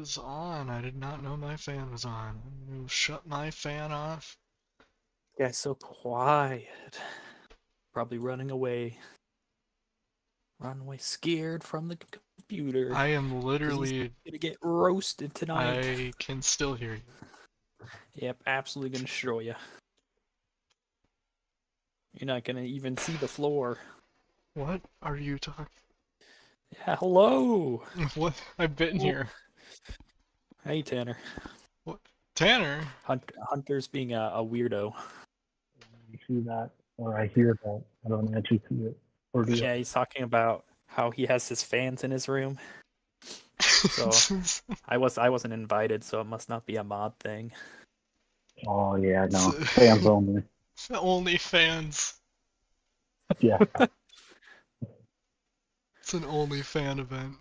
is on. I did not know my fan was on. I'm shut my fan off. Guy's so quiet. Probably running away. Running away scared from the computer. I am literally. Gonna get roasted tonight. I can still hear you. Yep, absolutely gonna destroy you. You're not gonna even see the floor. What are you talking? Yeah, hello. What? I've been Well- here. Hey, Tanner. Tanner. Hunt, Hunter's being a, a weirdo. I see that, or I hear that. I don't actually see it. Or do Yeah, he's talking about how he has his fans in his room. So- I was I wasn't invited, so it must not be a mod thing. Oh yeah, no. Fans only. Only fans. Yeah. It's an only fan event.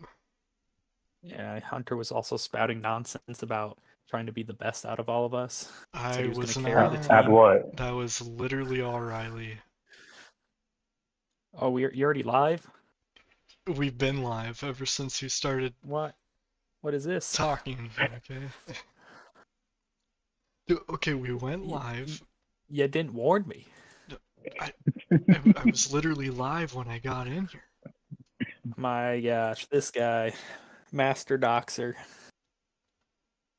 Yeah, Hunter was also spouting nonsense about trying to be the best out of all of us. I he was was gonna carry the not. team. At what? That was literally O'Reilly. Oh, we're you already live? We've been live ever since you started What? What is this? talking. Eh? Okay. Okay, we went live. You didn't warn me. I, I was literally live when I got in here. My gosh, this guy, Master Doxer.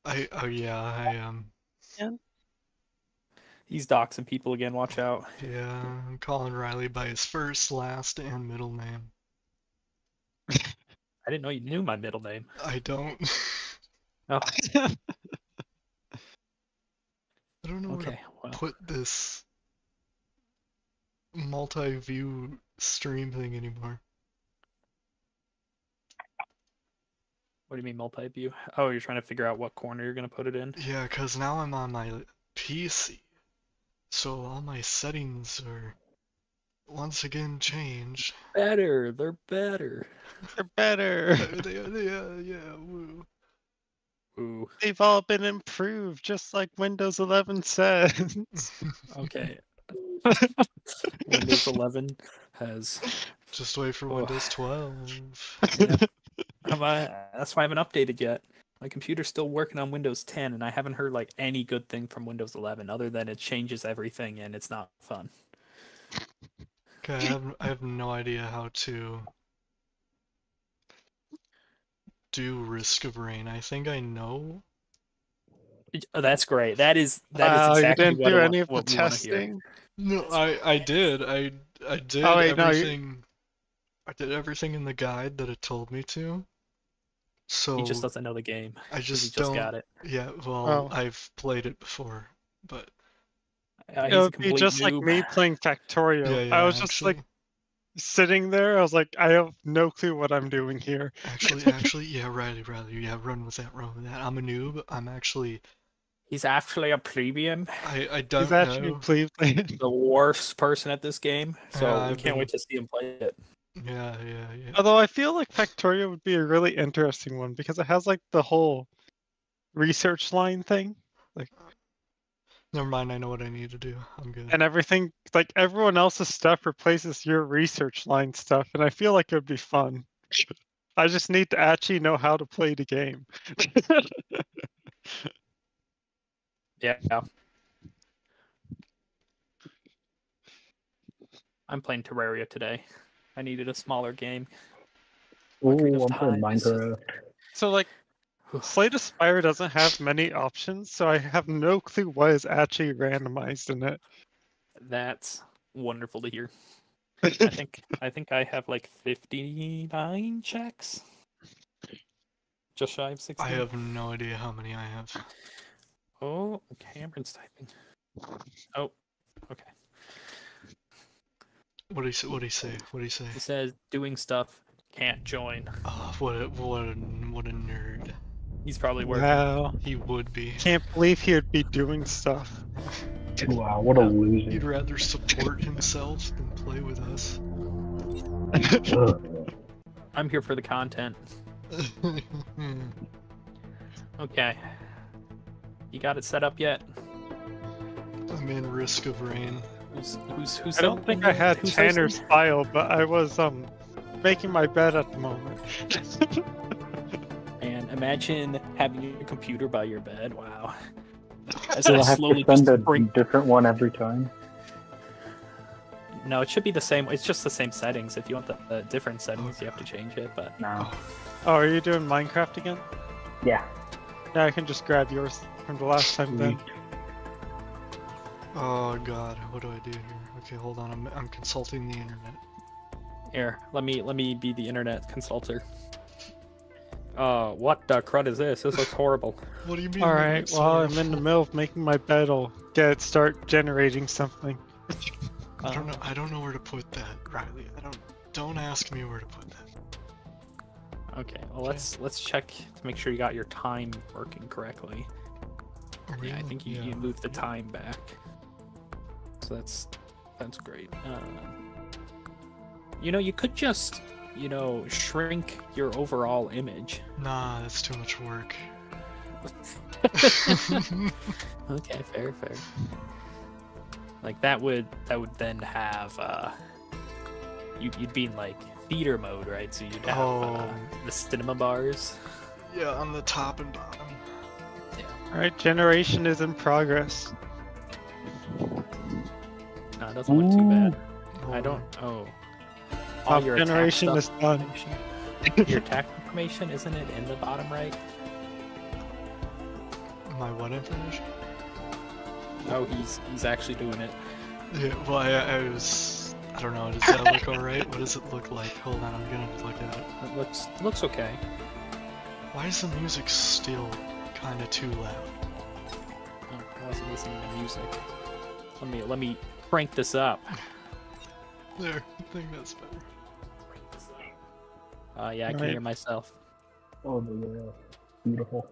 I oh yeah, I um He's doxing people again. Watch out. yeah, I'm calling Riley by his first, last, and middle name. I didn't know you knew my middle name. I don't. Oh, I don't know where okay. to Well, put this multi-view stream thing anymore. What do you mean multi-view? Oh, you're trying to figure out what corner you're gonna put it in. Yeah, cause now I'm on my PC, so all my settings are once again changed. Better. They're better. They're better. They, they, uh, yeah, woo. Ooh. They've all been improved, just like Windows 11 says. Okay. Windows 11 has. Just wait for Oh. Windows 12. Have I, that's why I haven't updated yet. My computer's still working on Windows 10, and I haven't heard like any good thing from Windows 11 other than it changes everything and it's not fun. Okay, I have I have no idea how to do Risk of Rain. I think I know. Oh, that's great. That is that Wow, is uh, exactly you didn't what do I any want- of the what we wanna hear. testing. No, I I did. I I did Oh, wait, no, you- everything. I did everything in the guide that it told me to. So He just doesn't know the game. I just he just don't. got it. Yeah, well, Oh. I've played it before, but Uh, It would be complete just like me playing Factorio. yeah, yeah. I was just like sitting there. I was like, I have no clue what I'm doing here. Actually, actually, yeah, Riley, Riley, yeah, run with that, run with that. I'm a noob. I'm actually, He's actually a plebeian, I, I don't He's actually know. Cleveland. the worst person at this game. So Yeah, we I've can't been- wait to see him play it. Yeah, yeah, yeah. Although I feel like Factorio would be a really interesting one because it has like the whole research line thing Like Never mind. I know what I need to do. I'm good. and everything. Like everyone else's stuff replaces your research line stuff, and I feel like it would be fun. I just need to actually know how to play the game. Yeah. I'm playing Terraria today. I needed a smaller game. Ooh, Ocarina of I'm playing Minecraft. so like Slay the Spire doesn't have many options, so I have no clue what is actually randomized in it. That's wonderful to hear. I think I think I have like 59 checks. Just shy of 60. I have no idea how many I have. Oh, Cameron's typing. Oh, okay. What do you say? What do you say? What do you say? It says doing stuff can't join. Oh, what a what a what a nerd. He's probably working. Wow. He would be. Can't believe he would be doing stuff. Wow, what a loser. He'd rather support himself than play with us. I'm here for the content. Okay. You got it set up yet? I'm in Risk of Rain. Who's who's who's? I don't think I had who's Tanner's file, but I was um making my bed at the moment. And imagine having your computer by your bed. Wow. As So I you'll have slowly to send a bring- different one every time. No, it should be the same. It's just the same settings. If you want the, the different settings, you have to change it. But No. oh, are you doing Minecraft again? Yeah. Yeah, I can just grab yours from the last time then. Oh god, what do I do here? Okay, hold on. I'm I'm consulting the internet. here, let me let me be the internet consulter. Uh, what the crud is this? This looks horrible. What do you mean? All right, what right, while I'm in the middle of making my bed, I'll get start generating something. I don't know. I don't know where to put that, Riley. I don't. Don't ask me where to put that. Okay, well let's let's check to make sure you got your time working correctly. Are we Yeah, I think you, yeah. you moved the time back. So that's that's great. Um, you know, you could just you know shrink your overall image. Nah, that's too much work. Okay, fair, fair. Like that would that would then have uh you you'd be in like theater mode, right? So you'd have uh, Oh. the cinema bars. yeah, on the top and bottom. Yeah. All right, generation is in progress. It doesn't look too bad. I don't. on. Oh. All Top your generation is done. Your attack information isn't it in the bottom right? My what information? Oh, he's he's actually doing it. Yeah, well, I, I was. I don't know. Does that look alright? What does it look like? Hold on, I'm gonna look at it. It looks it looks okay. Why is the music still kind of too loud? Oh, I wasn't listening to music. Let me let me crank this up. There, I think that's better. Uh, yeah, I can Alright. hear myself. Oh, yeah. Beautiful.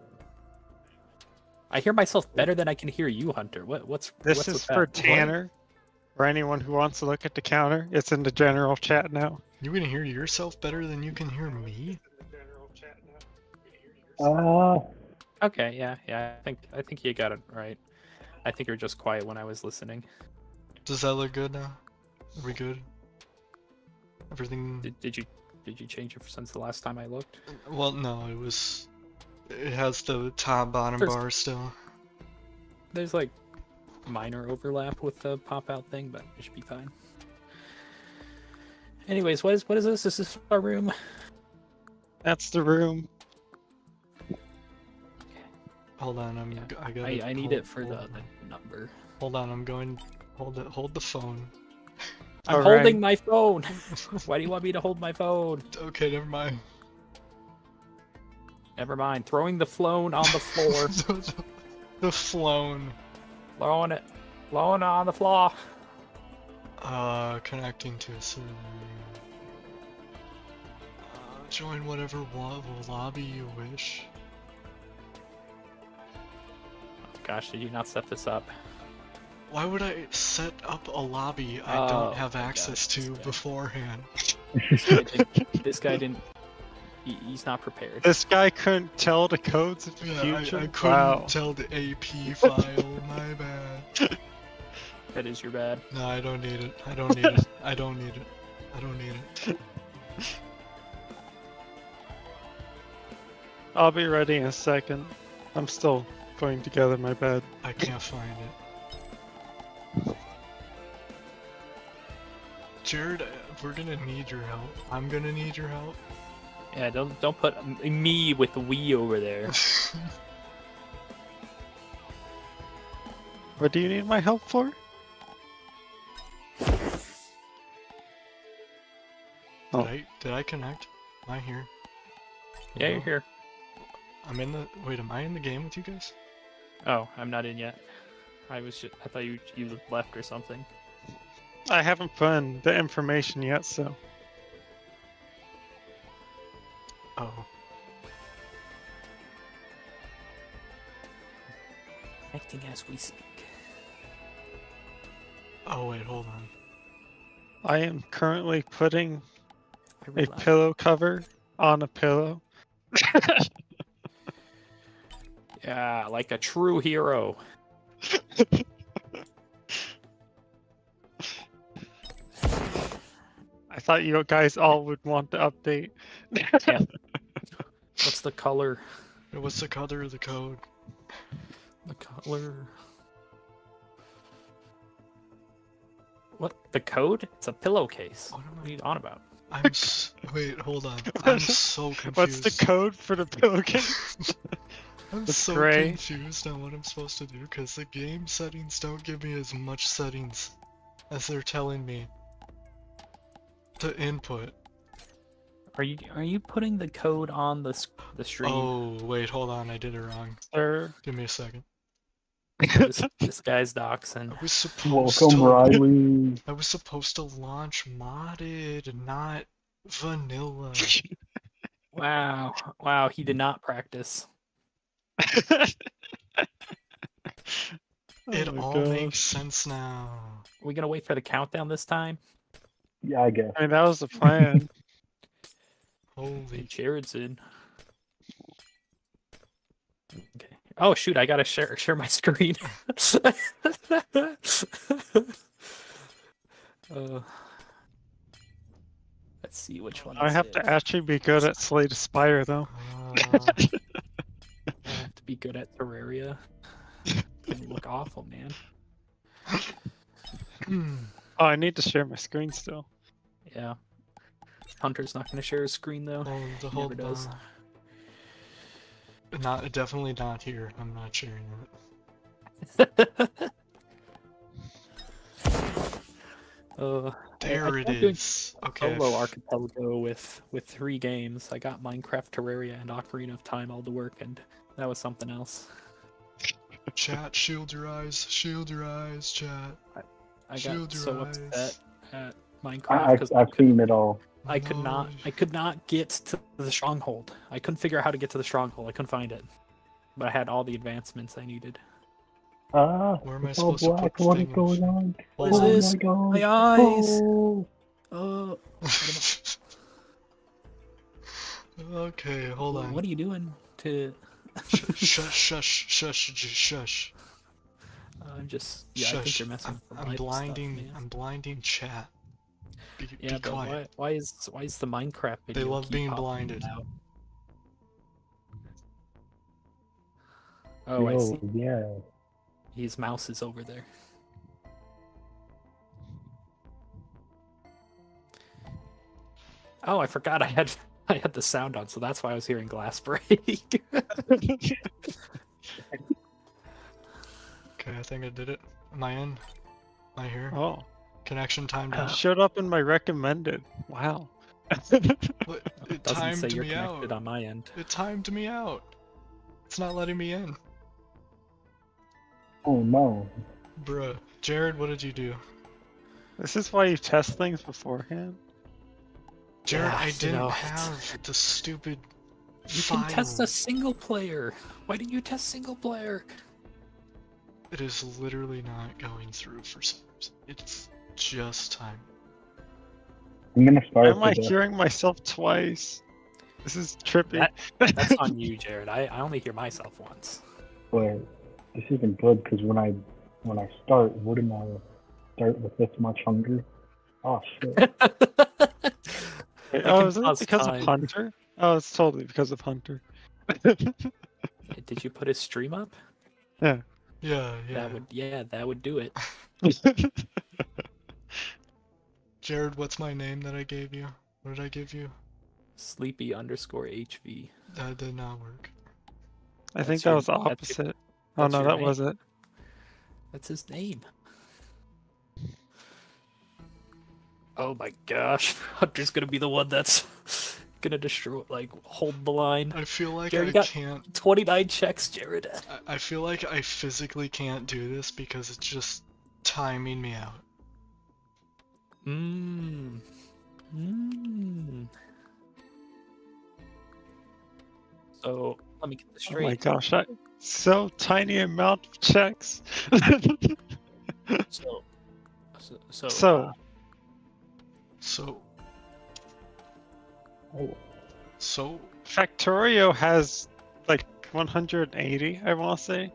I hear myself better than I can hear you, Hunter. What what's This what's is for that? Tanner. For anyone who wants to look at the counter, it's in the general chat now. You can hear yourself better than you can hear me? Uh, Okay, yeah, yeah. I think I think you got it right. I think you're just quiet when I was listening. Does that look good now? Are we good? Everything. Did, did you did you change it since the last time I looked? Well, no, it was. It has the top bottom There's- bar still. There's like minor overlap with the pop out thing, but it should be fine. Anyways, what is what is this? This is our room. That's the room. Hold on, I'm. Yeah, g- I got. I, I need it for the, the number. Hold on, I'm going. Hold it. Hold the phone. I'm Alright. holding my phone. Why do you want me to hold my phone? okay, never mind. Never mind. Throwing the phone on the floor. the flown. Throwing it. Throwing it on the floor. Uh, connecting to a server. Uh, join whatever wa- lobby you wish. Gosh, did you not set this up? Why would I set up a lobby I Oh don't have access gosh, to guy. beforehand? This guy didn't. this guy didn't he, he's not prepared. This guy couldn't tell the codes of the Yeah, future. I, I couldn't wow. tell the AP file. My bad. That is your bad. No, I don't need it. I don't need it. I don't need it. I don't need it. I'll be ready in a second. I'm still putting together my bed. I can't find it. Jared, uh, we're gonna need your help. I'm gonna need your help. Yeah, don't don't put me with the we over there. What do you need my help for? Oh. Did I did I connect? Am I here? Yeah, you're here. I'm in the. Wait, am I in the game with you guys? Oh, I'm not in yet. I was just, I thought you you left or something. I haven't put in the information yet, so Oh, Acting as we speak. oh wait, hold on. I am currently putting a pillow cover on a pillow. Yeah, like a true hero. I thought you guys all would want the update. Yeah. What's the color? What's the color of the code? The color. What? The code? It's a pillowcase. What am What are you on about? I'm s- wait, hold on. I'm so confused. What's the code for the pillowcase? I'm It's so gray. confused on what I'm supposed to do because the game settings don't give me as much settings as they're telling me to input. Are you are you putting the code on the s- the stream? Oh, wait, hold on. I did it wrong. Sir, Give me a second. this, this guy's doxing. I was supposed Welcome, to. Riley. I was supposed to launch modded, not vanilla. Wow, wow, he did not practice. It Oh all gosh. makes sense now. Are we gonna wait for the countdown this time? Yeah, I guess. I mean, that was the plan. Hey, Holy Jared's in. Okay. Oh shoot! I gotta share share my screen. uh, let's see which one. I is have it. to actually be good at Slay the Spire, though. Uh, I have to be good at Terraria. Gonna look awful, man. Oh, I need to share my screen still. Yeah. Hunter's not gonna share his screen though. Oh, the He whole never does. Not definitely not here. I'm not sharing it. uh, There I it tried doing is. Okay. solo archipelago with with three games. I got Minecraft, Terraria, and Ocarina of Time all to work, and that was something else. Chat, shield your eyes. Shield your eyes, chat. I Shield got so eyes. upset at Minecraft I, because I've, I've seen it all. I could not I could not get to the stronghold. I couldn't figure out how to get to the stronghold. I couldn't find it. But I had all the advancements I needed. Ah, Where am I it's all supposed to put black. What is things? going on? What oh this? my god. My eyes. Oh. Oh, okay, hold on. what are you doing to Shush, shush, shush, shush, shush. I'm just yeah, I think you're messing. I'm, with the I'm light stuff, blinding. man. I'm blinding chat. Be, Yeah, be but why, quiet. why is why is the Minecraft video love keep being blinded. out? Oh, I see. yeah. His mouse is over there. Oh, I forgot I had I had the sound on, so that's why I was hearing glass break. Okay, I think I did it. Am I in? Am I here? Oh, Connection timed it out. showed up in my recommended. Wow. What? It Doesn't timed say you're me connected out. on my end. It timed me out. It's not letting me in. Oh no. Bruh. Jared, what did you do? This is why you test things beforehand. Jared, Yeah, I didn't know, have the stupid You file. can test a single player. Why didn't you test single player? It is literally not going through for some reason. It's just time. I'm gonna start am I with it. hearing myself twice? This is trippy. That- That's on you, Jared. I, I only hear myself once. But this isn't good because when I when I start, wouldn't I start with this much hunger? Oh shit. That oh, can is it cause time. of Hunter? Oh, it's totally because of Hunter. Did you put his stream up? Yeah, yeah. That would yeah, that would do it. Jared, what's my name that I gave you? What did I give you? Sleepy underscore HV. That did not work. I think that your- was the your- opposite. Oh no, that name. was it. That's his name. Oh my gosh, Hunter's gonna be the one that's gonna destroy, like, hold the line. I feel like Jared, I got- can't. 29 checks, Jared. I, I feel like I physically can't do this because it's just timing me out. Mmm. Mmm. So, let me get this straight. Oh my gosh, I, so tiny amount of checks. so, so, so, So- uh, So, Oh, so Factorio has like 180, I want to say.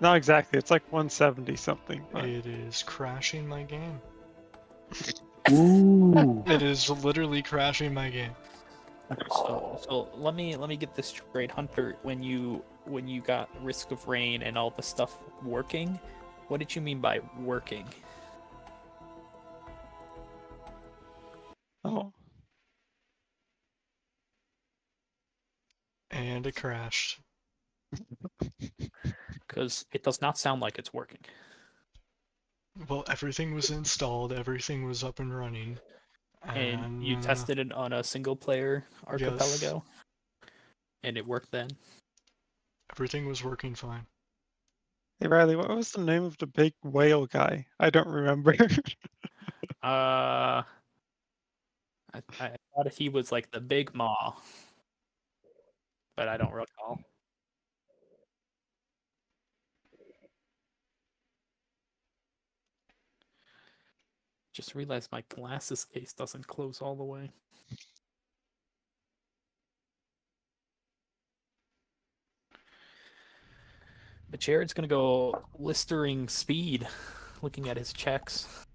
Not exactly. It's like 170 something. but- it is crashing my game. Ooh. It is literally crashing my game. So, so let me let me get this straight, Hunter. When you when you got risk of rain and all the stuff working, what did you mean by working? Oh, And it crashed. Because it does not sound like it's working. Well, everything was installed, everything was up and running. And you uh, tested it on a single player archipelago, and it worked then. Everything was working fine. hey Riley, what was the name of the big whale guy? I don't remember. Uh, I, I thought he was like the big maw, but I don't recall. Just realized my glasses case doesn't close all the way. But Jared's gonna go listering speed, looking at his checks.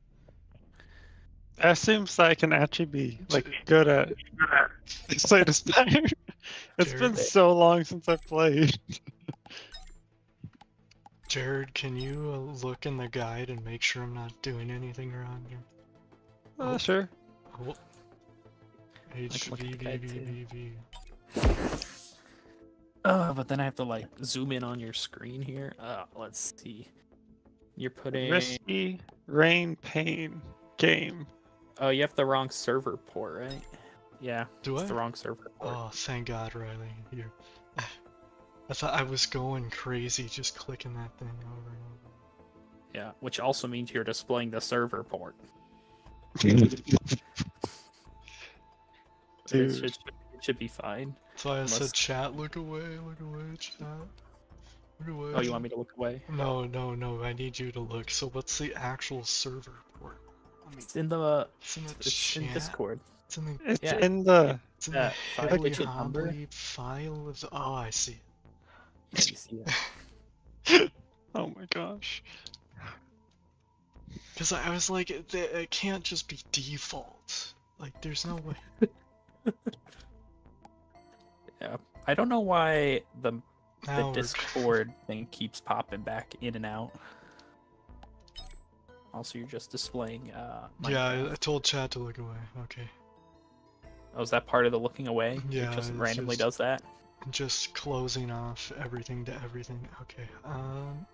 That seems that I can actually be like good at Slay Spire. It's been so long since I played. Jared, can you uh, look in the guide and make sure I'm not doing anything wrong here? Uh, sure. Oh. H look V at the V guide, V too. V V. Oh, but then I have to like zoom in on your screen here. Uh, let's see. You're putting. Risky rain pain game. Oh, you have the wrong server port, right? Yeah, Do it's I? the wrong server port. Oh, thank God, Riley. You. I thought I was going crazy just clicking that thing over and over. Yeah, which also means you're displaying the server port. Dude. It should, it should be fine. That's why I said, "Chat, look away, look away, chat, look away." Oh, you want me to look away? No, no, no. I need you to look. So, what's the actual server port? Let me. It's in the It's in the it's in. Discord. It's in the. It's Yeah. in the It's in Yeah, the five heavily digit file of. Oh, I see. Yeah, you see it. Oh my gosh. Because I was like, it, it can't just be default. Like, there's no way. Yeah, I don't know why the the Now we're- Discord thing keeps popping back in and out. Also, you're just displaying. Uh, Yeah, I, I told Chad to look away. Okay. Oh, is that part of the looking away? Yeah, it just randomly just- does that. Just closing off everything to everything. Okay. Um.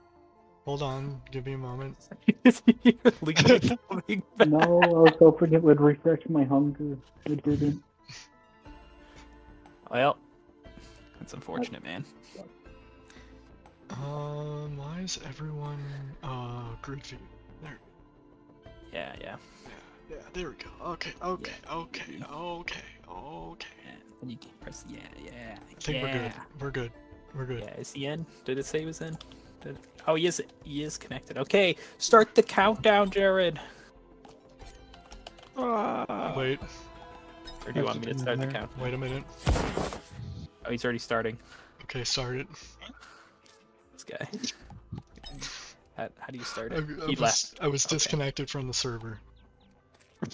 Hold on. Give me a moment. Leaving- coming back. No, I was hoping it would refresh my hunger. It didn't. Well, that's unfortunate, man. Um. Why is everyone uh grid view? There. Yeah, yeah. Yeah. There we go. Okay. Okay. Okay. Okay. Okay. yeah. Then you can press yeah, yeah. I think we're good. We're good. We're good. Yeah, is he in? Did it say he was in? Did... Oh, he is. He is connected. Okay, start the countdown, Jared. Ah. Wait. Or do you want me to start the in countdown? Wait a minute. Oh, he's already starting. Okay. Start it. This guy. How, how do you start it? I He was, left. I was Okay. disconnected from the server. Oh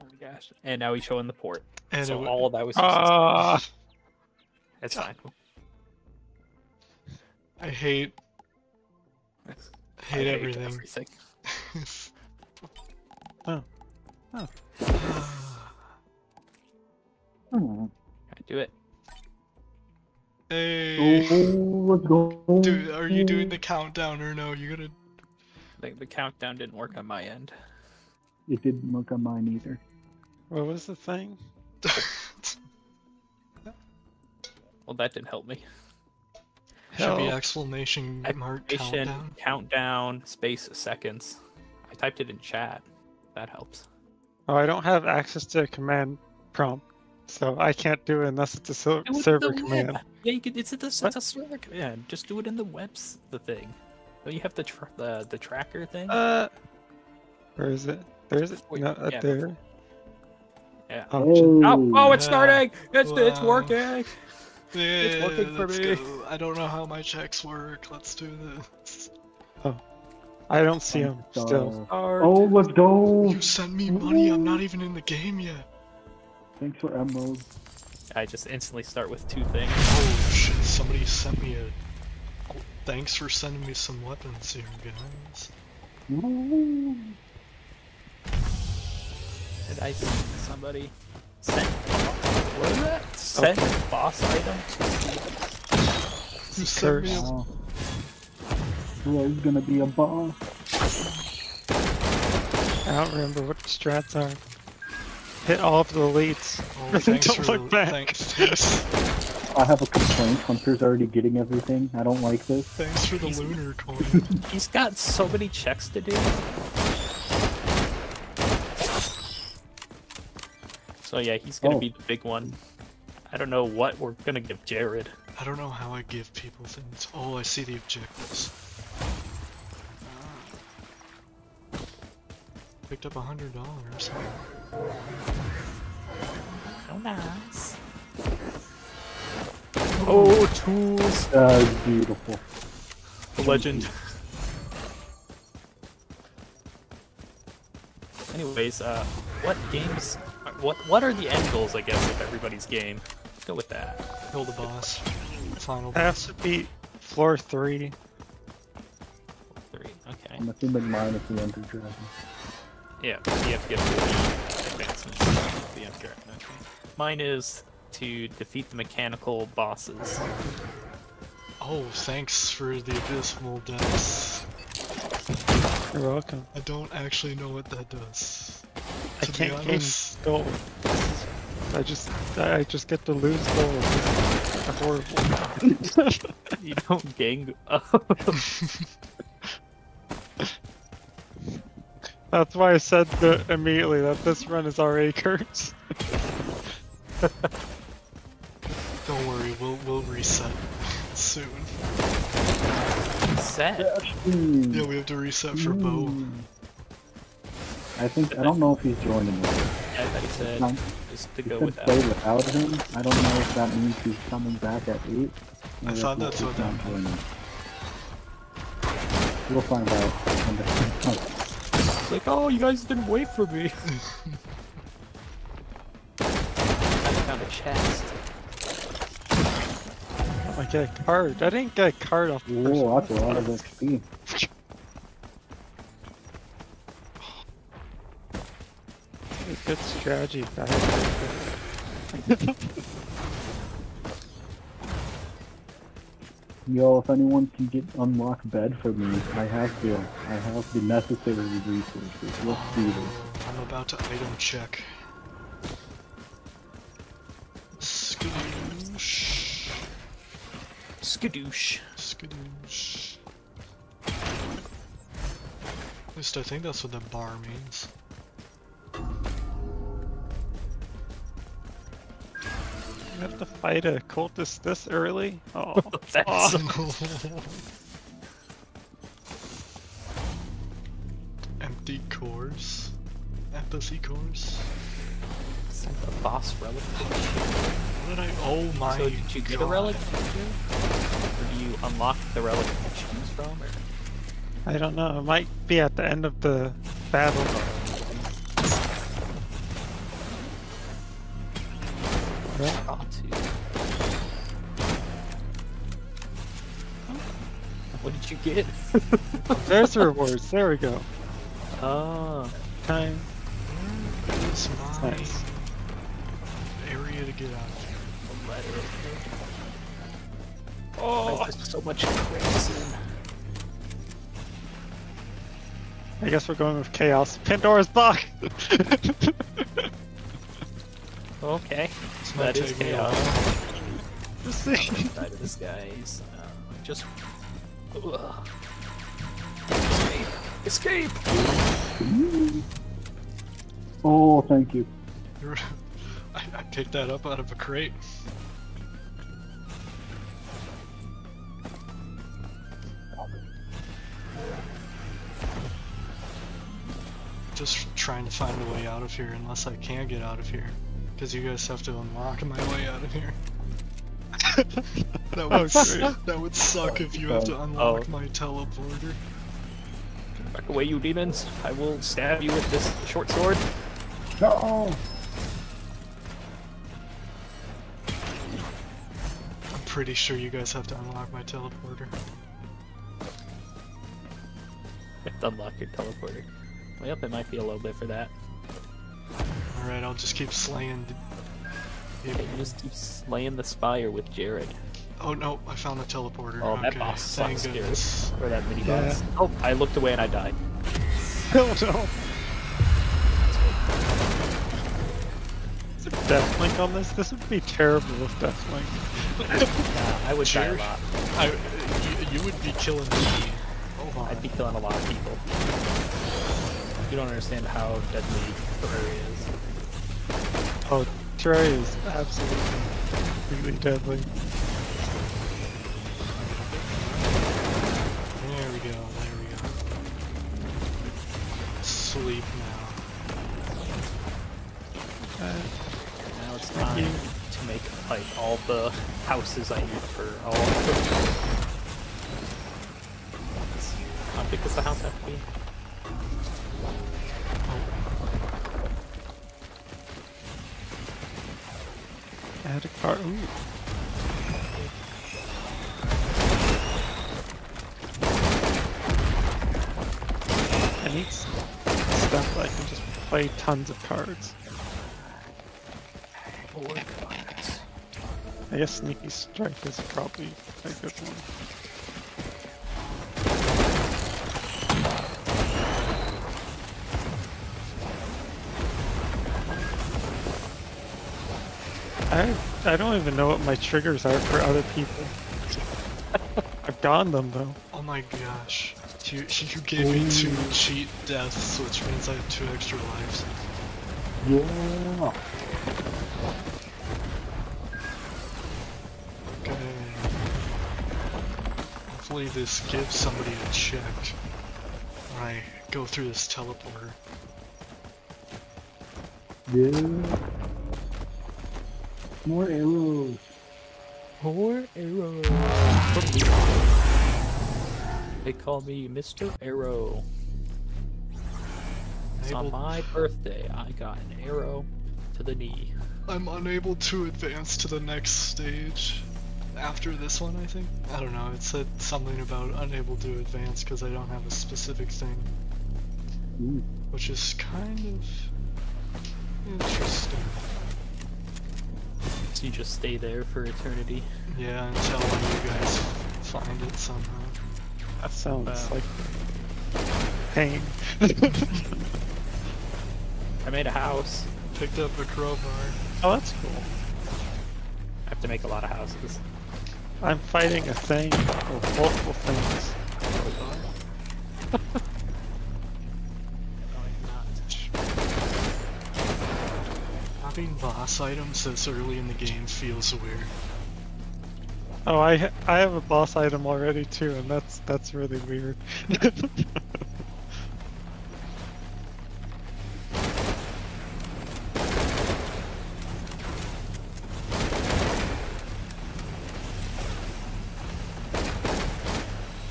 my gosh. And now he's showing the port. And so it, all of that was. useless. Ah. It's fine. I hate I hate everything. everything. Oh. Oh. I do it. Hey, Oh, go. dude, are you doing the countdown or no? You gonna The, the countdown didn't work on my end. It didn't work on mine either. What was the thing? Well, that didn't help me. Should be exclamation mark countdown. countdown, space seconds. I typed it in chat. That helps. Oh, I don't have access to command prompt, so I can't do it unless it's a ser- it server command. web. Yeah, you could. It's a, it's What? a server command. Just do it in the webs. The thing. Don't you have the tr the the tracker thing? Uh, where is it? There is it? Wait, No, up yeah. there. Yeah. Oh, oh, oh, it's yeah. starting. It's it's working. Yeah, working for me. go. I don't know how my checks work. Let's do this. Oh, I don't see him still. Oh, let's go! You sent me money, I'm not even in the game yet. Thanks for emeralds. I just instantly start with two things. Oh shit, somebody sent me a... Thanks for sending me some weapons here, guys. Woo. Did I see somebody Sent... what is that? Send boss item to Steve. You sent me a... Oh. Who is gonna be a boss? I don't remember what the strats are. Hit all of the elites. Oh, thanks Don't for look the... back. Thanks, thanks, I have a complaint. Hunter's already getting everything. I don't like this. thanks for the lunar coin. He's got so many checks to do. So yeah, he's gonna Oh. be the big one. I don't know what we're gonna give Jared. I don't know how I give people things. Oh, I see the objectives. Ah. Picked up a hundred dollars. Oh nice. Oh, tools. Uh, beautiful. Legend. Anyways, uh, what games? What what are the end goals? I guess of everybody's game. Let's go with that. Kill the boss. Final I have to beat floor three. Three. Okay. I'm assuming mine is the Ender Dragon. Yeah, you have to get the advancements the Ender Okay. Mine is to defeat the mechanical bosses. Oh, thanks for the abysmal deaths. You're welcome. I don't actually know what that does. I To be can't gain honest, gold. I just I just get to lose gold. It's horrible. You don't gain. That's why I said that immediately that this run is already cursed. don't worry, we'll we'll reset soon. set. Hmm. Yeah, we have to reset for Bo. Hmm. I think I don't know if he's joining us. Yeah, I thought he said No, just to he go said with play without him. I don't know if that means he's coming back at eight. or I if thought he's that's what that not joining. We'll find out. when the- It's like, oh, you guys didn't wait for me. I found a chest. I get a card. I didn't get a card off the first Whoa, one. that's a lot of XP. Good strategy. Yo, if anyone can get unlock bed for me, I have the I have the necessary resources. Let's do this. I'm about to item check. Skadoosh. Skadoosh. Skadoosh. At least I think that's what the bar means. You have to fight a cultist this early? Oh, That's Aw. Empty cores. Empathy cores. Sent the boss relic. What did I? Oh my So did you get a relic? Or do you unlock the relic to choose from? Or? I don't know. It might be at the end of the battle. Right? Draw two. What did you get? There's the rewards. There we go. Oh, Time. Where is my Nice. area to get out? Of. A letter. Oh, There's so much crimson. I guess we're going with chaos. Pandora's box. Okay, It's that gonna is take me a chaos. while. Let's I'm see. gonna die to this guy's. Uh, just. Ugh. Escape! Escape! Oh, thank you. I, I picked that up out of a crate. Just trying to find a way out of here unless I can get out of here. Because you guys have to unlock my way out of here. that, oh, would, Oh, that would suck if you have to Oh. unlock Oh. my teleporter. Back away, you demons. I will stab you with this short sword. No! I'm pretty sure you guys have to unlock my teleporter. Unlock your teleporter. Well, yep, it might be a little bit for that. Alright, I'll just keep slaying. d- Okay, just keep slaying the spire with Jared. Oh no, I found the teleporter. Oh, that okay, boss sucks, goodness. Or that mini Yeah. boss. Oh, I looked away and I died. Oh no. Deathlink on this? This would be terrible with Deathlink. Yeah, I would die a lot. I, you, you would be killing me. Oh on. I'd be killing a lot of people. You don't understand how deadly Terraria is. Oh, Terraria is absolutely completely deadly. There we go, there we go. Sleep now. Uh, Now it's time to make like all the houses I need for all the. Let's see. How big does the house have to be? Add a car. Ooh. I need stuff that I can just play tons of cards. Cards. I guess Sneaky Strike is probably a good one. I I don't even know what my triggers are for other people. I've gotten them though. Oh my gosh. You, you gave me two oh. cheat deaths, which means I have two extra lives. Yeah! Okay. Hopefully this gives somebody a check when I go through this teleporter. Yeah! More arrows! More arrows. They call me Mr. Arrow. It's on my birthday. I got an arrow to the knee. I'm unable to advance to the next stage. After this one, I think? I don't know, it said something about unable to advance because I don't have a specific thing. Ooh. Which is kind of interesting. So you just stay there for eternity. Yeah, until one of you guys find it somehow. That sounds Wow. like pain. I made a house. Picked up a crowbar. oh, that's cool. I have to make a lot of houses. I'm fighting a thing or multiple things. Having boss items this early in the game feels weird. Oh, I I have a boss item already too, and that's that's really weird.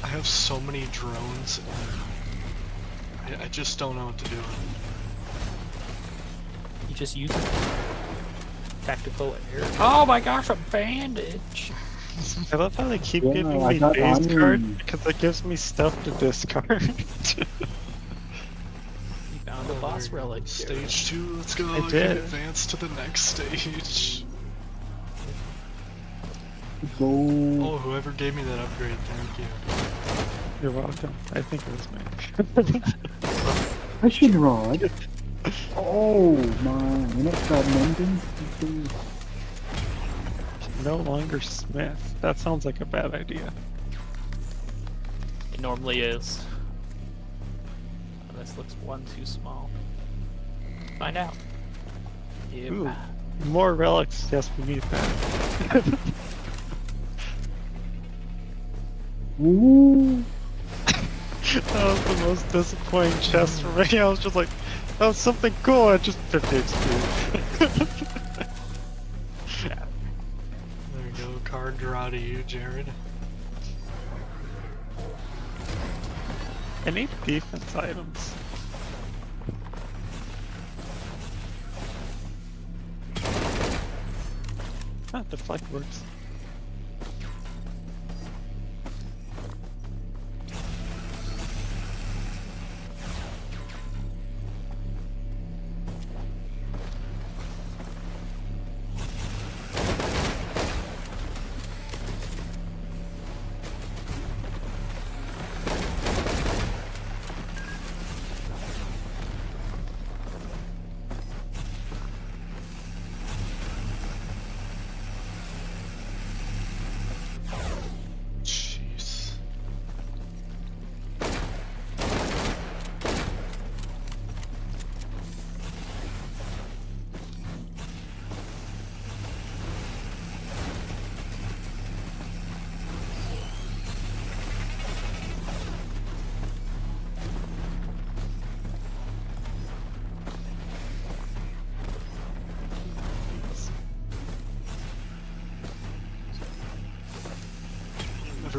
I have so many drones, I, I just don't know what to do. You just use it. Tactical air. Oh my gosh, a bandage! I love how they keep Yeah, giving I me got base onions. card because it gives me stuff to discard. You found a boss There we go. relic. Jared. Stage two, let's go. I did. advance to the next stage. Go! Oh, whoever gave me that upgrade, thank you. You're welcome. I think it was me. Fishing rod! Oh man, when it's got mending, no longer Smith. That sounds like a bad idea. It normally is. Oh, this looks one too small. Find out. Yep. Ooh. More relics. Yes, we need that. Ooh! that was the most disappointing chest for me. I was just like, that was something cool. I just 50 XP. There you go, card draw to you, Jared. I need defense items. Ah, deflect works.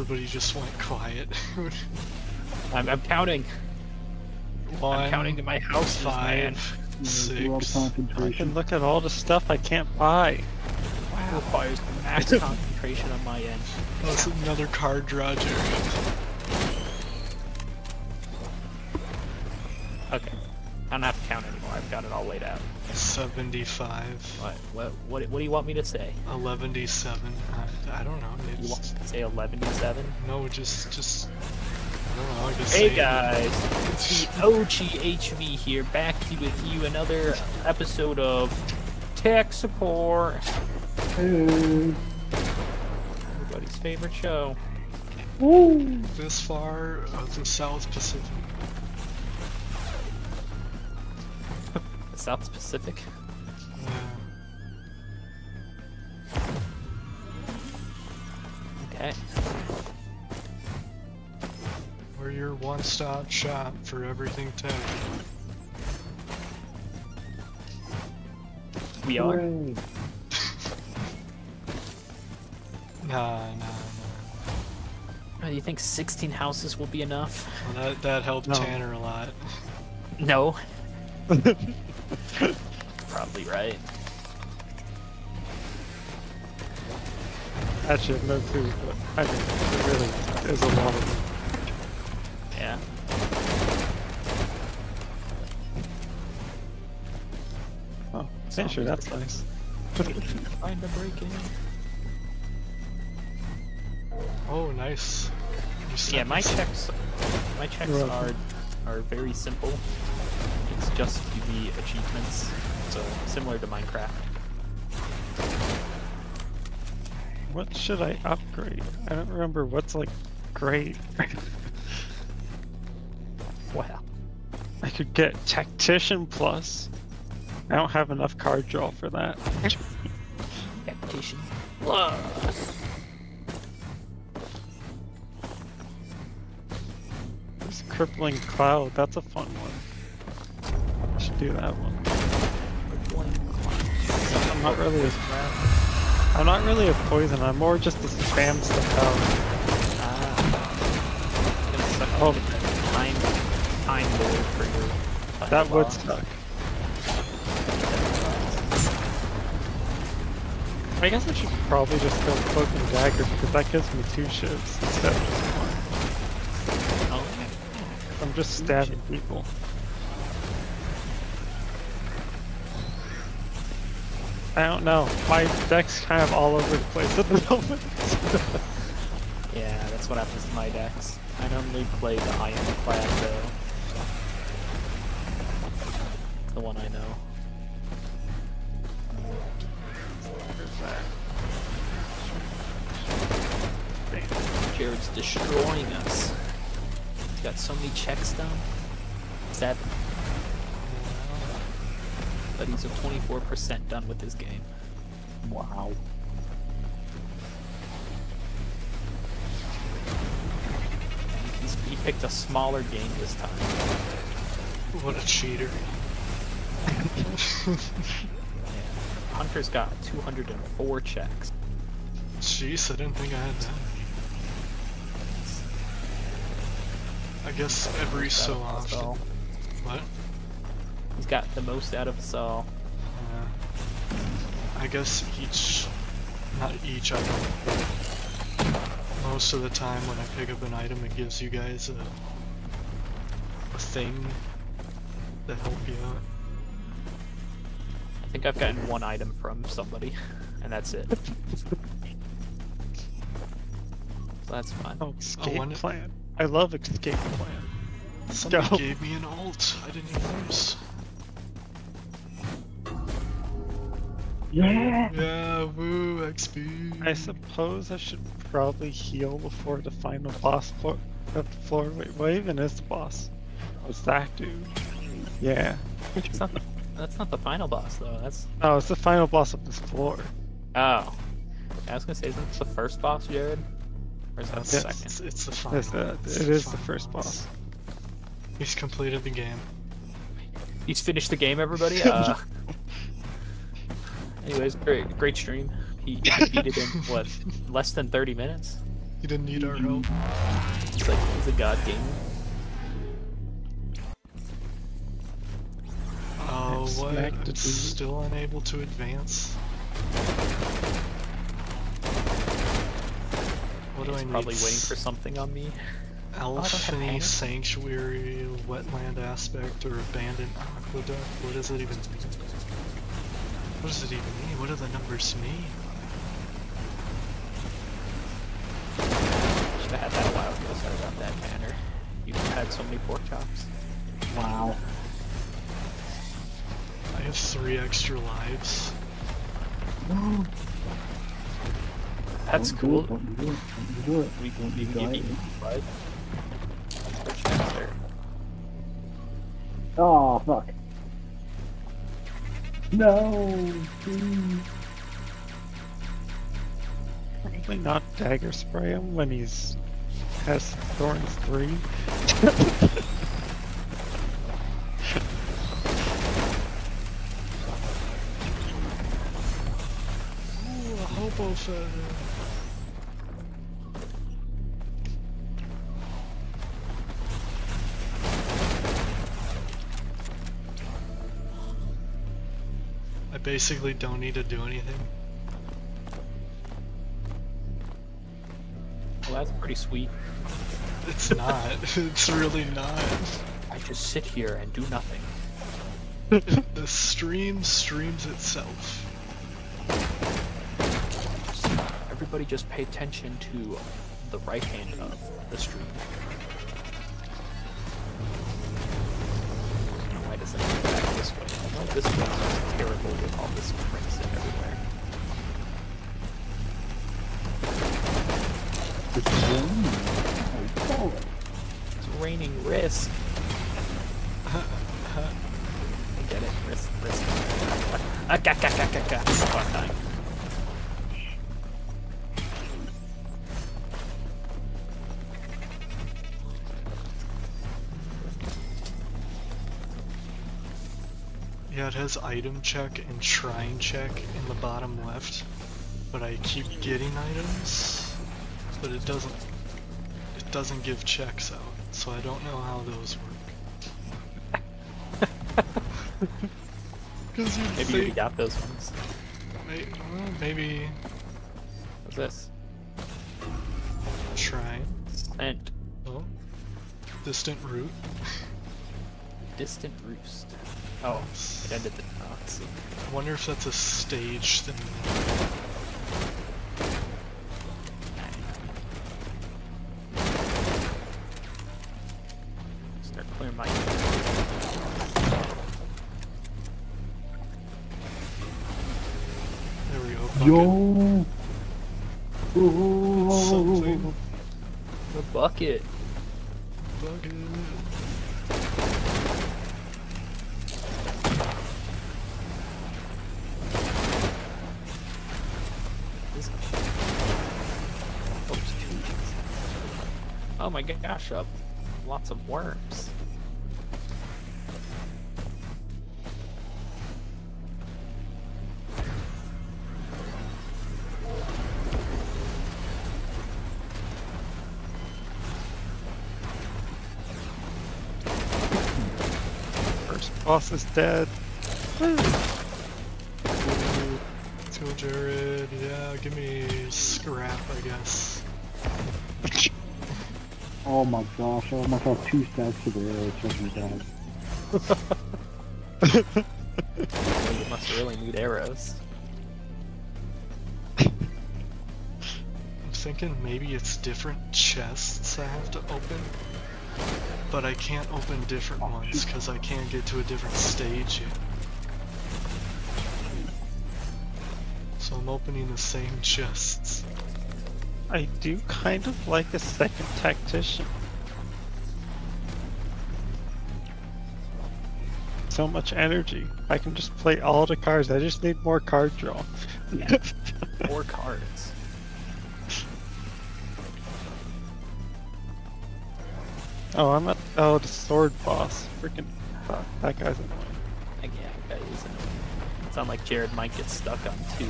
Everybody just went quiet. I'm, I'm counting. One, I'm counting to my house, five, Yeah, do a lot of six. I can look at all the stuff I can't buy. Wow. Requires max concentration on my end. Oh, That's another card draw, Jared. Okay. I don't have to count anymore. I've got it all laid out. 75. What? What? What, what do you want me to say? 11d7. I, I don't know. You want to say 11 to 7? no, just, just. Know. Hey guys, it's the OGHV here, back with you another episode of Tech Support, Hey. everybody's favorite show. Woo. This far of the South Pacific. The South Pacific. One-stop shop for everything tech. We are. Nah, nah, nah. Do you think 16 houses will be enough? Well, that that helped No. Tanner a lot. No. Probably right. Actually, I no clue, but I think it really is a lot of them. Yeah, sure, that's nice. Find a break in. Oh, nice. You sent Yeah, my checks, my checks You're are are very simple. It's just the achievements, so similar to Minecraft. What should I upgrade? I don't remember what's like great. Wow. I could get Tactician Plus. I don't have enough card draw for that. Tactician plus. This Crippling Cloud, that's a fun one. I should do that one. I'm not really a, I'm not really a poison, I'm more just a spam stuff out. Ah. Gonna Oh. oh. time, time for your. That would suck. I guess I should probably just go Cloak and Dagger because that gives me two shivs instead of just one. Okay. I'm just stabbing people. I don't know. My deck's kind of all over the place at the moment. Yeah, that's what happens to my decks. I normally play the Ironclad though. The one I know. Jared's destroying us. He's got so many checks done. Seven. But he's a 24% done with this game. Wow. He's, he picked a smaller game this time. What a cheater. Hunter's got 204 checks. Jeez, I didn't think I had that. I guess every so Out of us often. all. What? He's got the most out of us all. Uh, I guess each, not each item, but most of the time when I pick up an item, it gives you guys a, a thing to help you out. I think I've gotten one item from somebody, and that's it. so that's fine. Oh, escape when- plan. I love escape plan. Somebody go. gave me an alt I didn't even use. Yeah. Yeah, woo, XP. I suppose I should probably heal before the final boss floor of the floor. Wait, what even is the boss? What's that dude? Yeah. It's not the, that's not the final boss though. That's No, it's the final boss of this floor. oh. I was gonna say, isn't this the first boss, Jared? Or is that the That's, second? it's, it's the final. It's the, it's it is the final first boss. He's completed the game. He's finished the game, everybody. Uh, anyways, great, great stream. He, he beat it in what less than 30 minutes. He didn't need our help. He's like he's a god gamer. Oh, what? smacked I'm still unable to advance. He's need? probably waiting for something on me. Oh, don't have Aphelian panic. Sanctuary, Wetland Aspect, or Abandoned Aqueduct? What does it even mean? What does it even mean? What do the numbers mean? Should have had that a while ago. Sorry about that, Tanner. You've had so many pork chops. Wow. I have three extra lives. That's Don't cool. Do it, don't do it. Don't do it. We can, we can give you five. Oh fuck. No. please. Probably not dagger spray him when he's has thorns three. Ooh, a Hopoo feather. I basically don't need to do anything. Well, that's pretty sweet. It's not. it's really not. I just sit here and do nothing. The stream streams itself. Everybody just pay attention to the right hand of the stream. Why does back this way? I know this is terrible with all this crimson everywhere. It's raining. It's raining risk. I get it. Risk, risk. Ah, ga, ga, ga, ga, ga. Fun time. Yeah, it has item check and shrine check in the bottom left, but I keep getting items, but it doesn't. It doesn't give checks out, so I don't know how those work. Because you Maybe you got those ones. may- well, maybe What's this? shrine. Scent. Oh, distant route. Distant roost. Oh, it ended the. Oh. I wonder if that's a stage thing. Start clearing my. There we go. Yo. Oh. Something. The bucket. Bucket. Oh my gosh, uh, lots of worms. First boss is dead. Woo. Ooh, Jared, yeah, give me scrap, I guess. Oh my gosh, I almost have two stacks of arrows from my dad. You must really need arrows. I'm thinking maybe it's different chests I have to open. But I can't open different ones because I can't get to a different stage yet. So I'm opening the same chests. I do kind of like a second tactician. So much energy. I can just play all the cards. I just need more card draw. Yeah. more cards. oh, I'm at oh the sword boss. Freaking fuck, that guy's annoying. Yeah, that is annoying. Sound like Jared might get stuck on two.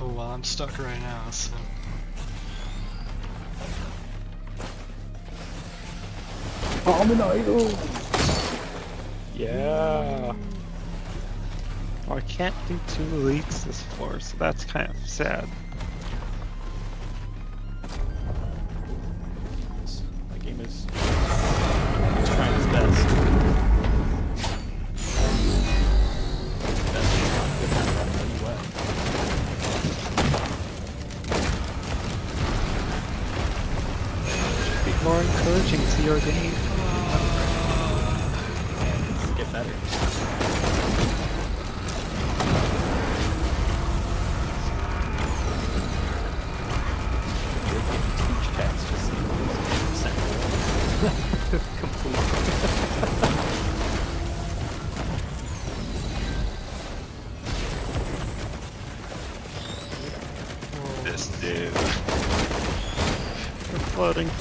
Oh well, I'm stuck right now, so. I'm an idol! Yeah. Oh, I can't do two elites this floor, so that's kind of sad. That game is trying his best. Best more encouraging to your game. Get better.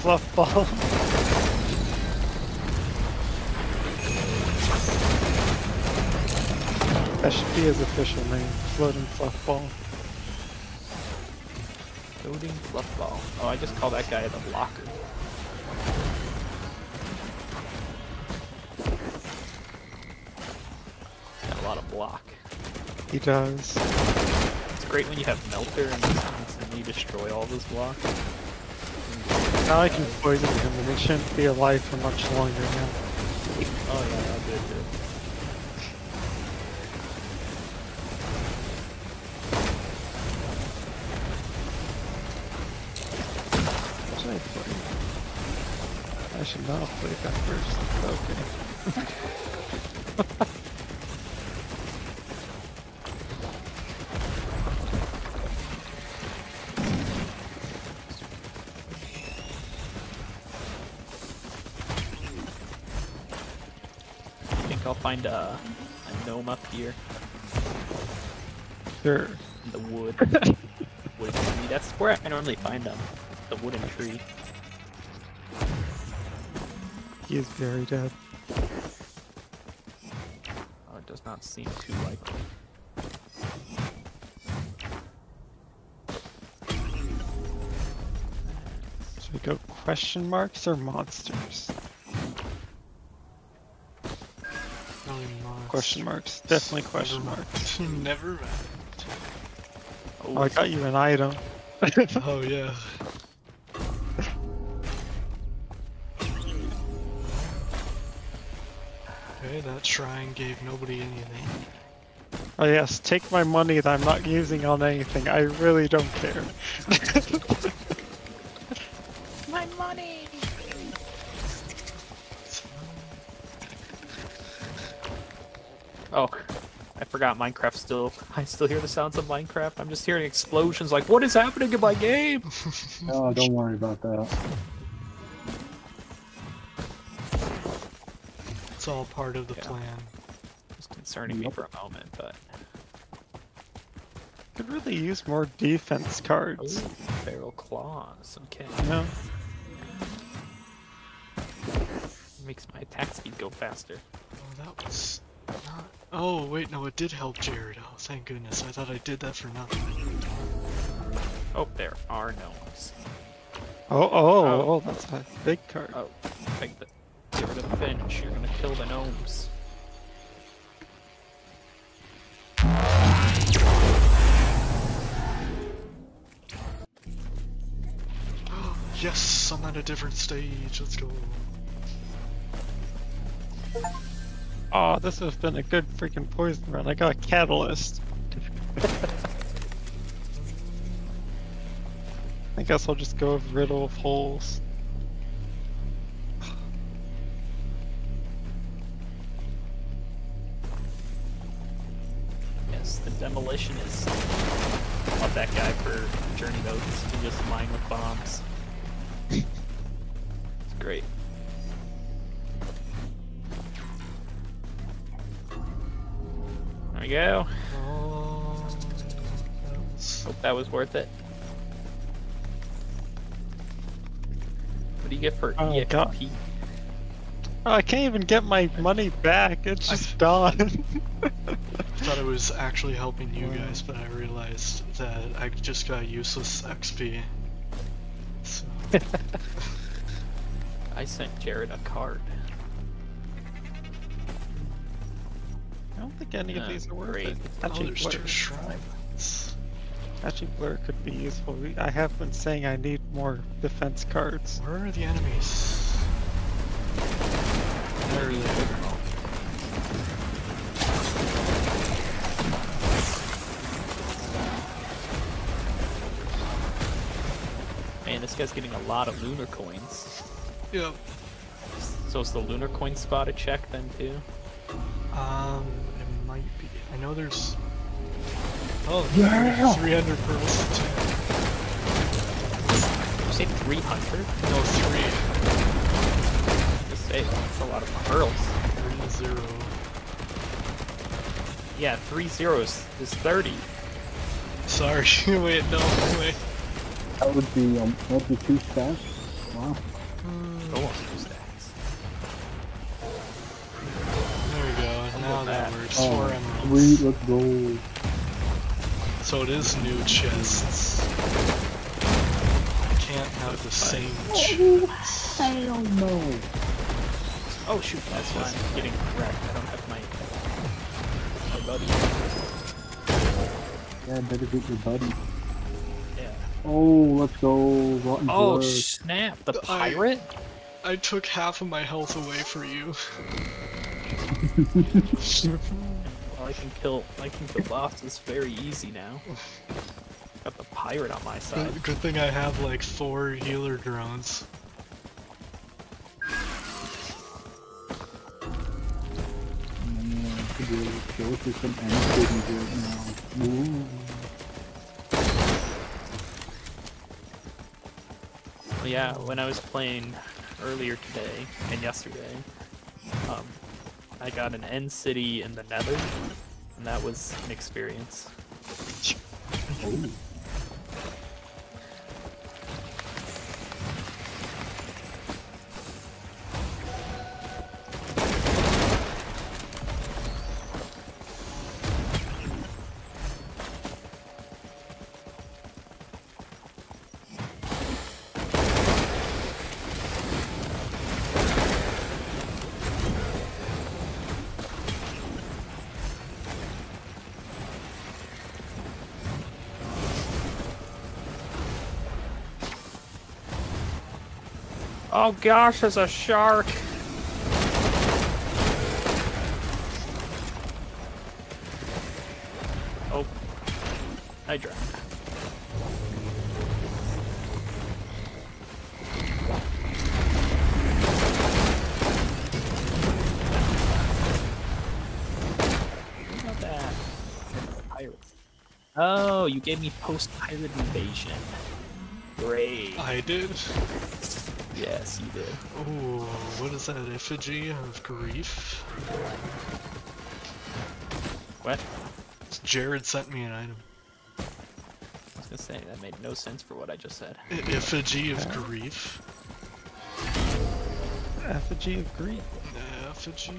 Fluff ball. that should be his official name. Floating fluff ball. Floating fluff ball. Oh, I just call that guy the blocker. Got a lot of block. He does. It's great when you have Melter and just instantly destroy all those blocks. Now I can poison him and he shouldn't be alive for much longer now. Oh yeah, I'll do it. do it. What should I play? I should not have played that first. Okay. I'll find a, a gnome up here Sure. in the wood. wood tree. That's where I normally find them. The wooden tree. He is very dead. Oh, it does not seem too likely. Should we go question marks or monsters? Question marks. Definitely question marks. Never mind. Oh, I got you an item. Oh yeah. Okay, that shrine gave nobody anything. Oh yes, take my money that I'm not using on anything. I really don't care. forgot Minecraft still. I still hear the sounds of Minecraft. I'm just hearing explosions like, what is happening in my game? Oh, don't worry about that. It's all part of the Yeah. plan. It's concerning me for a moment, but. Could really use more defense cards. feral claws. Okay. You know? Makes my attack speed go faster. Oh, that was not. Oh, wait, no, it did help Jared. Oh, thank goodness. I thought I did that for nothing. Oh, there are gnomes. Oh, oh, oh, Oh. oh, that's a big card. Oh, take the, get rid of the Finch. You're gonna kill the gnomes. Yes, I'm at a different stage. Let's go. Oh, this has been a good freaking poison run. I got a catalyst. I guess I'll just go with riddle of holes. Yes, the demolition demolitionist. Love that guy for journey though. He can just mine with bombs. Go. That was- Hope that was worth it. What do you get for Oh, God. EXP? Oh, I can't even get my money back. It's just gone. I thought it was actually helping you guys, but I realized that I just got useless XP. So, I sent Jared a card. Don't think any of these are worth great. it. oh, Actually, there's blur. two shrines. Actually, blur could be useful. I have been saying I need more defense cards. Where are the enemies? There they are. Man, this guy's getting a lot of lunar coins. Yep. So is the lunar coin spot a check then too? Um, it might be. I know there's. Oh, Yeah! 300 pearls. Did you say 300? No, three. Just say that's a lot of pearls. Three zero. Yeah, three zeros is 30. Sorry. wait, no, wait. That would be um, that would be two stacks. Wow. Almost two Now that that. works. Oh, Four emeralds. sweet. Let's go. So it is new chests. Can't have the same chests. Hell no. Oh shoot, that's why I'm getting wrecked. I don't have my my buddy. Yeah, better get your buddy. Yeah. Oh, let's go. Rotten Oh blood. snap! The I- pirate? I took half of my health away for you. Well, I can kill I can kill bosses very easy now. Got the pirate on my side. Good, good thing I have like four healer drones. Man, I could really go for some end cities right now. Ooh. Well, yeah, when I was playing earlier today and yesterday, um, I got an end city in the Nether, and that was an experience. Oh. Gosh, there's a shark! Oh, I drowned. Pirate. Oh, you gave me post-pirate invasion. Great. I did. Yes, you did. Oh, what is that? Effigy of grief? What? Jared sent me an item. I was gonna say that made no sense for what I just said. I- Effigy of grief. Effigy of grief. Effigy.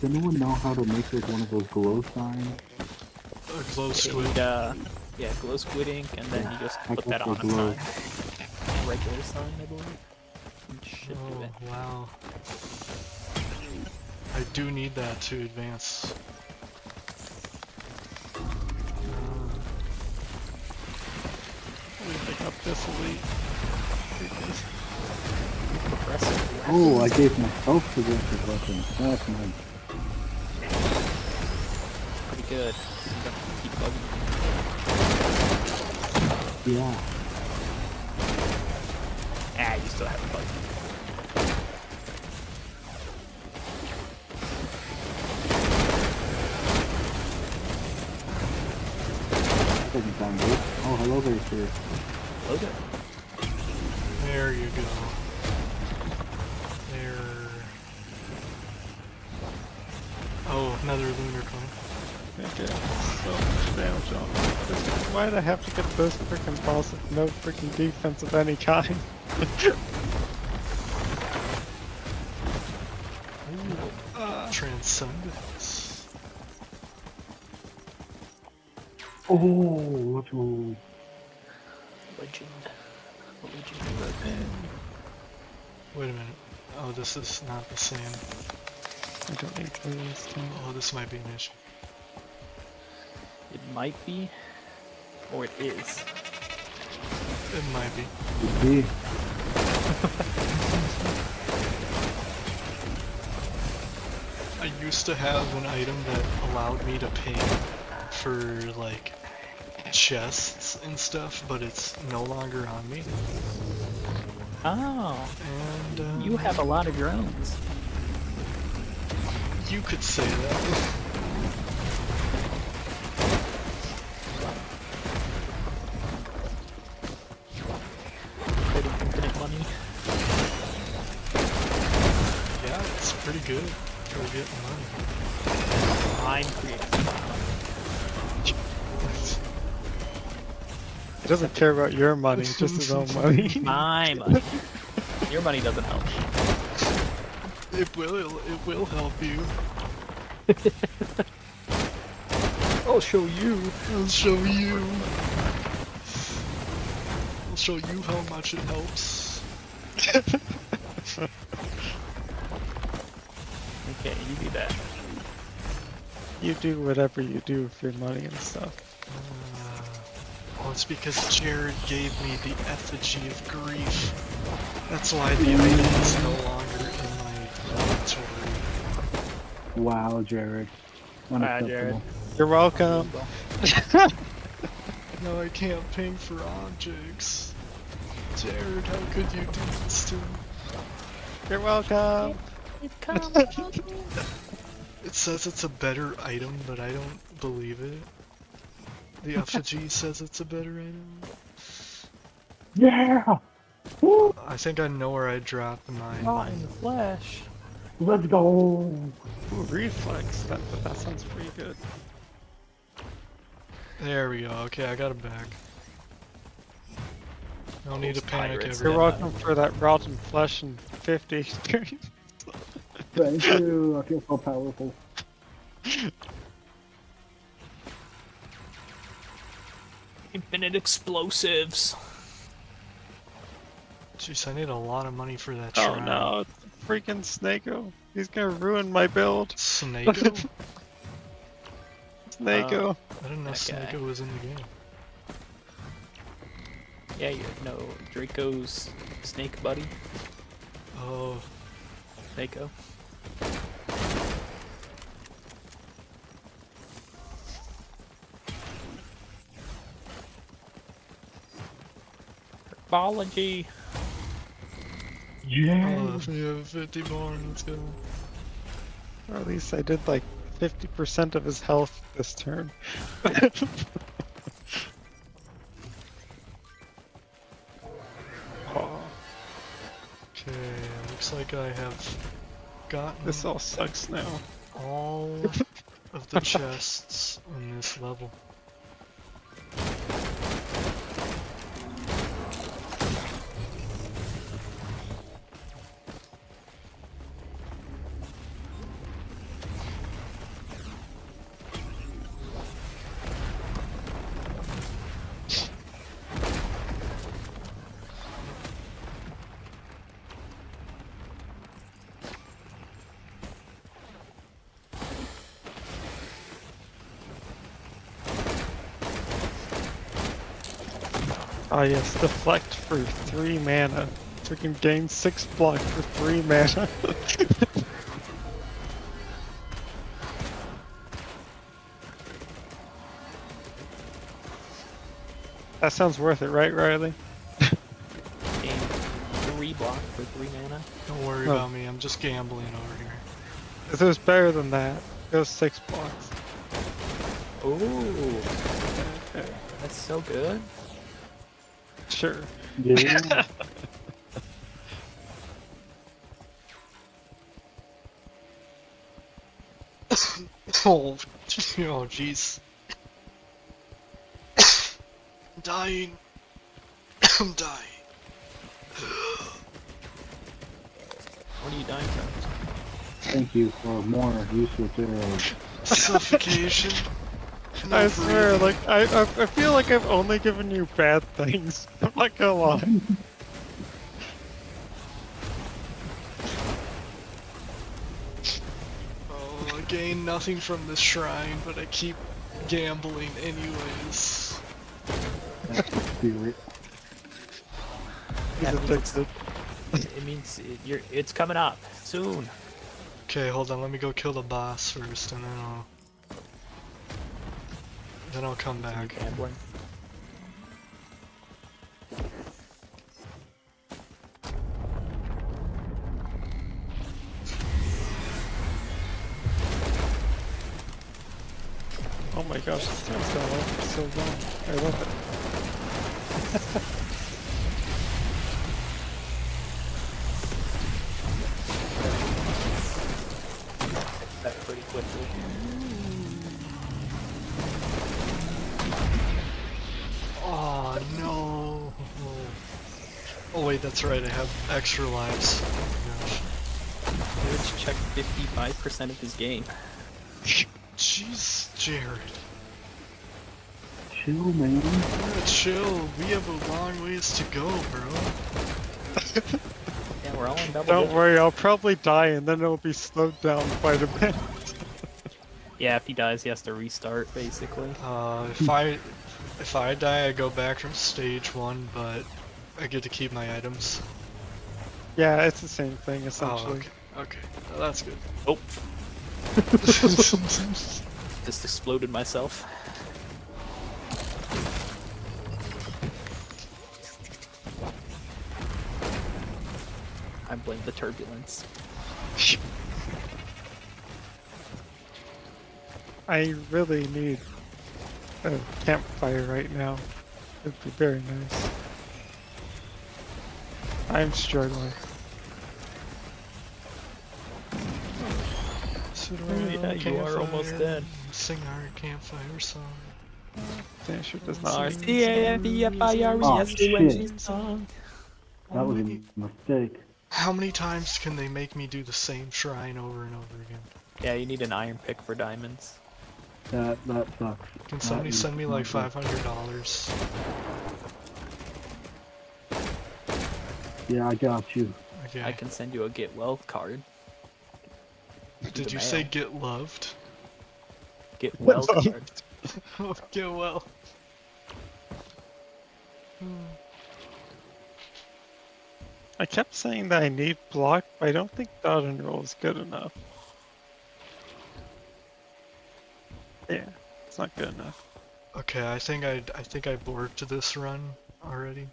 Does anyone know how to make like one of those glow signs? A glow squid. need, uh, yeah, glow squid ink, and then you just I put got that on a glow. sign. Regular sign, I believe. It should do Oh, it. wow. I do need that to advance. Uh, Leaving up this elite. Oh, I gave myself progressive weapons. That's nice. Pretty good. You don't have to keep bugging. Yeah. Ah, you still have a bug. That doesn't sound good. Oh, hello there, sir. Load it. there you go. Why'd I have to get those freaking balls with no freaking defense of any kind? Transcendence. Oh, let's go. Legend. Legend. Wait a minute. Oh, this is not the same. I don't need those two. Oh, this might be an issue. It might be, or it is. It might be. You be. I used to have an item that allowed me to pay for like chests and stuff, but it's no longer on me. Oh, And um, you have a lot of drones. you could say that. for getting money. I'm. He doesn't care about your money, just his own money. My money. Your money doesn't help. It will. It will help you. I'll show you. I'll show you. I'll show you how much it helps. Okay, you do that. you do whatever you do with your money and stuff. Uh, oh, it's because Jared gave me the effigy of grief. That's why the item is no longer in my inventory. Wow, Jared. Wow, Jared. You're welcome. No, I can't ping for objects. Jared, how could you do this to me? You're welcome. It says it's a better item, but I don't believe it. The effigy says it's a better item. Yeah! Woo! I think I know where I dropped mine. Not in the flesh. Let's go! Ooh, reflex. That, that sounds pretty good. There we go. Okay, I got it back. No need to panic, pirates. You're everyone. welcome for that rotten flesh and 50 experience. Thank you, I feel so powerful. Infinite explosives. Jeez, I need a lot of money for that Oh shrine. no, it's freaking Snako. He's gonna ruin my build. Snako? Uh, Snako. I didn't know That. Snako was in the game. Yeah, you know Draco's snake buddy, Oh, Snako. Herbology. Yeah! oh, yeah, 50 more, let's go. or at least I did like 50% of his health this turn. oh, Okay, looks like I have gotten this all sucks now. all of the chests on this level. Oh yes, deflect for three mana. Freaking gain six block for three mana. that sounds worth it, right, Riley? Gain three block for three mana. Don't worry Oh. about me, I'm just gambling over here. If it was better than that, it was six blocks. Ooh, that's so good. Sure. Yeah. Oh, oh jeez. I'm dying. I'm dying. What are you dying from? Thank you for more useful arrows. Suffocation. No I swear, like I, I, I feel like I've only given you bad things. I'm not gonna lie. Oh, I gain nothing from this shrine, but I keep gambling anyways. That's the spirit. He's means addicted. It means it, you're. It's coming up soon. Okay, hold on, let me go kill the boss first, and then I'll... Then I'll come back. gambling. Oh my gosh, this time's gone on for so long. I love it. That pretty quickly. Wait, that's right, I have extra lives. Oh my gosh. Jared's checked 55% of his game. Jeez, Jared. Chill, man. Yeah, chill. We have a long ways to go, bro. Yeah, we're all in double Don't digits. worry, I'll probably die and then it'll be slowed down quite a bit. Yeah, if he dies, he has to restart, basically. Uh, if I if I die, I go back from stage one, but I get to keep my items. yeah, it's the same thing Oh, essentially. okay. Okay, Uh, that's good. Oh, just exploded myself. I blame the turbulence. I really need a campfire right now. It'd be very nice. I'm struggling. Yeah, you are almost dead. Sing our campfire song. Damn sure does oh, not. C-A-M-B-F-I-R-E-S-U-N-G oh, song. That was a mistake. How many times can they make me do the same shrine over and over again? Yeah, you need an iron pick for diamonds. That, that sucks. Can somebody send me like $500? Yeah, I got you. Okay. I can send you a get wealth card. Did the you say get loved? Get wealth card. Oh, get well. I kept saying that I need block, but I don't think dodge and roll is good enough. Yeah, it's not good enough. Okay, I think I I think I borked this run already.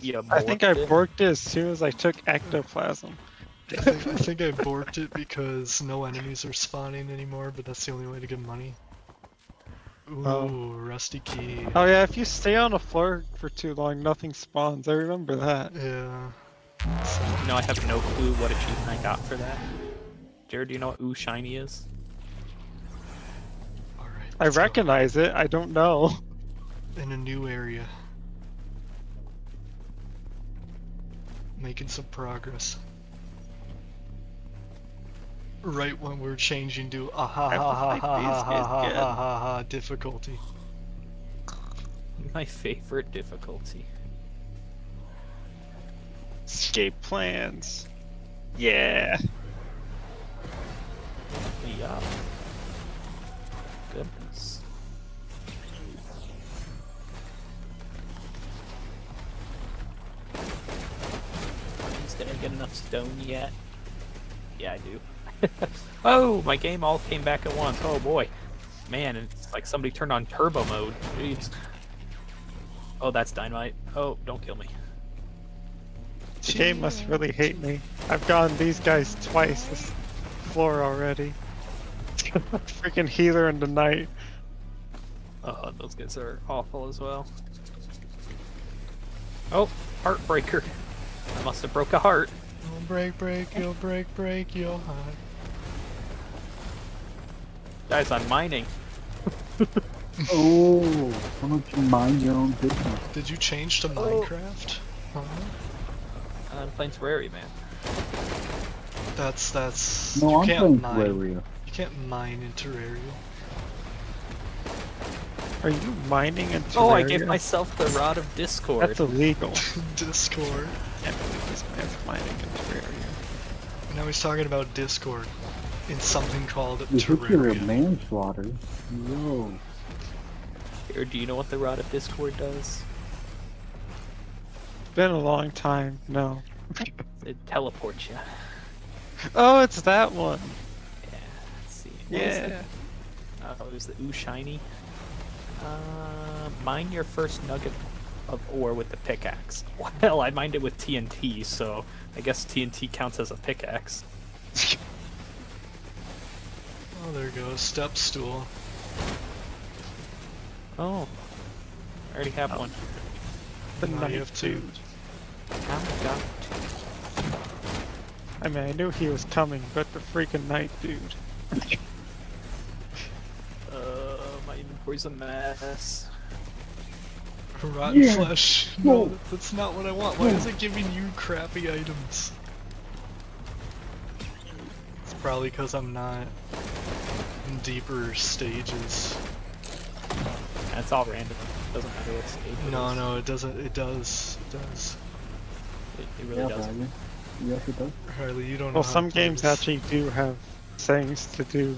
Yeah, I think I borked it. borked it as soon as I took ectoplasm. I think, I think I borked it because no enemies are spawning anymore, but that's the only way to get money. Ooh, Oh. rusty key. Oh yeah, if you stay on a floor for too long, nothing spawns. I remember that. Yeah. You know, I have no clue what achievement I got for that. Jared, do you know what Ooh Shiny is? Alright. I let's go. recognize it. I don't know. In a new area. Making some progress. Right when we're changing to ah ha ha ha ha ha ha ha ha ha difficulty. My favorite difficulty. Escape plans. Yeah. Yeah. Enough stone yet? Yeah, I do. oh, my game all came back at once. Oh boy. Man, it's like somebody turned on turbo mode. Jeez. Oh, that's dynamite. Oh, don't kill me. The game must really hate me. I've gone these guys twice this floor already. Freaking healer in the night. Oh, those guys are awful as well. Oh, heartbreaker. I must have broke a heart. You'll break, break, you'll break, break, you'll hide. Guys, I'm mining. Oh, how much you mind your own business? Did you change to Oh. Minecraft? Huh? I'm playing Terraria, man. That's that's No, you I'm can't playing mine. Terraria. You can't mine in Terraria. Are you mining in Terraria? Oh, I gave myself the Rod of Discord. That's illegal. Discord. Can't believe this man's mining in Terraria. Now he's talking about Discord in something called You think you're a Terraria. manslaughter? Yo. Or do you know what the Rod of Discord does? It's been a long time. No. It teleports you. Oh, it's that one. Yeah, let's see. What was the- Yeah. Oh, it was the Ooh Shiny. Uh, mine your first nugget of ore with the pickaxe. Well, I mined it with TNT, so I guess TNT counts as a pickaxe. Oh, there goes step stool. Oh, I already have one. The Now you night have two. dude. Now I got two. I mean, I knew he was coming, but the freaking night dude. Uh, my inventory's a mess. Rotten Yeah. flesh. No, No. that's not what I want. Why is it giving you crappy items? It's probably because I'm not in deeper stages. That's all random. It doesn't matter what stage. No, no, it doesn't. It does. It does. It, it really yeah, does. Riley. Yes, it does. Riley, you don't know. Well, how some games this. actually do have things to do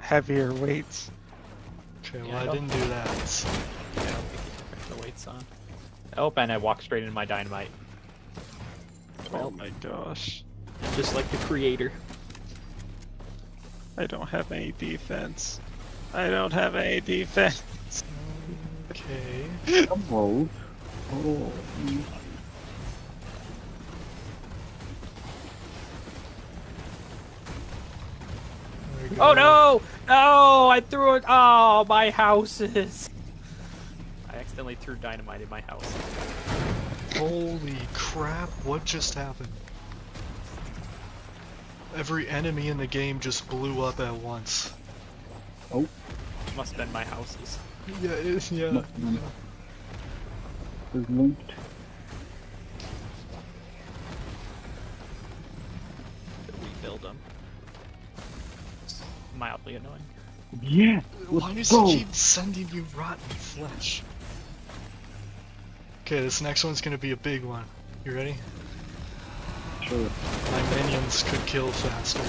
heavier weights. Okay, well, Yeah, I I didn't do that. so- Yeah, I don't think you can put the weights on. Oh, and I walked straight into my dynamite. Oh my gosh. just like the creator. I don't have any defense. I don't have any defense. Okay. Come on. Oh. Oh no! No! I threw it. Oh, my houses. I accidentally threw dynamite in my house. Holy crap! What just happened? Every enemy in the game just blew up at once. Oh. Must have been my houses. Yeah, it is, yeah. Must have linked. Rebuild them. It's mildly annoying. Yeah. Why does go. he keep sending you rotten flesh? Okay, this next one's gonna be a big one. You ready? Sure. My minions could kill faster.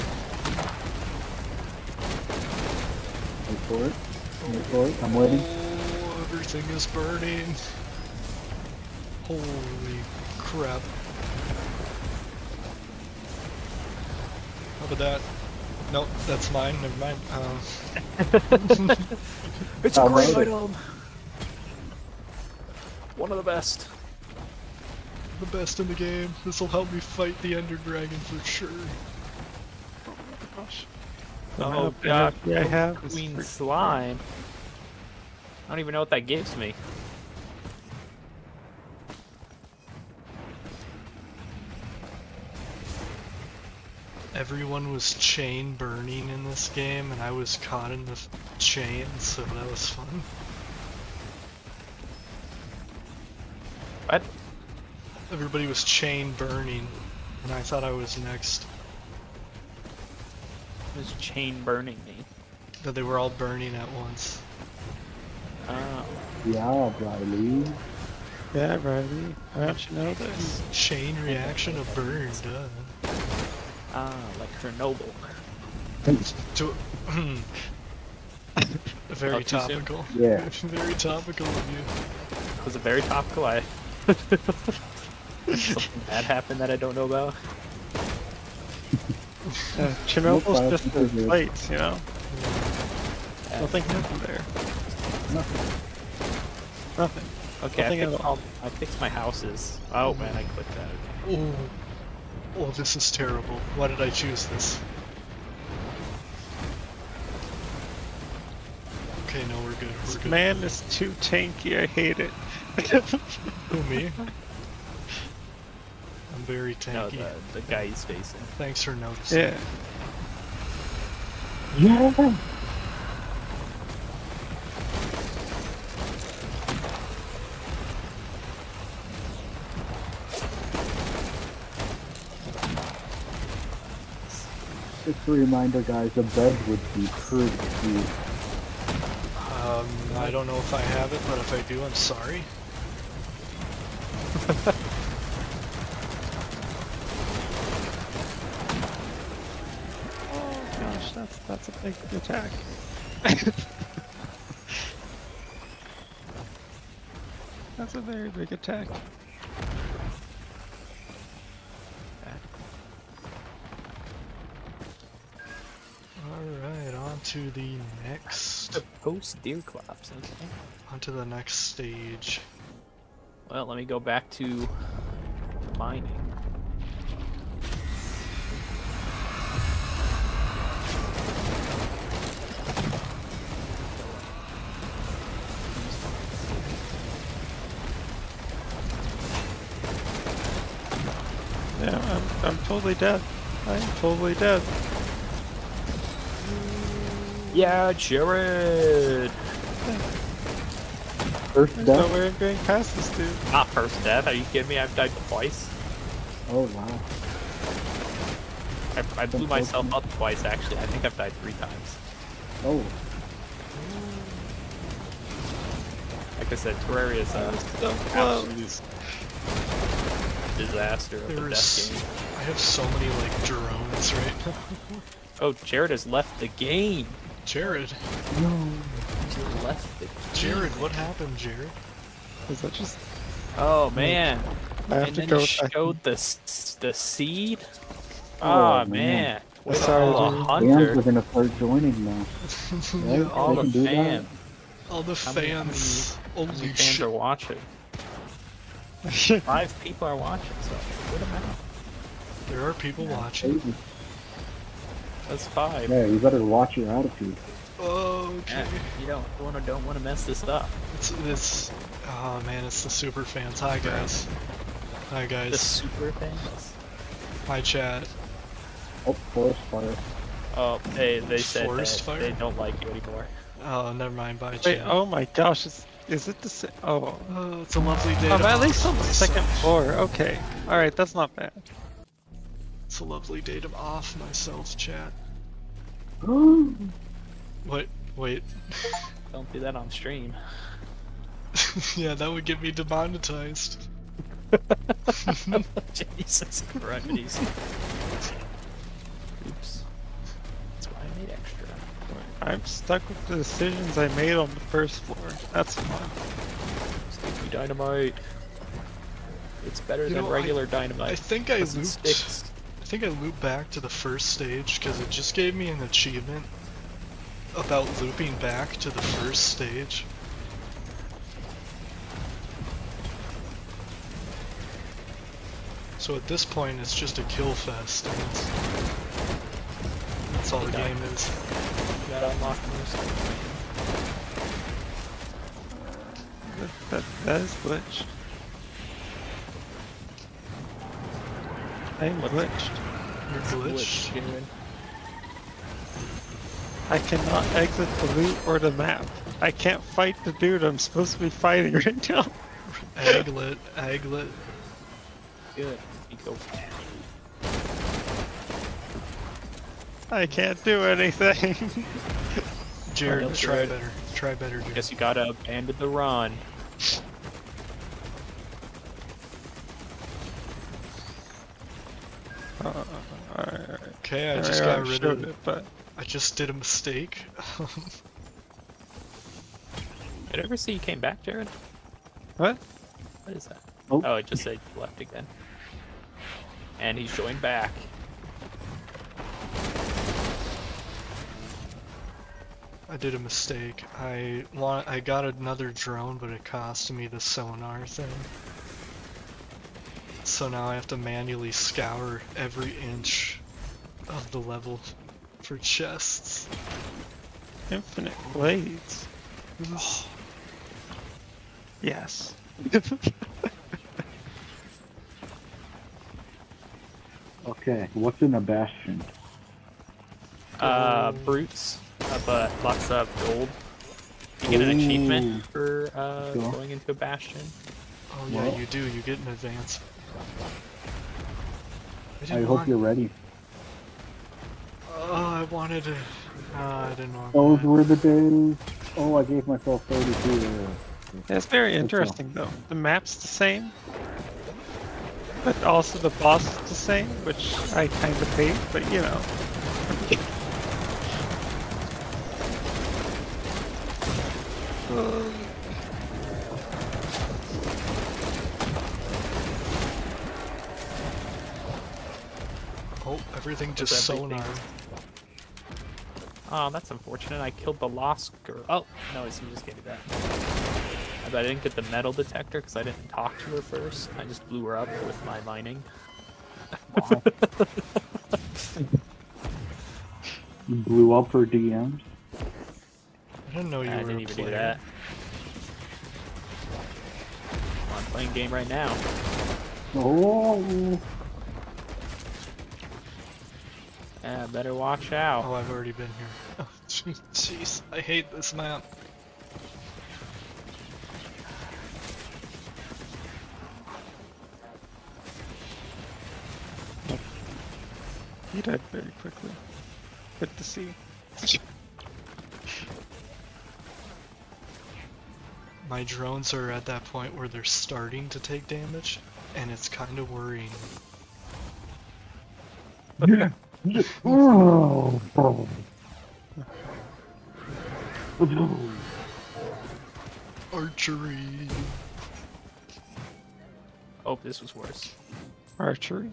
Wait for it. Wait for it. I'm waiting. Oh, everything is burning. Holy crap. How about that? Nope, that's mine. Never mind. Um, It's a a great great Alright. item. One of the best. the best in the game. This will help me fight the Ender Dragon for sure. Oh my Gosh. Oh amount of god, energy I have is Queen slime. I don't even know what that gives me. Everyone was chain burning in this game, and I was caught in the f- chain, so that was fun. What? Everybody was chain burning, and I thought I was next. This chain burning me. That they were all burning at once. Oh. Yeah, Riley. Yeah, Riley. Why don't you know this? Chain reaction of burn, duh. Ah, like Chernobyl. To very Oh, topical. Yeah. very topical of you. Was it very topical? I. Something bad happened that I don't know about. Uh, Chernobyl's Nope, I just think the we're good. plates, you know? Yeah. Nothing happened there. Nothing. Nothing. Okay, I Nothing at fixed, all. all, I fixed my houses. Oh man, I clicked that. Okay. Oh, oh, this is terrible. Why did I choose this? Okay, no, we're good. We're This good. man is too tanky, I hate it. Who me? I'm very tanky. No, the, the guy he's facing. Thanks for noticing. yeah. Yeah. Just a reminder, guys, a bed would be pretty cute. Um, I don't know if I have it, but if I do, I'm sorry. Oh gosh, that's that's a big attack. that's a very big attack. Alright, on to the next. Post deer collapse, Okay. On to the next stage. Well, let me go back to mining. Yeah, I'm I'm totally dead. I'm totally dead. Yeah, Jared. First There's no death? way of getting past this dude. Not first death. Are you kidding me? I've died twice. Oh wow. I, I blew myself up twice. Actually, I think I've died three times. Oh. Like I said, Terraria is a So absolute um, disaster of the There's. best game. I have so many, like, drones right now. Oh, Jared has left the game. Jared. No. He left the game. Jared, what happened, Jared? Is that just? Oh man. I have and to then go. you I- showed the the seed. Oh, Oh, man. man. With Sorry, all the Fans are gonna start joining now. Right? All the can do that? fans. All the How many- how many- fans. How many Holy fans shit. are watching? Five people are watching, so good amount. There are people watching. Crazy. That's five. Yeah, you better watch your attitude. Okay. Yeah, you don't want to don't want to mess this up. It's this. Oh man, it's the super fans. Hi guys. Hi guys. The super fans. Hi chat. Oh, forest fire. Oh, they they said Forest that fire? they don't like you anymore. Oh, never mind. Bye Wait, chat. oh my gosh, is, is it the same? Oh, Oh, it's a lovely day. I'm at least on the second floor. Okay, all right, that's not bad. It's a lovely day to off myself, chat. Oh, Wait, wait. Don't do that on stream. yeah, that would get me demonetized. Jesus Christ. Oops. That's why I made extra. I'm stuck with the decisions I made on the first floor. That's fun. Sticky dynamite. It's better You than know, I- regular dynamite. I think I looped. I think I looped back to the first stage because it just gave me an achievement about looping back to the first stage. So at this point, it's just a kill fest. And it's, that's all the game is. You gotta unlock more. That, that, that is glitched. I'm What's- glitched. You're glitched. Jared. I cannot exit the loot or the map. I can't fight the dude I'm supposed to be fighting right now. Aglet, aglet. Good. You go I can't do anything. Jared, Alright, try Jared. better. Try better, Jared. Guess you gotta abandon the run. Uh, alright, alright. Okay, I Alright, just got I've rid of it, but I just did a mistake. Did I ever see you came back, Jared? what? What is that? Oh. Oh, it just said you left again. And he's joined back. I did a mistake. I want I got another drone, but it cost me the sonar thing. So now I have to manually scour every inch of the level for chests. Infinite blades. Yes. Okay, what's in a bastion? Uh, brutes, uh, but lots of gold. You get an Ooh. achievement for uh, Cool. going into a bastion. Oh yeah, Well- you do. You get an advance. I, I hope want- you're ready. I wanted to. Uh, I didn't want. Those that. were the days. Oh, I gave myself 32 there. Yeah, it's very interesting though. The map's the same, but also the boss is the same, which I kind of hate. But you know, Oh, everything just everything- sonar. Oh, that's unfortunate. I killed the lost girl. Oh, no, it's just gave me that. I I didn't get the metal detector because I didn't talk to her first. I just blew her up with my mining. Wow. you blew up her DMs. I didn't know you I were didn't even player. do that. I'm playing game right now. Oh, Yeah, better watch out. Oh, I've already been here. Oh, jeez, I hate this map. he died very quickly. Good to see. My drones are at that point where they're starting to take damage, and it's kind of worrying. yeah. Archery. Oh, this was worse. Archery.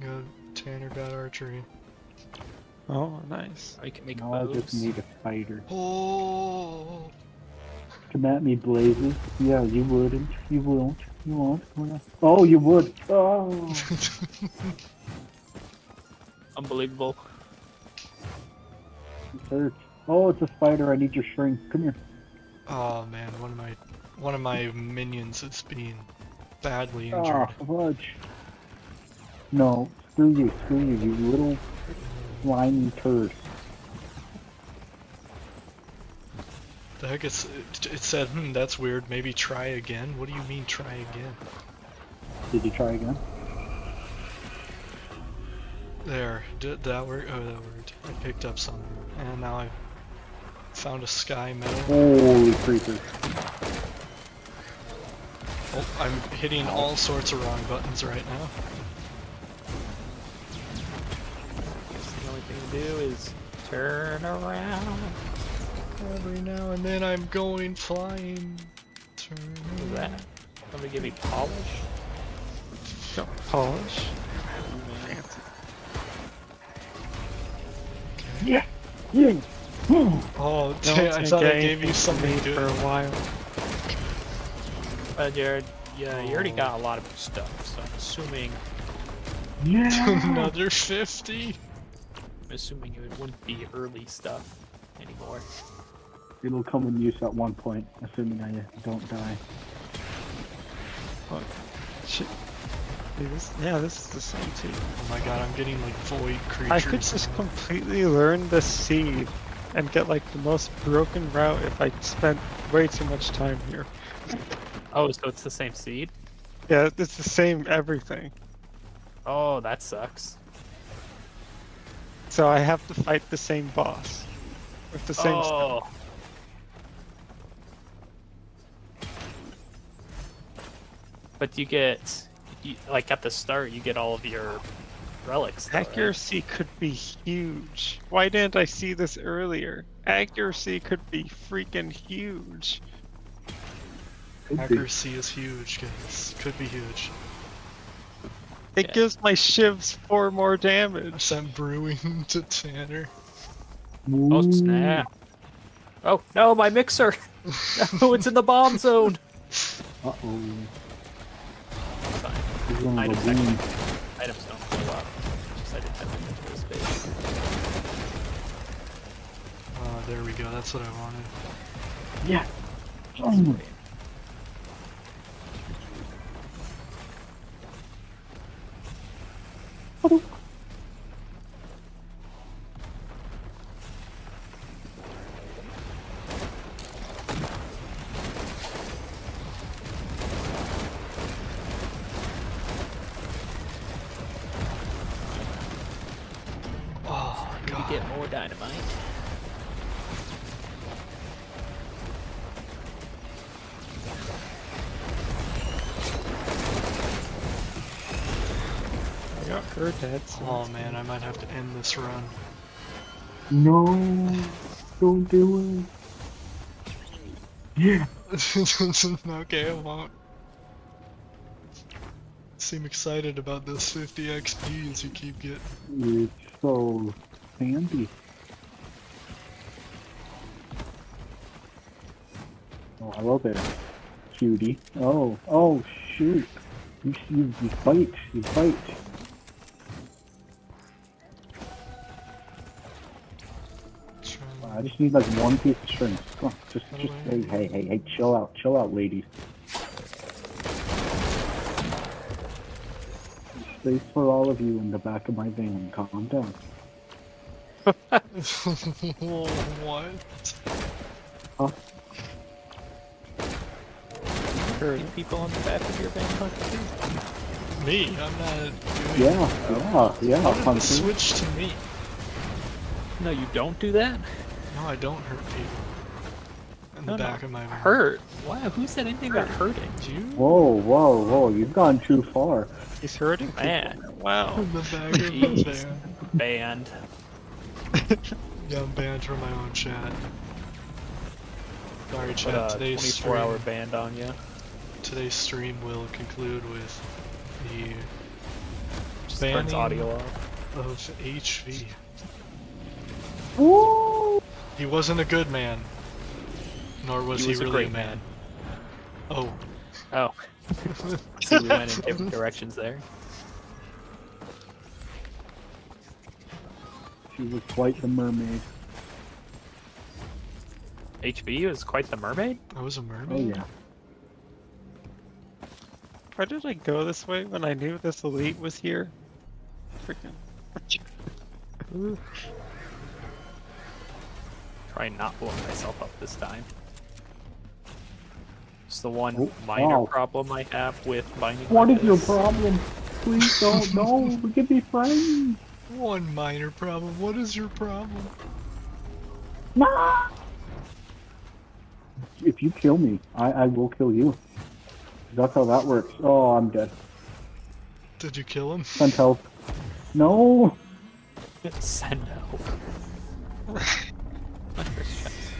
Good. Tanner got archery. Oh, nice. I can make Now I just need a fighter. Oh. Come at me, Blazes. Yeah, you wouldn't. You won't. You won't. Oh, you would. Oh. Unbelievable. It hurts. Oh, it's a spider. I need your shrink. Come here. oh man, one of my one of my minions is being badly injured. Ah, injured. fudge. No, screw you. Screw you, you little slimy turd. The heck is it, it said, hmm, that's weird. Maybe try again. What do you mean try again? Did you try again? There, did that work? Oh, that worked. I picked up some, and now I found a sky metal. Holy creeper. Oh, I'm hitting all sorts of wrong buttons right now. Guess the only thing to do is turn around. Every now and then I'm going flying. Turn What is that? Somebody give me polish? Don't polish. Yeah. Yeah. Oh, No damn, I thought I gave you something me for a while. Uh, Jared, yeah, you already got a lot of stuff, so I'm assuming, Yeah. Another 50? I'm assuming it wouldn't be early stuff anymore. It'll come in use at one point, assuming I don't die. Shit. Dude, this, yeah, this is the same too. Oh my god, I'm getting like void creatures. I could just completely learn the seed and get like the most broken route if I spent way too much time here. Oh, so it's the same seed? Yeah, it's the same everything. Oh, that sucks. So I have to fight the same boss with the same stuff. oh. But you get, you, like at the start, you get all of your relics. though, right? Accuracy could be huge. Why didn't I see this earlier? Accuracy could be freaking huge. Could be. Accuracy is huge, guys. Could be huge. It Yeah. gives my shivs four more I damage. sent brewing to Tanner. Oh snap! Oh no, my mixer! No, it's in the bomb zone. Uh-oh. Fine. He's gonna Item go section. boom. Items don't fill up. Just I didn't have inventory space. Uh, there we go. That's what I wanted. Yeah. Mm. Oh got her dead. So Oh it's man, I might have to end this run. No. Don't do it. Yeah. okay, I won't. Seem excited about this 50 XP as you keep getting. It's so handy. Oh, I love it. cutie. Oh, oh, shoot. You, you, you fight, you fight. I just need like one piece of string. Come on, just, oh, just, hey, hey, hey, hey, chill out, chill out, ladies. Space for all of you in the back of my van. Calm down. what? Huh? her. People on the back of your van hunt Me? I'm not doing Yeah, yeah, yeah. How did Hunter. this switch to me? No, you don't do that. No, I don't hurt people. In No, the no. back of my van. Hurt? Why? Who said anything about hurting? You? Whoa, whoa, whoa! You've gone too far. He's hurting people. Man. Wow. In the back of the Jeez. van. Banned. Yeah, I'm banned from my own chat. Sorry, Put chat. a Today's 24 stream, hour band on you. today's stream will conclude with the Just Banning. audio off. of HV. Woo! He wasn't a good man. Nor was He he, was a really great a man. Oh. Oh. See, we went in different directions there. She was quite the mermaid. HV was quite the mermaid? I was a mermaid? Oh yeah. Why did I go this way when I knew this elite was here? Freaking. Try not blowing myself up this time. It's the one Oh, minor wow. problem I have with binding. What is your problem? Please don't. No, we can be friends. One minor problem. What is your problem? No. If you kill me, I, I will kill you. That's how that works. Oh, I'm dead. Did you kill him? Send help. No. Send help. My first chance.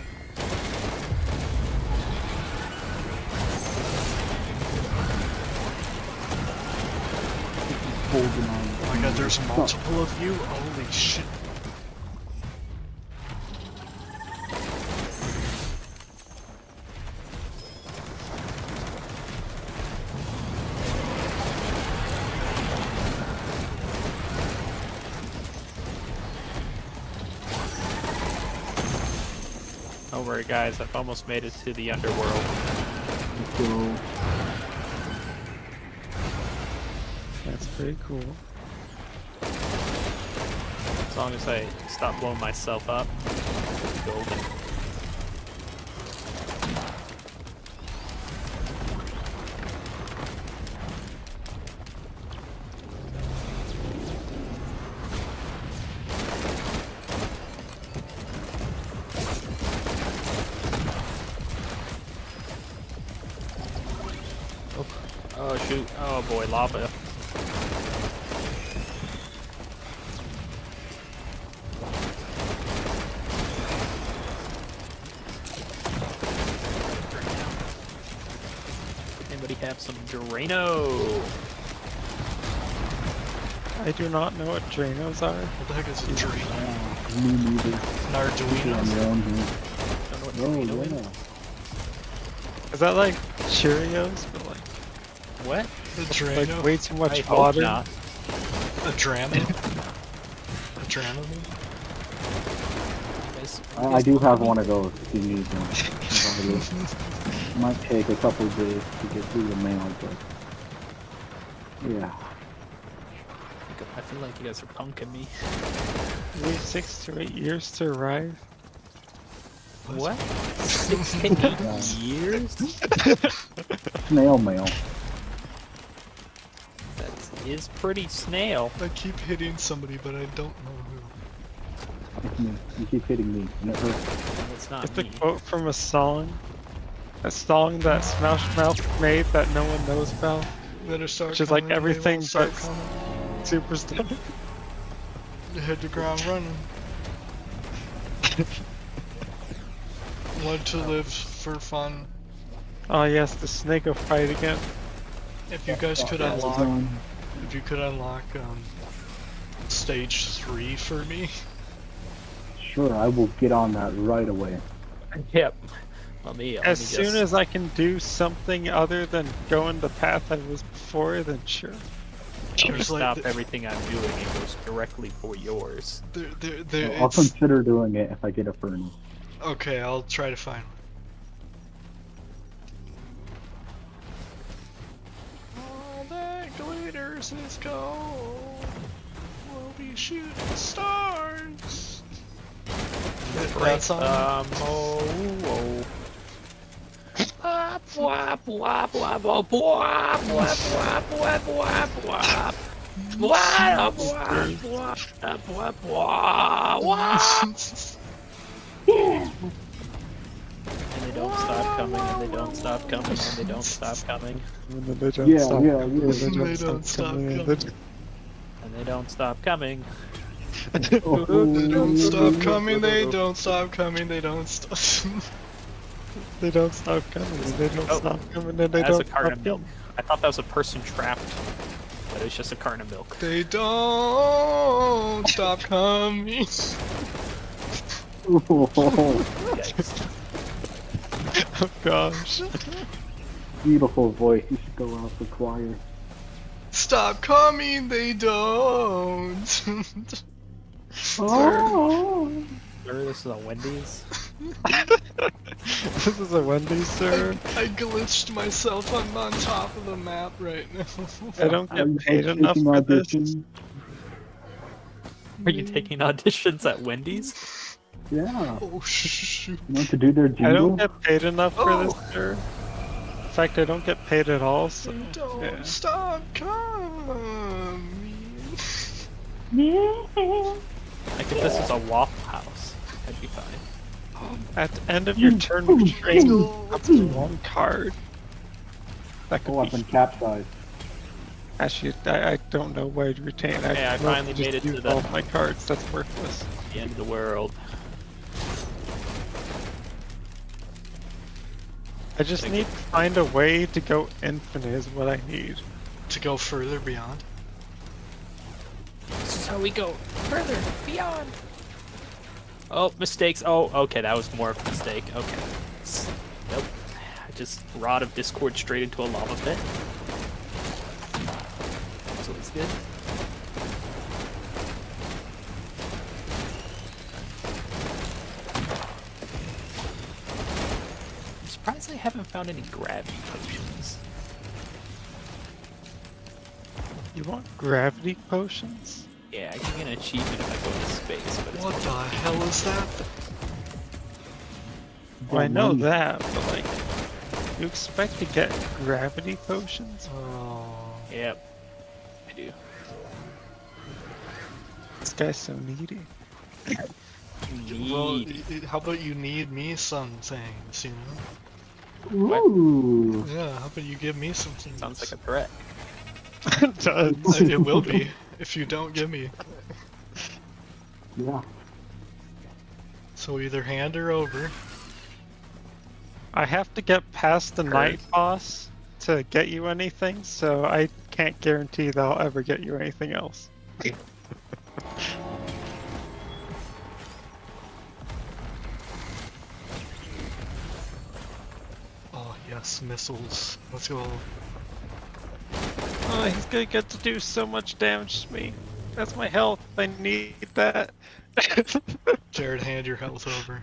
Oh my god, there's multiple of you? Holy shit. Worry, guys. I've almost made it to the underworld. So, That's pretty cool. As long as I stop blowing myself up, golden. Boy, lava. have some Drano. I do not know what Dranos are. What the heck is a dream? Uh, me neither. An Arduino? your. Don't know what Drano yeah. Is that like Cheerios, but like, is. What? A like way too much I hope water? not. A Drano? a Dramamine? You guys- you I, I do have one of those if you need one. If I do. Might take a couple days to get through the mail, but yeah. I feel like you guys are punking me. Wait six to eight years to arrive? What? Six to eight years? Snail mail. That is pretty snail. I keep hitting somebody, but I don't know who. You keep hitting me, and it hurts. It's not It's a me. quote from a song. A song that Smash Mouth made that no one knows about. Better start Which is like coming, they everything won't but- coming. Superstar. They hit the ground running. Want to oh. live for fun. oh yes, the snake will fight again. If you guys could That's unlock, on. If you could unlock um, stage three for me, Sure, I will get on that right away. Yep. Let me, let As me soon just- as I can do something other than going the path I was before, then sure. I'm gonna there's like stop th- everything I'm doing and goes directly for yours. there, there, there, I'll consider doing it if I get a furnace. okay, I'll try to find one. Is gold. We'll be shooting stars. That, song? Um, oh, oh. Wap, wap, wap, wap, wap, wap, wap, wap, wap, wap, wap. Wap, wap, wap, wap, wap, wap, wap. And they don't stop coming, and they don't stop coming, and they don't stop coming, And they don't Yeah, stop yeah, coming, yeah. and They don't stop coming, and coming. they- and they don't stop coming. Oh, They don't stop coming, they don't stop coming, they don't stop. They don't stop coming, they don't Oh. stop coming, and they That's a don't carton of milk. I thought that was a person trapped, but it's just a carton of milk. they don't stop coming. Oh. Yikes. Oh gosh. Beautiful voice. You should go out the choir. Stop coming, they don't. Oh. Sir, this is a Wendy's. this is a Wendy's, sir. I glitched myself. I'm on top of the map right now. I don't Are you get paid enough taking for this. Are you taking auditions at Wendy's? Yeah. Oh shoot. You want to do their I don't get paid enough for Oh. this, sir. In fact, I don't get paid at all, so. Don't Yeah. stop coming. Like if this is a Waffle House, I'd be fine. At the end of your turn of training, up to one card. That could Oh, I've be. been capsized. Actually, I, I don't know why I'd retain. I, Okay, I mostly finally made it to the- all my cards. That's worthless. The end of the world. I just need to find a way to go infinite is what I need. To go further beyond. This is how we go further, beyond. Oh, mistakes. Oh, okay, that was more of a mistake. Okay. Nope. I just rod of discord straight into a lava pit. That's always good. Surprised I haven't found any gravity potions. You want gravity potions? Yeah, I can get an achievement if I go into space, but it's What the hell is that? Well, I know that, but like, you expect to get gravity potions? Oh. Yep. I do. This guy's so needy. Well, Need. i- i- how about you need me some things, you know? What? Ooh. Yeah, how about you give me something? Sounds like a threat. it does. it will be if you don't give me. Yeah. So either hand or over. I have to get past the Kurt. night boss to get you anything, so I can't guarantee that I'll ever get you anything else. Yes, missiles. Let's go. Oh, he's gonna get to do so much damage to me. That's my health. I need that. Jared, hand your health over.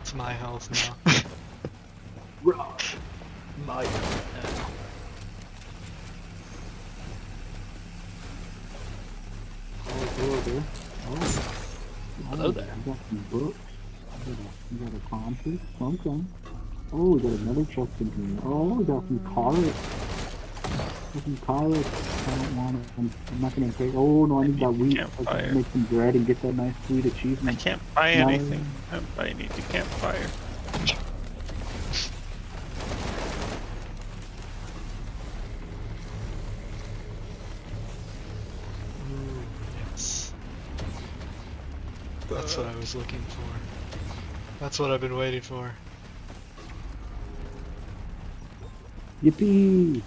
It's my health now. Rock. My. Oh, hello there. Oh. Hello there. You got some books. You got a, you got a compass. Okay. Oh, we got another chest in here. Oh, we got some carrots. Got some carrots. I don't want it. I'm, I'm not gonna take. Oh no, I need that wheat. I Campfire. can make some bread and get that nice sweet achievement. I can't buy No. anything. I need to campfire. That's what I was looking for. That's what I've been waiting for. Yippee!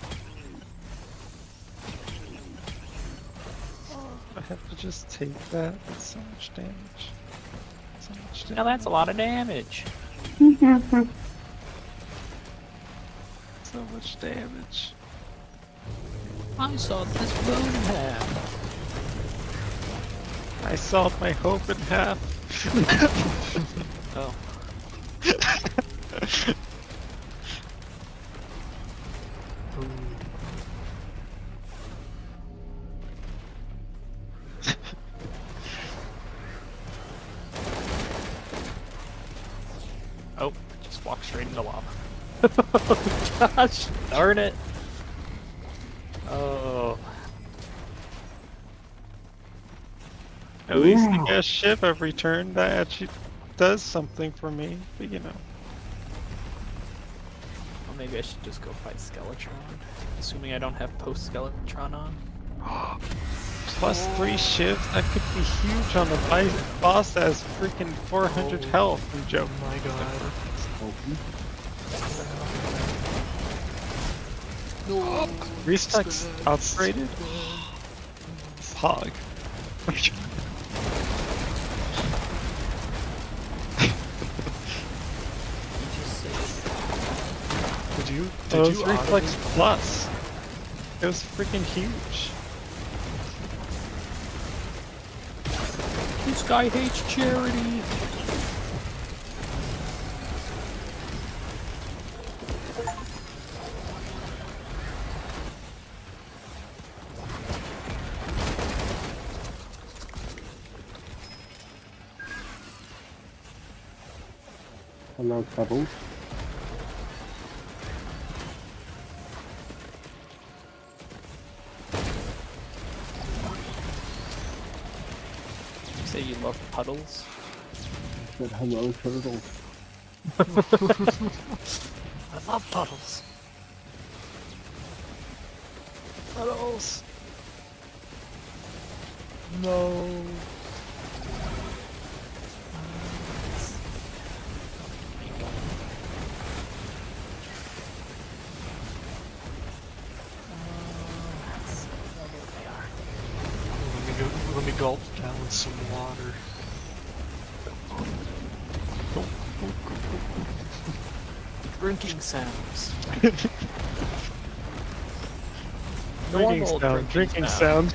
I have to just take that. That's so much damage. So much damage. Now that's a lot of damage. So much damage. I saw this moon in half. I saw my hope in half. Oh. Ooh. Oh, just walk straight into lava. Gosh, darn it. Oh. At least the Wow. gas ship every turn that actually does something for me. But you know, Well, maybe I should just go fight Skeletron. Assuming I don't have post Skeletron on. plus three shifts that could be huge on a bi- boss that has freaking 400 Oh. health from Joe. Oh my god. Okay. Restock's upgraded. Pog. You just say Did you? Did That was you Reflex Plus. It was freaking huge. this guy hates charity. Hello, Pebbles. Say you love puddles. I said hello, turtles. I love puddles. Puddles. No. Let me go. Let me gulp down some water. Drinking sounds. Drinking Normal sound. Drinking sound.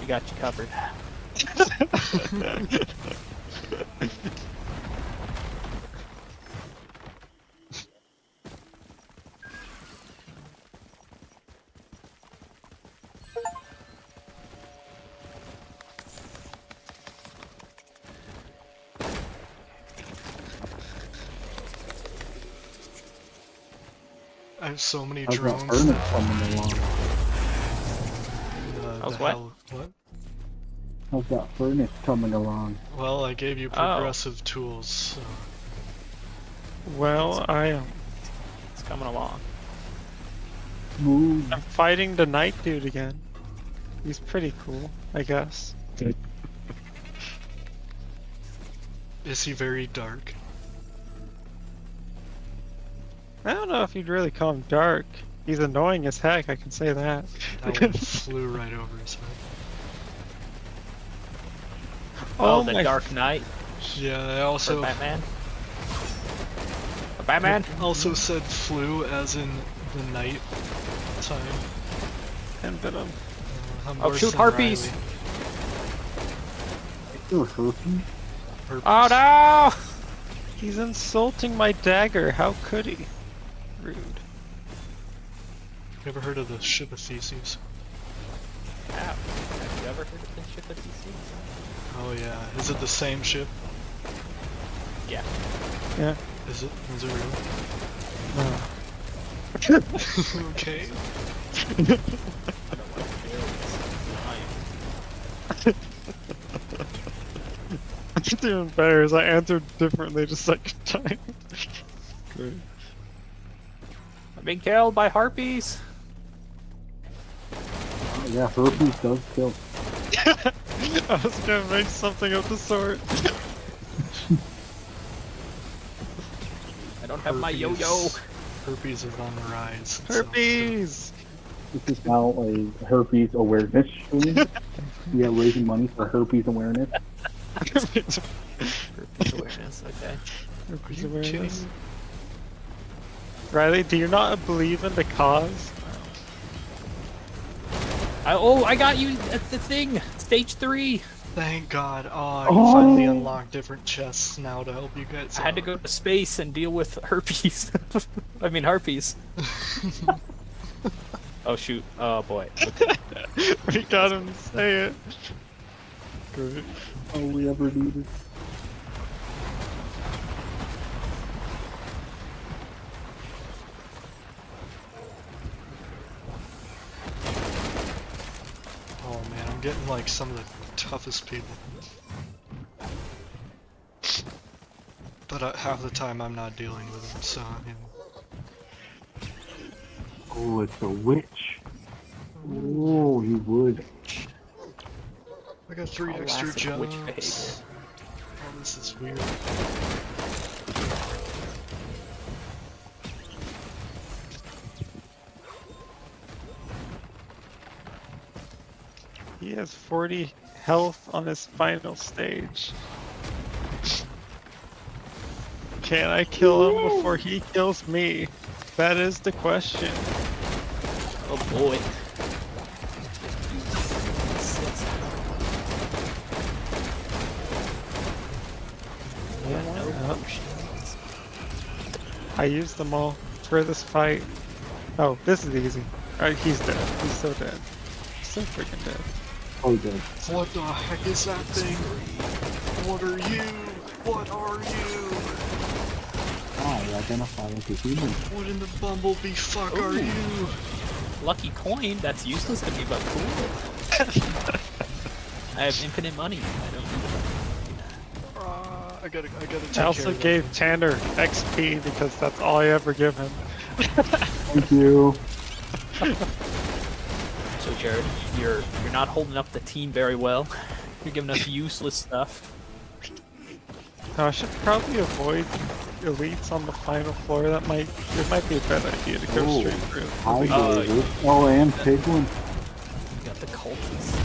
We got you covered. Have so many How's that drones. furnace now. coming along? Uh, How's the what? hell- what? How's that furnace coming along? Well, I gave you Oh. progressive tools. So. well, I am. It's coming along. Move. I'm fighting the night dude again. He's pretty cool, I guess. Is he very dark? I don't know if you'd really call him dark. He's annoying as heck, I can say that. That one flew right over his head. Oh, Oh the Dark Knight Yeah, I for also Batman. For Batman. also said flew as in the night time. And Venom. Uh, I'm Oh, shoot, harpies! Riley. Still herpes? Herpes. Oh no! He's insulting my dagger, how could he? Rude. You ever heard of the ship of Theseus? Ow. Have you ever heard of the ship of DC? Oh yeah. Is it the same ship? Yeah. Yeah. Is it? Is it real? No. okay. I don't want to feel this. It's even better as I answered differently the second time. Good. I'm being killed by harpies. Oh, yeah, herpes does kill. I was gonna make something of the sort. I don't have my yo-yo. Herpes is on the rise. so- Herpes! This is now a herpes awareness stream. we are raising money for herpes awareness. Herpes Herpes awareness. Okay. Are you awareness. kidding? Riley, do you not believe in the cause? I, oh, I got you. That's the thing. Stage three. Thank God. Oh, I can Oh. finally unlock different chests now to help you guys. I had to go to space and deal with herpes. I mean harpies. oh shoot. Oh boy. Okay. we got him to say it. Good. All we ever needed. Oh man, I'm getting like some of the toughest people. But uh, half the time I'm not dealing with them, so I mean, Oh, it's a witch. Oh, you would. I got three extra Classic jobs. witch. Oh, this is weird. He has 40 health on his final stage. Can I kill him before he kills me? That is the question. Oh boy. Yeah, no potions. I used them all for this fight. Oh, this is easy. Alright, he's dead. He's so dead. So freaking dead. Oh, good. What the heck is that thing? What are you? What are you? Ah, I identify as a human. What in the bumblebee fuck are you? Lucky coin. That's useless to me, but cool. I have infinite money. I don't need it. Uh, I gotta, I gotta take I care also of gave Tanner XP because that's all I ever give him. Thank you. So Jared, you're you're not holding up the team very well. You're giving us useless stuff. No, I should probably avoid elites on the final floor. That might it might be a bad idea to go Oh. straight through. Hi, Uh, David. Oh, and Piglin. You got the cultists.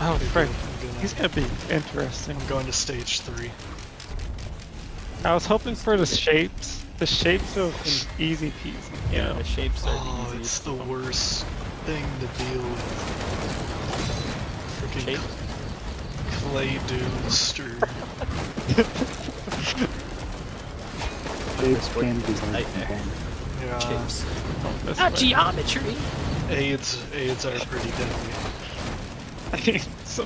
Oh, it. frick. He's gonna be interesting. I'm going to stage three. I was hoping for the shapes. The shapes are an easy peasy. You Yeah, know. the shapes are Oh, the it's the worst thing to deal with. Freaking Shape? clay dudes or Shapes can be nightmare. yeah, Shapes. This Not way. geometry. AIDS. AIDS are pretty deadly. I think so-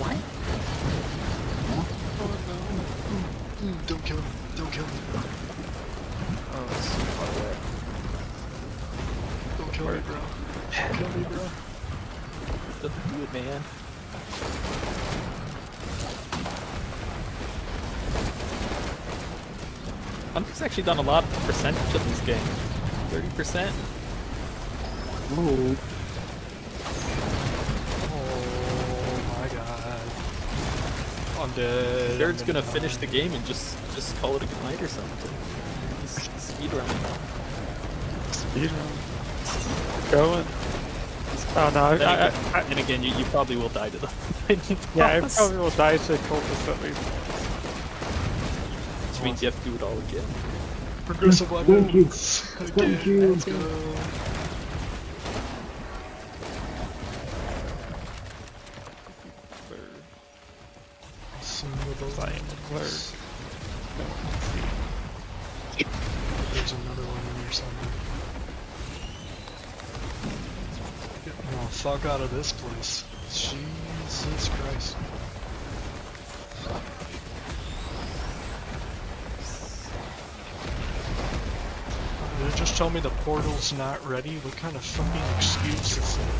What? Don't kill me! Don't kill me! Oh, it's so far away. Don't kill me, bro! Don't kill me, bro! Doesn't do it, man. Hunter's actually done a lot of percentage of this game. 30%? Oh, I'm dead. Jared's gonna finish the game and just just call it a good night or something. He's speedrunning. Speed run. Going. Oh no, I, I, I, and again, you, you probably will die to the yeah, I probably will die to cultists at least. Which means you have to do it all again. Progressive Thank you. weapons. Thank you. Let's go. Consumables. Blurred. There's another one in here somewhere. Get the fuck out of this place. Jesus Christ. Did it just tell me the portal's not ready? What kind of fucking excuse is that?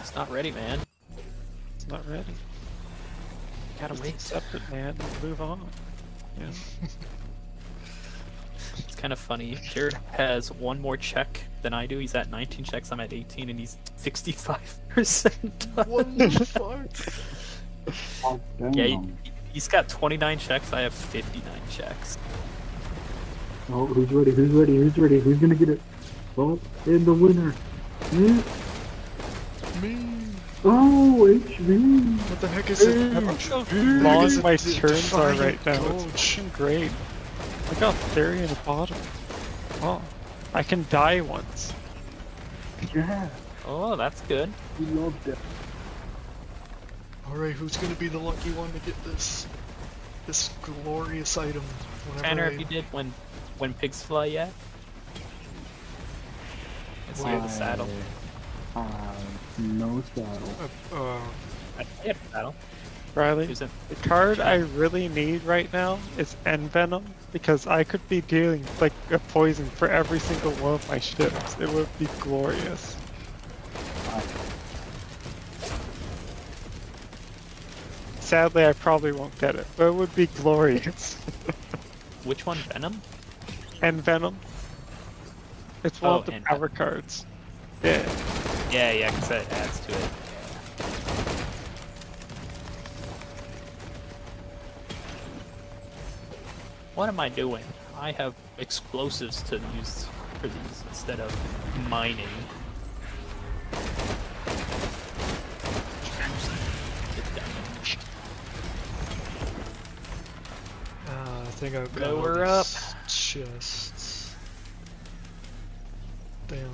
It's not ready, man. It's not ready. Gotta Just wait. accept it, man, and move on. Yeah. It's kind of funny. Jared has one more check than I do. He's at 19 checks. I'm at 18, and he's 65% done. What the fuck? Oh. Yeah, he, he's got 29 checks. I have 59 checks. Oh, who's ready? Who's ready? Who's ready? Who's gonna get it? Oh, and the winner. Yeah. Me. Oh, HV. What the heck is it? How Is long it my turns are right now. It's Coach? fucking great. Look how scary in the bottom. Oh, I can die once. Yeah, Oh, that's good. we love that. Alright, who's gonna be the lucky one to get this this glorious item? Whenever Tanner, I- if you did when when pigs fly yet? I see you have a saddle. Uh, no saddle. Uh, uh, I I have a saddle. Riley, Who's in? the card I really need right now is Envenom because I could be dealing like a poison for every single one of my ships. It would be glorious. Sadly, I probably won't get it, but it would be glorious. Which one? Venom? Envenom. It's one Oh, of the power cards. Yeah. Yeah, yeah, because that adds to it. What am I doing? I have explosives to use for these instead of mining. Uh, I think I've got her up. chests. Damn.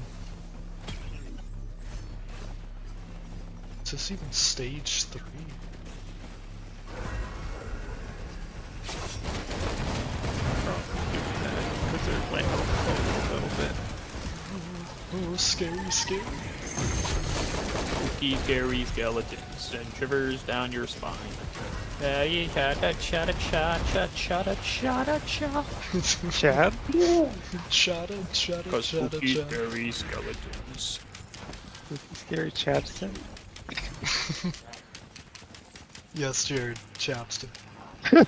Is this even stage three? Oh, oh, scary, scary. Spooky, scary skeletons and shivers down your spine. Chada, chada, chada, chada, chada, chada. Champion! Chada, chada, chada, chada. Spooky, scary skeletons. Spooky, scary Chadson? Yes, Jared, chapstick.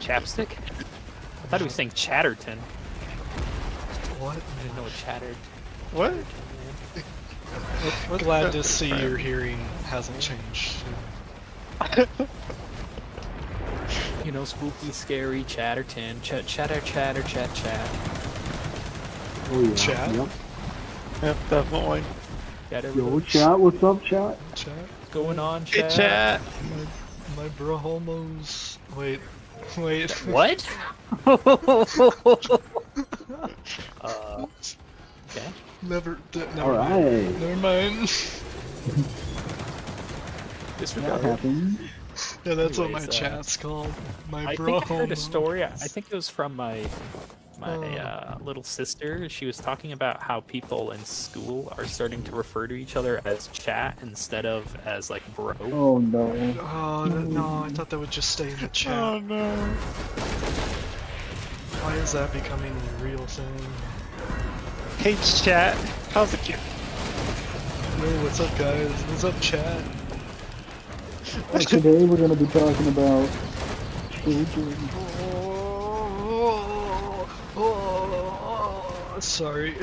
Chapstick? I thought he was saying Chatterton. What? I didn't know what chattered. What? What's Glad to see your hearing hasn't changed. You know, spooky, scary, Chatterton. Ch- chatter, chatter, chat, chat. Oh yeah. Chat? Yep. Yep, definitely. Got Yo, chat. What's up, chat? Chat? going on, Hey, chat. chat! My, my bro homos. Wait, wait. What? uh, okay. Never. Never All mind. Never mind. That Disregard. happened. yeah, that's what my uh, chat's called. My I bro think I heard a story. I I think it was from my my Oh. uh, little sister. She was talking about how people in school are starting to refer to each other as chat instead of as like bro. Oh no. Oh that, no, I thought that would just stay in the chat. Oh no. Why is that becoming a real thing? Hey, chat. How's it going? Yo, what's up, guys? What's up, chat? Uh, today we're gonna be talking about children. Oh, sorry.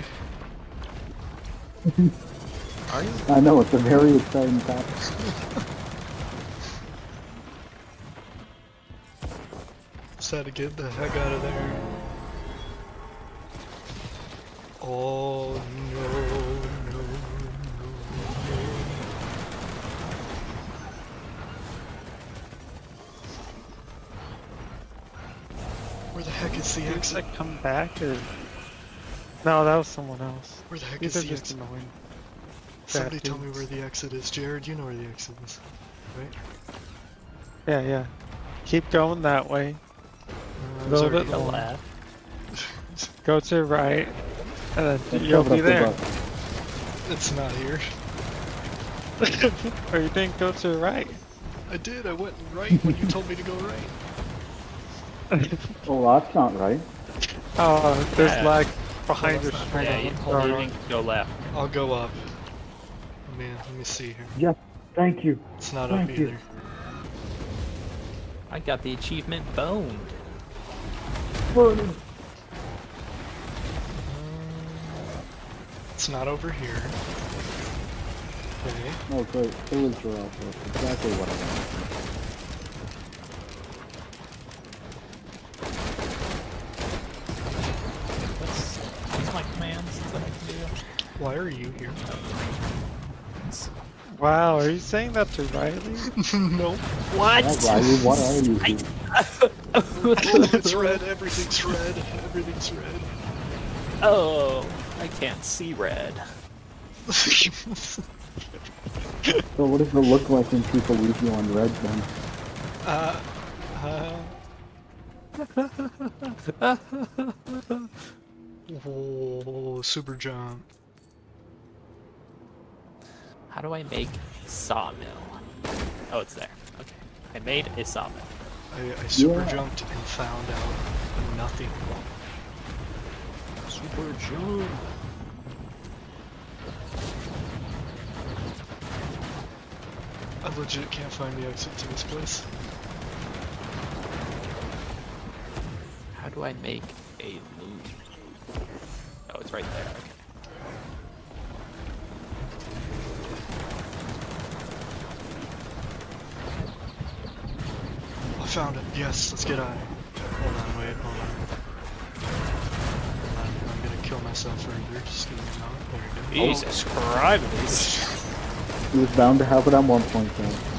I know, it's a very exciting topic. Just to get the heck out of there. Oh no. Where the heck is the Did exit? I come back or? No, that was someone else. Where the heck These is are the just exit? annoying. Somebody bad tell me where the exit is. Jared, you know where the exit is, right? Yeah, yeah. Keep going that way. Uh, A I little bit To going. more. left. Go to the right, and then Let's you'll be up the there. It's not here. or you didn't go to the right. I did. I went right when you told me to go right. Oh, that's not right. Oh, there's Yeah. lag behind your that's screen. Yeah, you, Hold you on. go left. I'll go up. Let me let me see here. Yes, thank you. It's not Thank up you. either. I got the achievement boned. Burning. Uh, it's not over here. Okay. Oh, great. Village route. That's exactly what I want. What's, what's my commands that I can do? Why are you here? Wow, are you saying that to Riley? no. What? Yeah, Riley, what are you doing? It's red. Everything's red. Everything's red. oh, I can't see red. So what does it look like when people leave you on red then? uh, uh. Whoa, super jump. How do I make sawmill? Oh, it's there. Okay. I made a sawmill. I, I super Yeah. jumped and found out nothing. Super jump. I legit can't find the exit to this place. How do I make a loom? Oh, it's right there. Okay. I found it. Yes, let's get out of here. Hold on, wait, hold on. Hold on, I'm gonna kill myself further. Just give me a moment. There we go. Jesus Christ. He was bound to have it at one point then.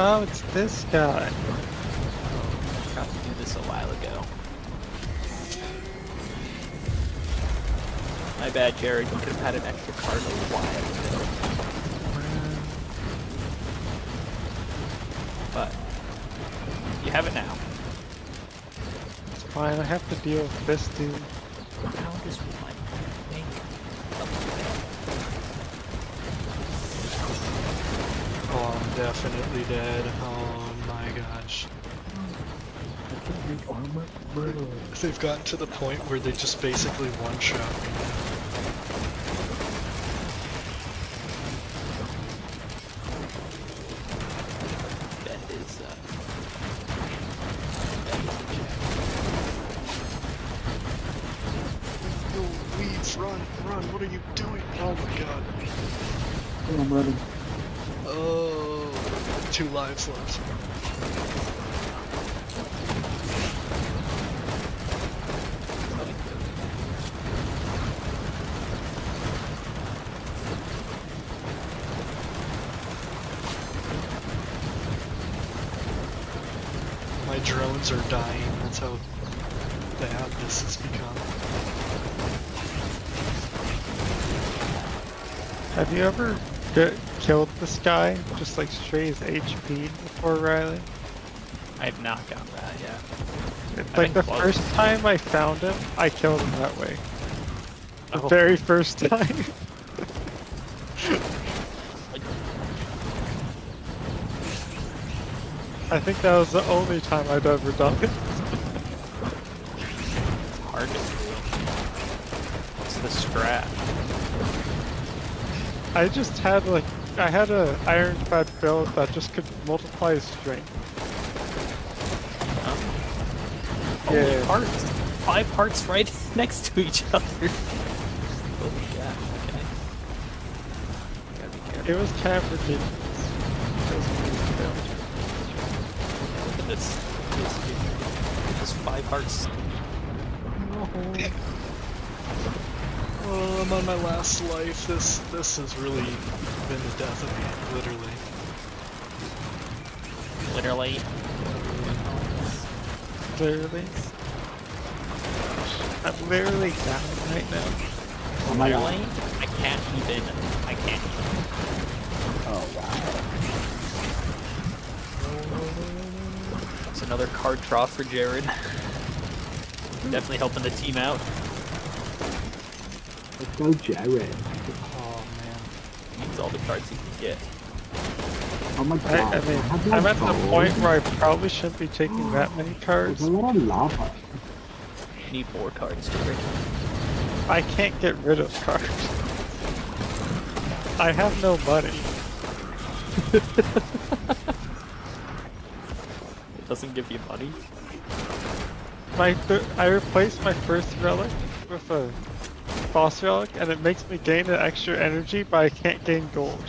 Oh, it's this guy. I got to do this a while ago. My bad, Jared. You could have had an extra card a while ago. But you have it now. It's fine, I have to deal with this dude. How does one make Oh, I'm definitely dead. Oh my gosh. They've gotten to the point where they just basically one shot me. that is uh that is a check. No, weeds, run, run, what are you doing? Oh my god. I'm ready. Two lives left. My drones are dying, that's how bad this has become. Have you ever get, killed this guy? Just like straight his HP before Riley? I have not got that yet. It's I've like the close. first time I found him, I killed him that way. The Oh. very first time. I think that was the only time I'd ever done it. It's hard to do. What's the strat? I just had like I had a ironclad build that just could multiply his strength. Um, Yeah. Holy parts. five hearts right next to each other. Holy god, okay. Gotta be careful. It was kind of ridiculous. It was really Look at this. this dude. Five hearts. Oh, I'm on my last life. This this has really been the death of me, literally. Literally. Literally. I'm literally down right now. Oh my god. I can't even. I can't even. Oh wow. It's another card draw for Jared. Definitely helping the team out. Let's go, Jared. Oh man. Needs all the cards he can get. Oh my God. I mean, I'm at the point where I probably shouldn't be taking that oh, many There's cards. a lot of lava. Need more cards, Jared. I can't get rid of cards. I have no money. It doesn't give you money. My th I replaced my first relic with a boss relic, and it makes me gain an extra energy, but I can't gain gold.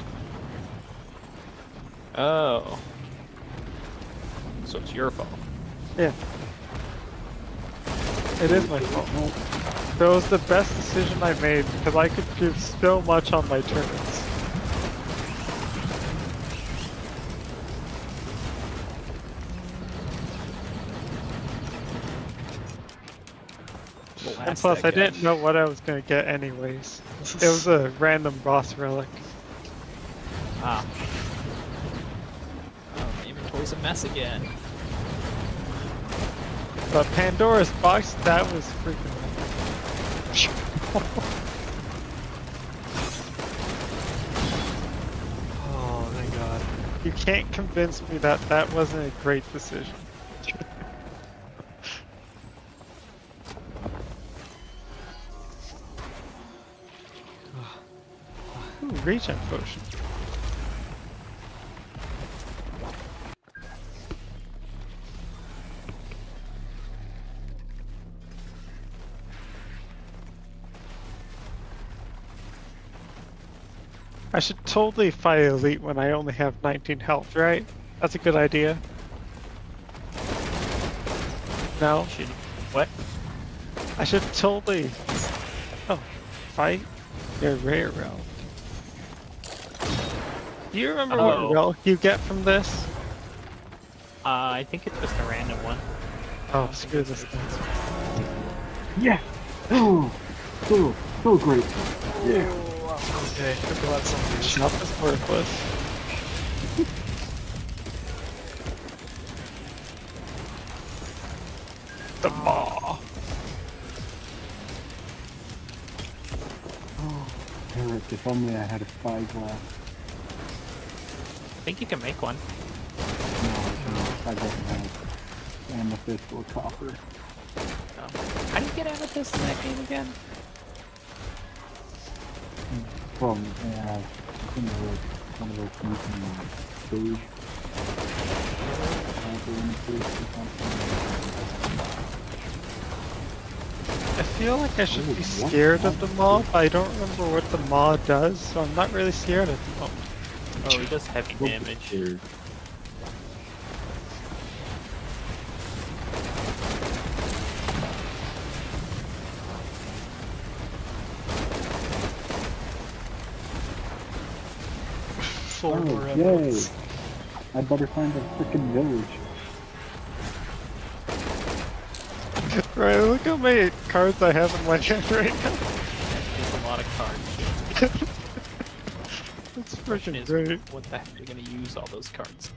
Oh. So it's your fault. Yeah. It is my fault. That was the best decision I made because I could do so much on my turns. And plus, I didn't know what I was gonna get anyways. It was a random boss relic. Ah. Oh, my inventory's a mess again. But Pandora's box, that was freaking. Oh, thank God. You can't convince me that that wasn't a great decision. Ooh, regen potion. I should totally fight elite when I only have 19 health, right? That's a good idea. No, Should what? I should totally. Oh, fight your rare relic. Do you remember Oh. what relic you get from this? Uh, I think it's just a random one. Oh, screw this thing. Yeah. Oh, so so great. Yeah. Okay, I'm glad somebody Shop is worthless. the maw. Oh, Eric, if only I had a spyglass. I think you can make one. No, I don't have amethyst or copper. Um, how do you get amethyst in that game again? From yeah, some of those one of those things in the stage. Copper amethyst or something. I feel like I should be scared of the mob. I don't remember what the mob does, so I'm not really scared at the moment. Oh, he does heavy damage. Here. Four oh, more Oh, yay! I better find a freaking village. Right, look how many cards I have in my hand right now. Question is, great. what the heck are you gonna use all those cards?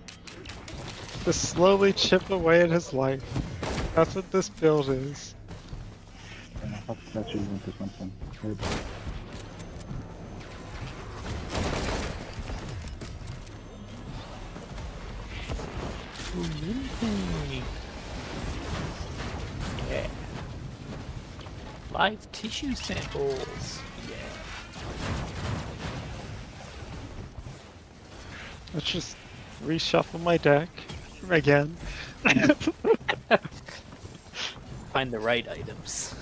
To slowly chip away at his life. That's what this build is. And I thought that should went to something. Good. Yeah. Live tissue samples. Let's just reshuffle my deck again. find the right items.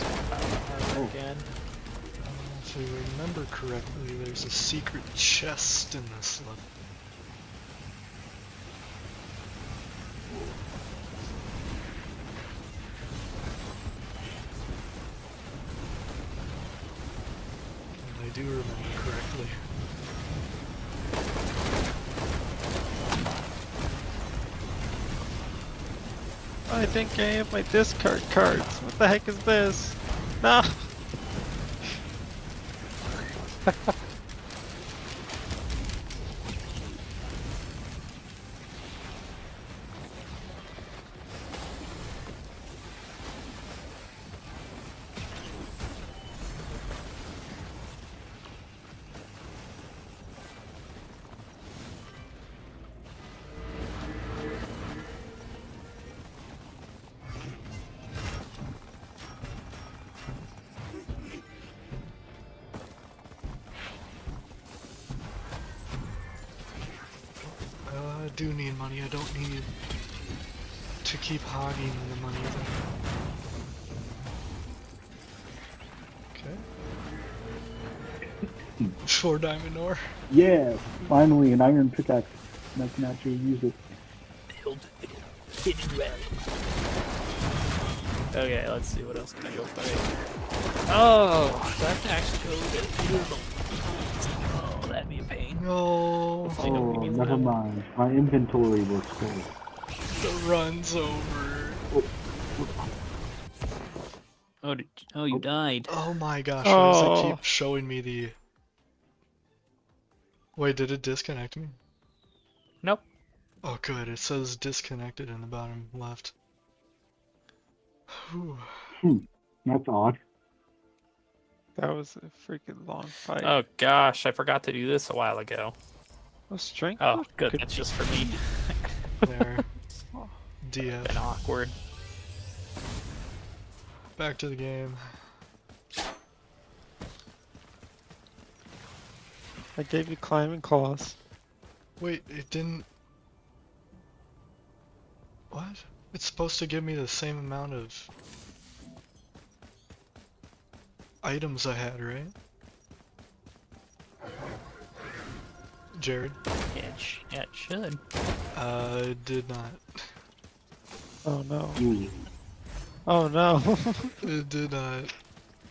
Swap out the armor Again. If I remember correctly, there's a secret chest in this level. And I do remember correctly. I think I have my discard cards. What the heck is this? No! diamond ore. Yeah, finally an iron pickaxe. And I can actually use it. Build hidden well. Okay, let's see what else can I go fight. Oh, do I have to actually go to Google? Oh, that'd be a pain. No, I Oh, never them. mind. My inventory was full. the run's over. Oh, did, oh, you died. Oh my gosh, why does Oh. it keep showing me the... Wait, did it disconnect me? Nope. Oh good, it says disconnected in the bottom left. Whew. Hmm, that's odd. That was a freaking long fight. Oh gosh, I forgot to do this a while ago. Oh, strength? Oh, good. That's just for me. There. Been DF. awkward. Back to the game. I gave you climbing claws. Wait, it didn't... What? It's supposed to give me the same amount of... items I had, right? Jared? Yeah, it, sh- yeah, it should. Uh, it did not. Oh no. Ooh. Oh no. It did not.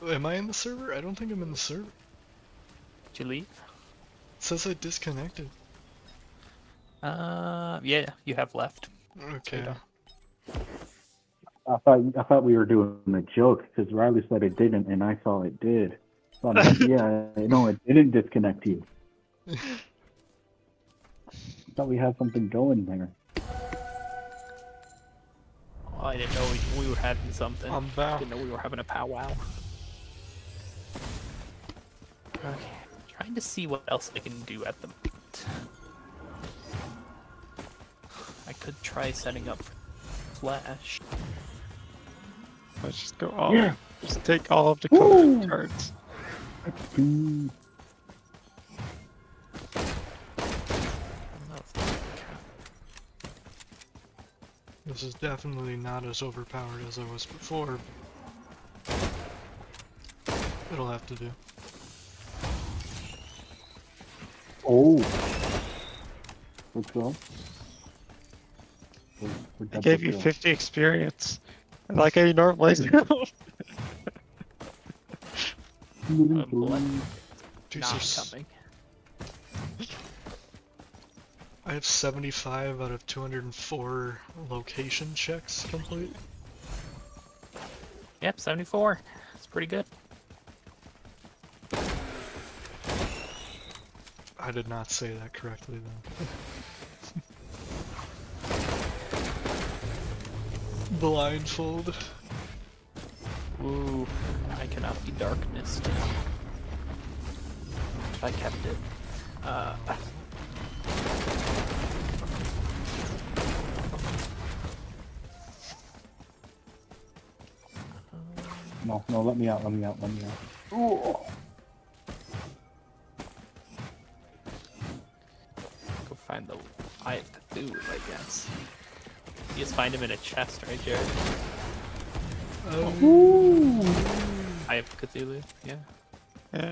Am I in the server? I don't think I'm in the server. Did you leave? It says I disconnected. Uh, yeah, you have left. Okay. I thought I thought we were doing a joke because Riley said it didn't, and I saw it did. So I'm like, yeah, no, it didn't disconnect you. I thought we had something going there. I didn't know we, we were having something. I'm back. Didn't know we were having a powwow. Okay, trying to see what else I can do at the moment. I could try setting up Flash. Let's just go all. Yeah. Just take all of the colored cards. Ooh. I don't know if that would count. This is definitely not as overpowered as I was before. It'll have to do. Oh. What's up? We're- we're I gave you kill. 50 experience. Like I normally do. Little boy. boy. Jeez, there's- Not coming. I have 75 out of 204 location checks complete. Yep, 74. It's pretty good. I did not say that correctly then. Blindfold. Ooh, I cannot be darkness now. I kept it. Uh, No, no, let me out, let me out, let me out. Oh. Cthulhu, I guess. You just find him in a chest, right, Jared? Um, Ooh. I have Cthulhu, yeah. Yeah.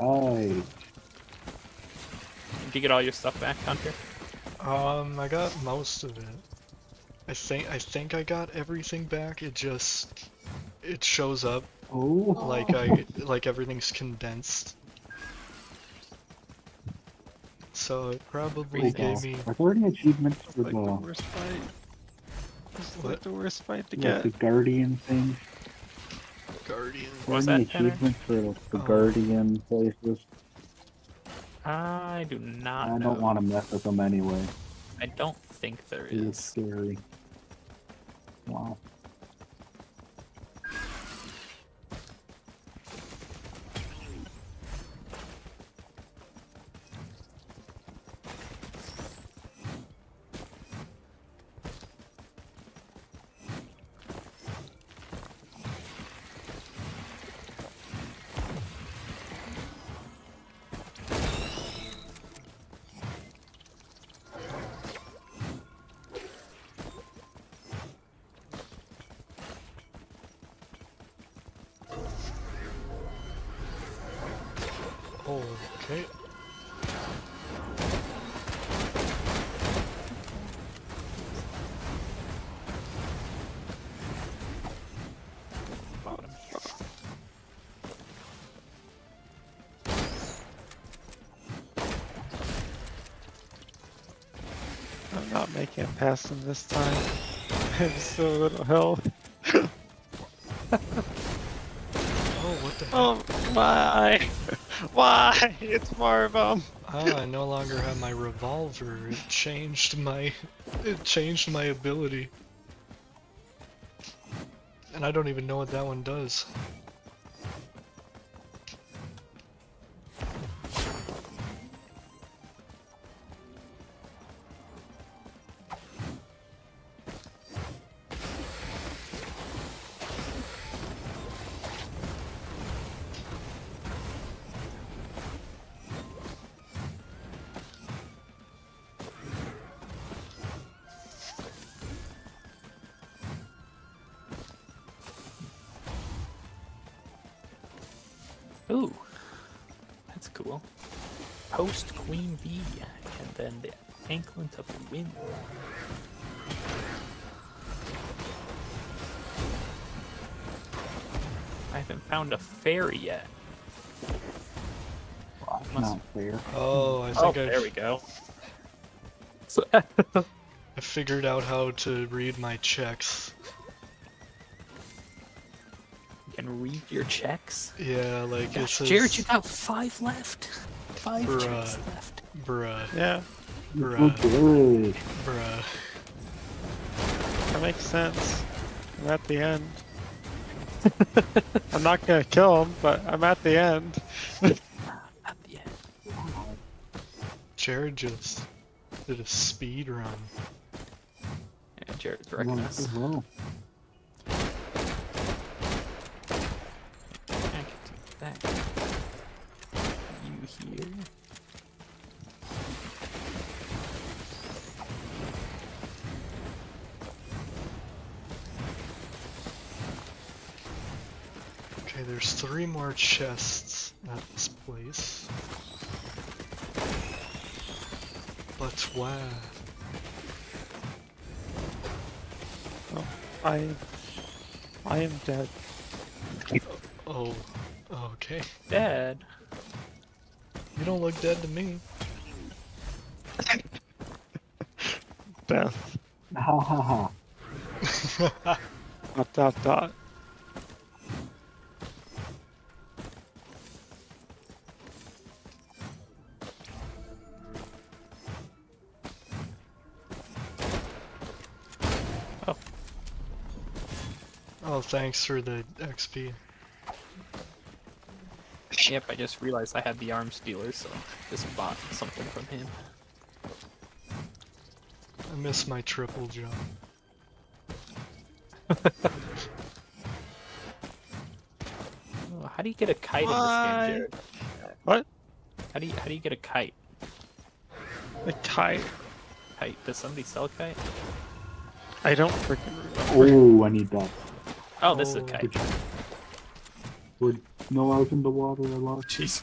All right. Did you get all your stuff back, Hunter? um, I got most of it. I think I think I got everything back. It just it shows up Oh. like I like everything's condensed. So it probably Freeze gave gas. me Are there any achievements for Like the the, worst fight. This is What? like the worst fight to like get. the guardian thing? Guardian. Are was that, Tanner? achievements for the, the Oh. guardian places? I do not I know. don't want to mess with them anyway. I don't think there It's is. scary. Wow. Okay. Bottom. I'm not making it past him this time. I have so little health. Oh, what the oh heck? Oh, why? Why? It's Marvum. Ah, I no longer have my revolver. It changed my it changed my ability. And I don't even know what that one does. Figured out how to read my checks. you can read your checks. Yeah, like it Gosh, says Jared, you got five left. Five Bruh. checks left. bruh, Yeah, Bruh. Okay. bruh. that makes sense. I'm at the end. I'm not gonna kill him, but I'm at the end. At the end. Jared just did a speed run. Yeah, Jared's Well, wrecking us. as well. I can do that. You here? Okay, there's three more chests at this place. But why? I, I am dead. Oh, oh okay. Dad. You don't look dead to me. Death. Ha ha ha. Dot dot dot. Oh, thanks for the XP. Yep, I just realized I had the arms dealer, so just bought something from him. I miss my triple jump. Oh, how do you get a kite in this game, Jared? What? How do you how do you get a kite? A kite. Kite? Does somebody sell kite? I don't freaking remember. Oh, I need that. Oh, this is a kite. Good job. Would no, I was in the water a lot. Jeez.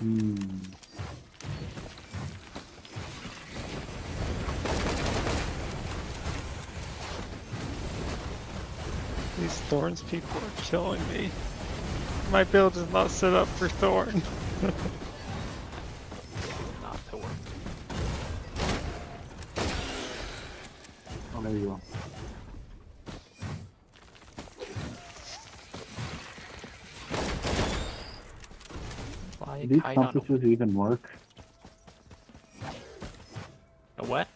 Hmm. These thorns people are killing me. My build is not set up for thorn. Not to work. Oh, there you go. Fly Do these kite on compasses even work? a, a what?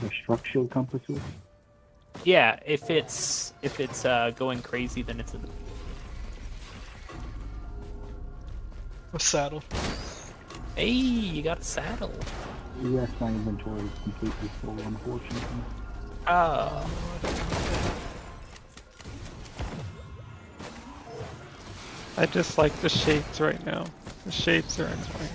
They're structural compasses? Yeah, if it's if it's uh, going crazy, then it's a A saddle. Hey, you got a saddle. Yes, my inventory is completely full, unfortunately. Oh, I just like the shapes right now. The shapes are annoying.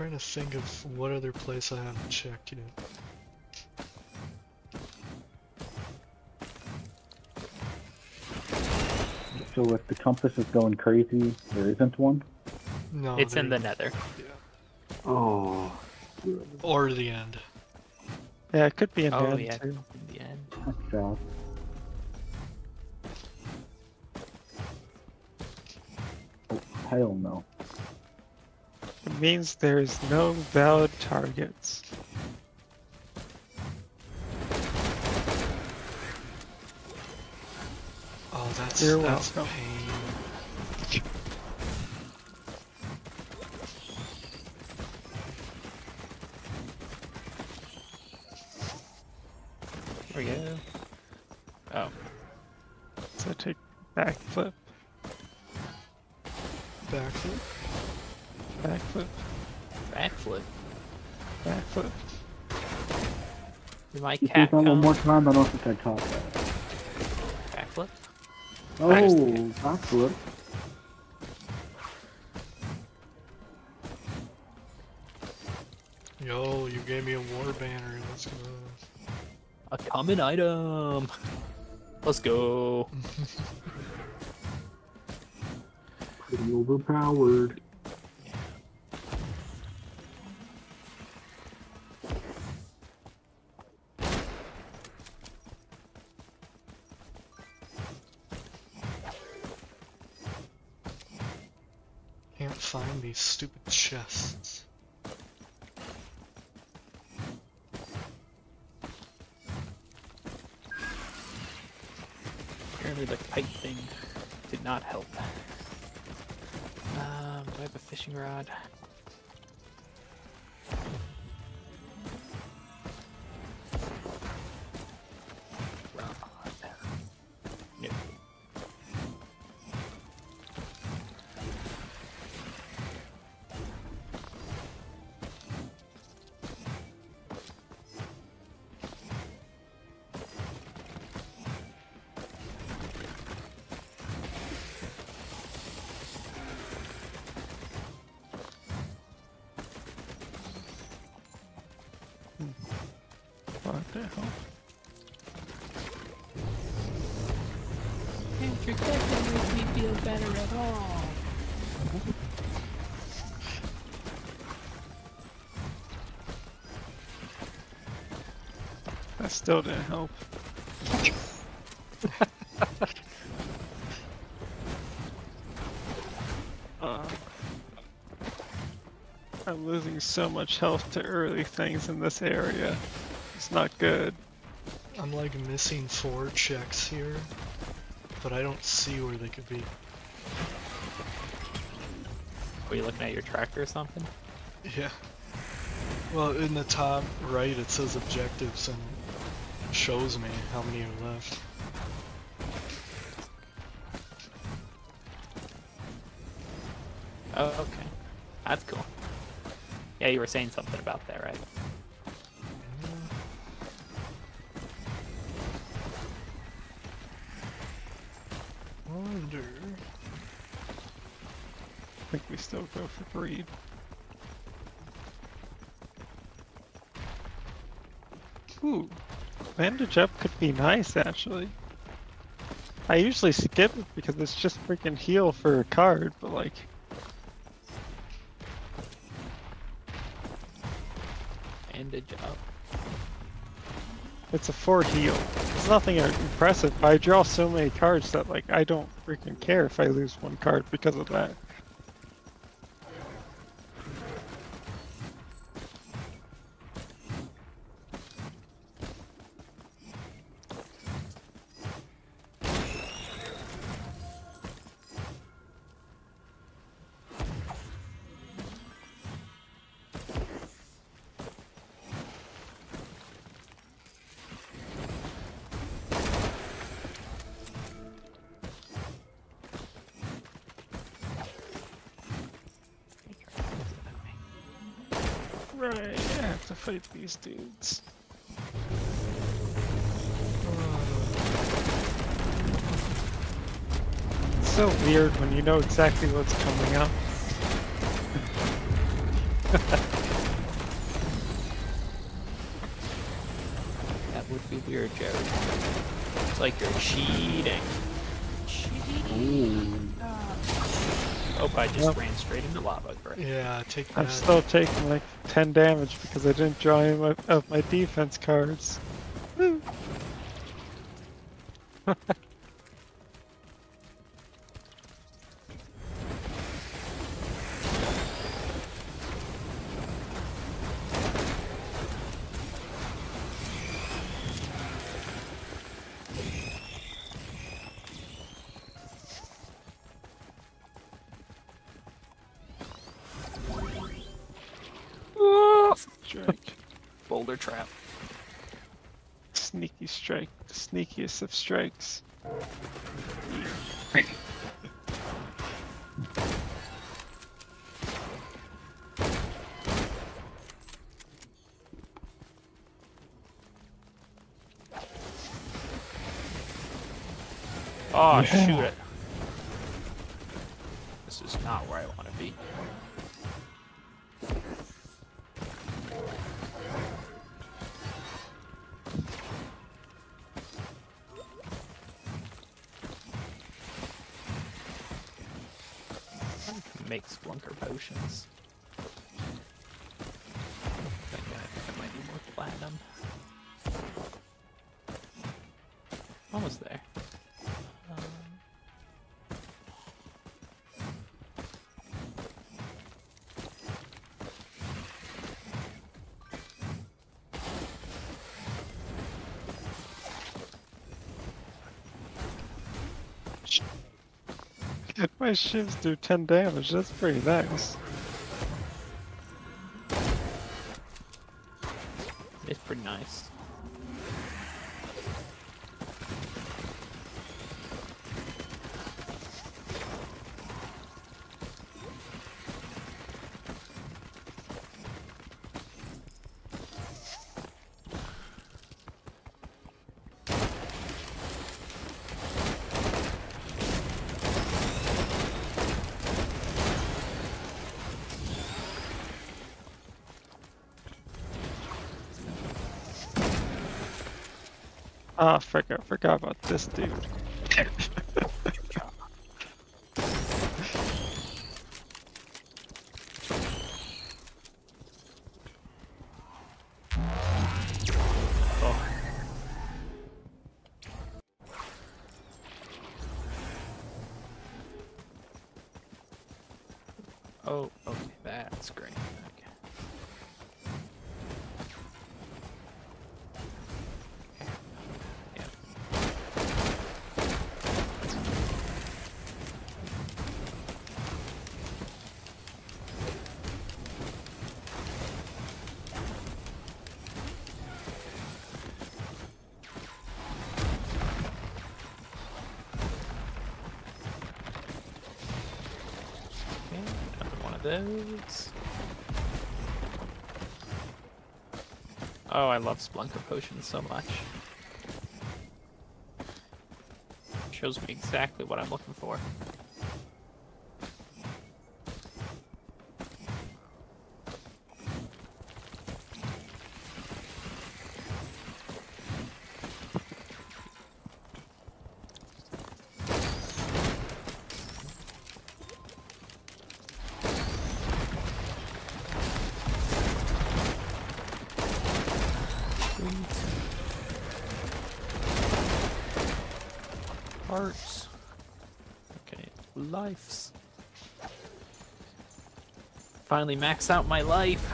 trying to think of what other place I haven't checked yet. So if the compass is going crazy, there isn't one? No, it's in the there- nether. Oh. or the end. Yeah, it could be an Oh end yeah, too. in the end. That's sad. Oh, hell no. It means there's no valid targets. Oh, that's You're that's welcome. pain. There we go. Oh, So take backflip, Backflip. backflip, backflip. backflip. Did my If you cat that one more time, I don't think I caught that. Backflip. Oh, backflip. Yo, you gave me a war banner. Let's go. A common item. Let's go. Pretty overpowered. Can't find these stupid chests. The kite thing did not help. Um, do I have a fishing? Rod. Still didn't help. Uh, I'm losing so much health to early things in this area. It's not good. I'm like missing four checks here, but I don't see where they could be. Were you looking at your tracker or something? Yeah. Well, in the top right it says objectives and shows me how many are left. Oh, okay. That's cool. Yeah, you were saying something about that, right? Wonder. I think we still go for greed. Ooh, bandage up could be nice actually. I usually skip it because it's just freaking heal for a card, but like Bandage up. it's a four heal. It's nothing uh, impressive. but I draw so many cards that like I don't freaking care if I lose one card because of that. Right, I have to fight these dudes. It's so weird when you know exactly what's coming up. That would be weird, Jared. It's like you're cheating. Cheating. Oh, I just Yep. ran straight into lava. Great. Yeah, take that. I'm still taking like 10 damage because I didn't draw any of my, defense cards. Woo. Strike. Boulder trap. Sneaky strike. The sneakiest of strikes. Oh, shoot it. Splunker My shivs do 10 damage. That's pretty nice. Ah, frick, I forgot about this dude. Oh, I love Spelunker potions so much. Shows me exactly what I'm looking for. Sweet. Hearts. Okay, lives. Finally max out my life.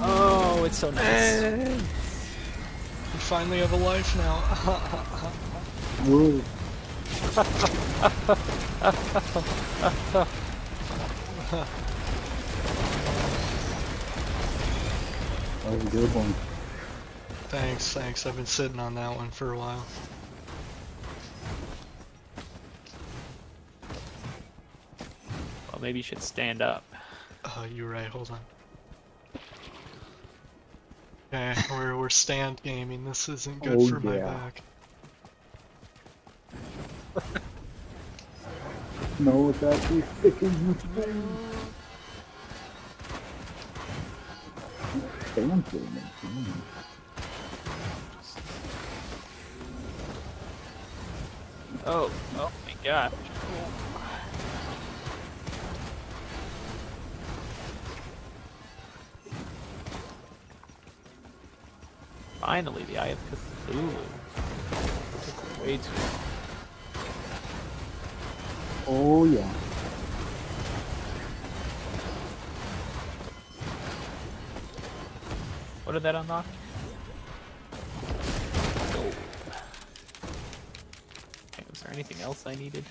Oh, it's so nice. Eh. You finally have a life now. Whoa. that was a good one. thanks, thanks. I've been sitting on that one for a while. Well, maybe you should stand up. Uh, you're right. Hold on. Okay, we're we're stand gaming. This isn't good Oh, for my back. No, it's actually sticking with me. Stand gaming. Mm. Oh, oh my god. Finally, the Eye of Cthulhu. Took way too long. Oh yeah. What did that unlock? Gold. Okay, was there anything else I needed?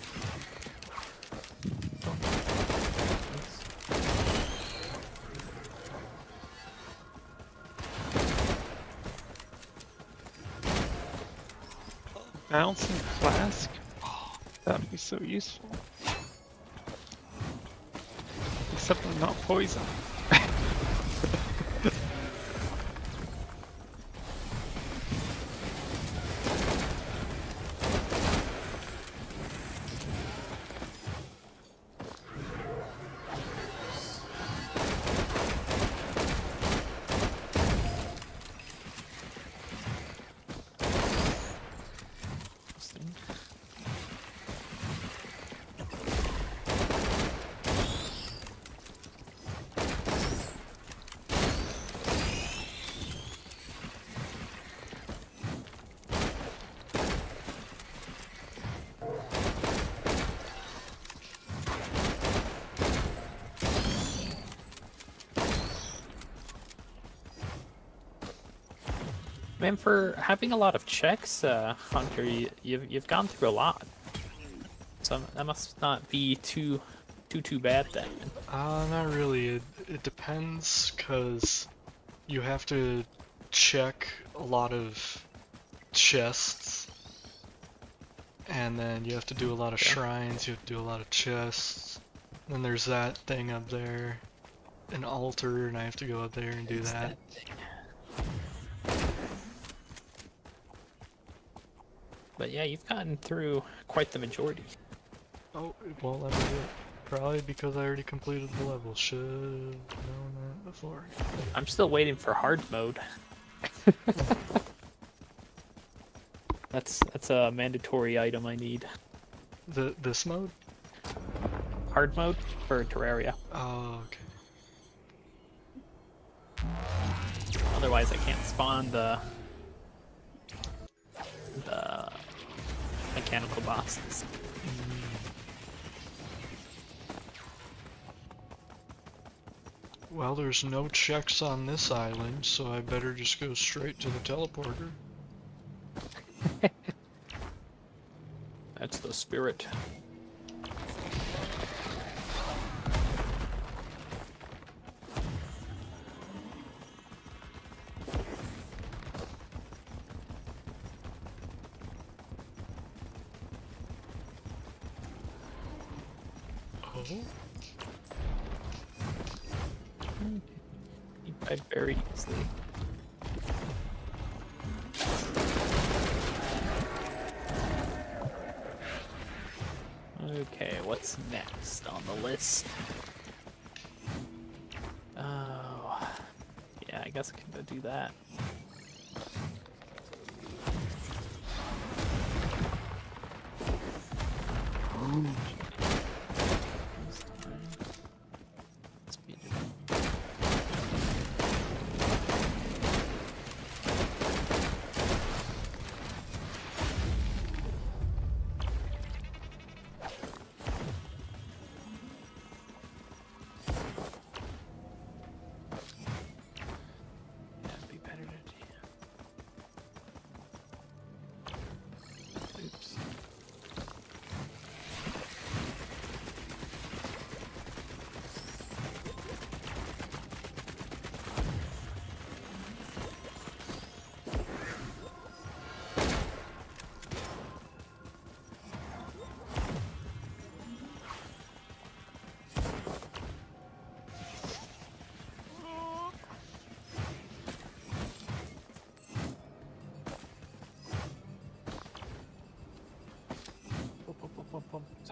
Thanks. Bouncing flask? Oh, that'd be so useful. Except I'm not poison. Interesting. Man, for having a lot of checks, uh, Hunter, you, you've you've gone through a lot. So that must not be too too too bad then. Uh, not really. It, it depends, because you have to check a lot of chests, and then you have to do a lot of Okay. shrines, you have to do a lot of chests. Then there's that thing up there, an altar, and I have to go up there and do that. But yeah, you've gotten through quite the majority. Oh, it won't let me do it. Probably because I already completed the level. Should have known that before. I'm still waiting for hard mode. that's that's a mandatory item I need. The this mode? Hard mode for Terraria. Oh, okay. Otherwise, I can't spawn the the mechanical bosses. Well, there's no checks on this island, so I better just go straight to the teleporter. That's the spirit. Next on the list? Oh, yeah, I guess I can go do that. This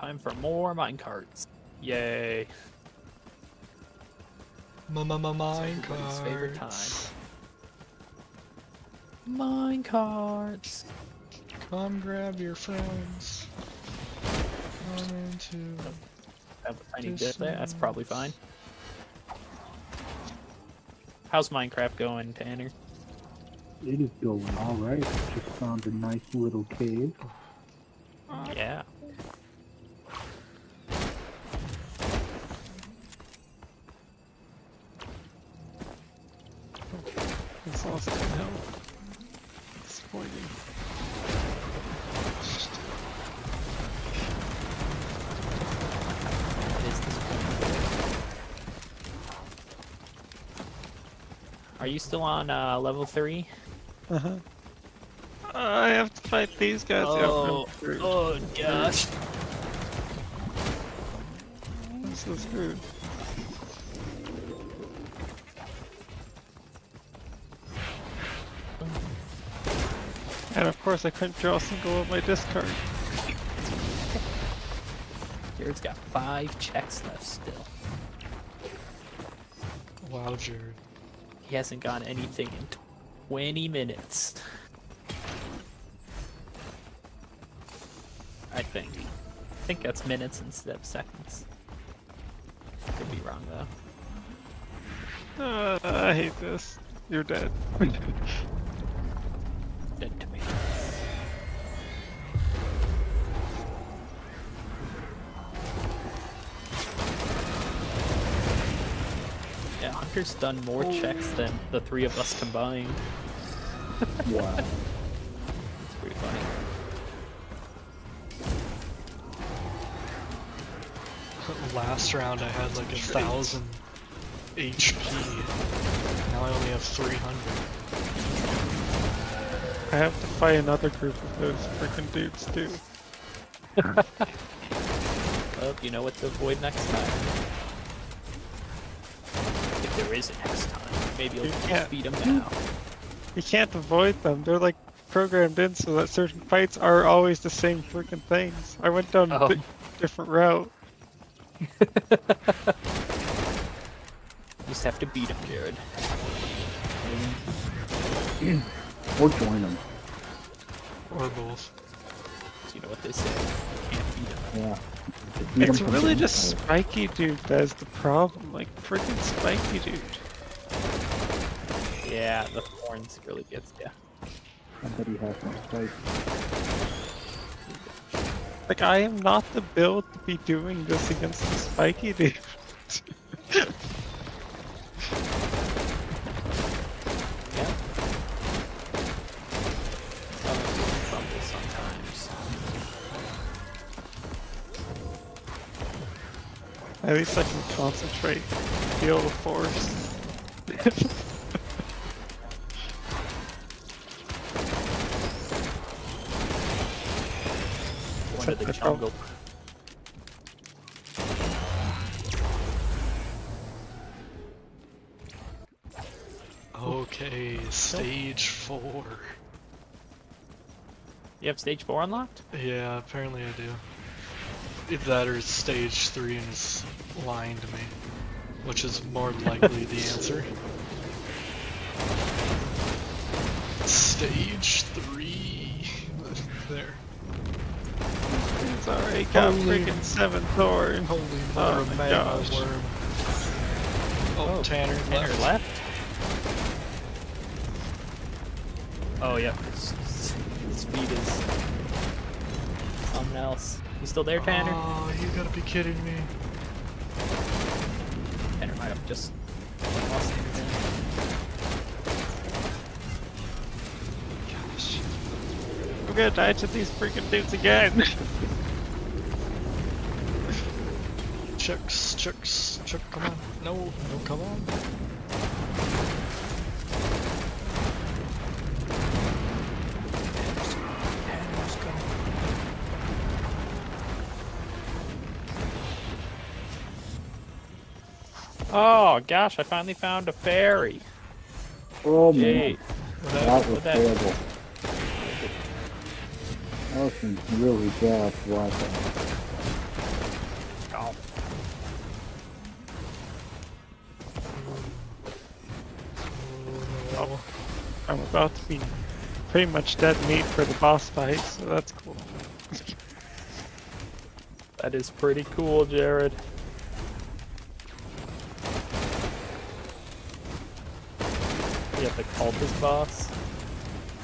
Time for more minecarts. Yay. Mine everybody's favorite time. Minecarts. Come grab your friends. Come into. Have a tiny This bit there. That's probably fine. How's Minecraft going, Tanner? It is going alright. Just found a nice little cave. Still on uh, level three? Uh huh. I have to fight these guys. Oh, I'm oh gosh. I'm so screwed. And of course, I couldn't draw a single of my discard. Jared's got five checks left still. Wow, Jared. He hasn't gotten anything in 20 minutes. I think. I think that's minutes instead of seconds. Could be wrong though. Uh, I hate this. You're dead. Dead Hunter's done more checks than the three of us combined. Wow. It's pretty funny. Last round I had like a thousand HP. Now I only have 300. I have to fight another group of those freaking dudes too. Well, you know what to avoid next time. If there is a next time, maybe you'll You just can't- beat them now. You can't avoid them. They're like programmed in so that certain fights are always the same freaking things. I went down Oh. a different route. You just have to beat them, Jared. Or join them. Or both. So you know what they say. You can't beat them. Yeah. Just meet 'em It's really just. Spiky Dude that's the problem. Like freaking Spiky Dude. Yeah, the thorns really gets ya. I bet he has no spike. Like I am not the build to be doing this against the Spiky Dude. At least I can concentrate, feel the force. One of the jungle. Okay, stage four. You have stage four unlocked? Yeah, apparently I do. If that or stage three and is lying to me, which is more likely the answer. Stage three. There. It's already got freaking seven thorn. Holy Oh my gosh. worm. Oh, oh, Tanner, Tanner left. left? Oh, yeah. His, his feet is something else. You still there, Tanner? Oh, you gotta be kidding me. Tanner might have just lost everything. Gosh. I'm gonna die to these freaking dudes again. Chucks, chucks, chuck, come on. No, no, come on. Oh gosh, I finally found a fairy. Oh Yay. man, that was that- terrible. That was some really bad Wi-Fi. Oh. Oh, I'm about to be pretty much dead meat for the boss fight, so that's cool. That is pretty cool, Jared. The cultist boss.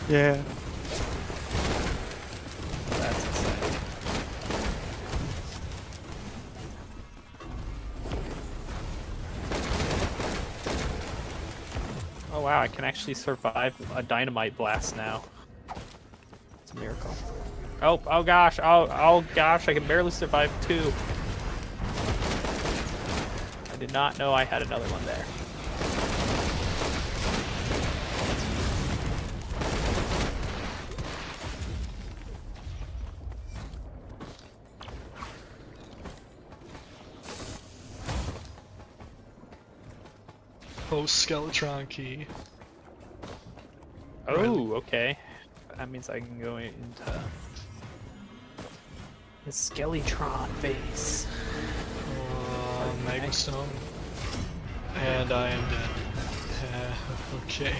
Yeah. That's exciting. Oh wow, I can actually survive a dynamite blast now. It's a miracle. Oh, oh gosh, oh, oh gosh, I can barely survive two. I did not know I had another one there. Post Skeletron key. Oh, okay. That means I can go into the Skeletron base. Uh, Magma Stone. And I am dead. Uh, okay.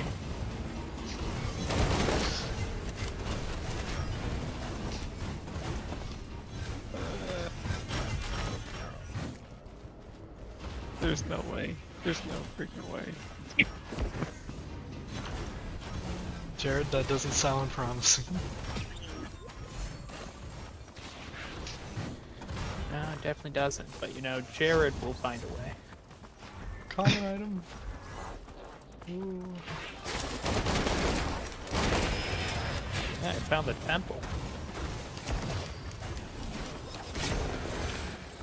There's no way. There's no freaking way. Jared, that doesn't sound promising. No, it definitely doesn't. But you know, Jared will find a way. Common item. Ooh. Yeah, I found the temple.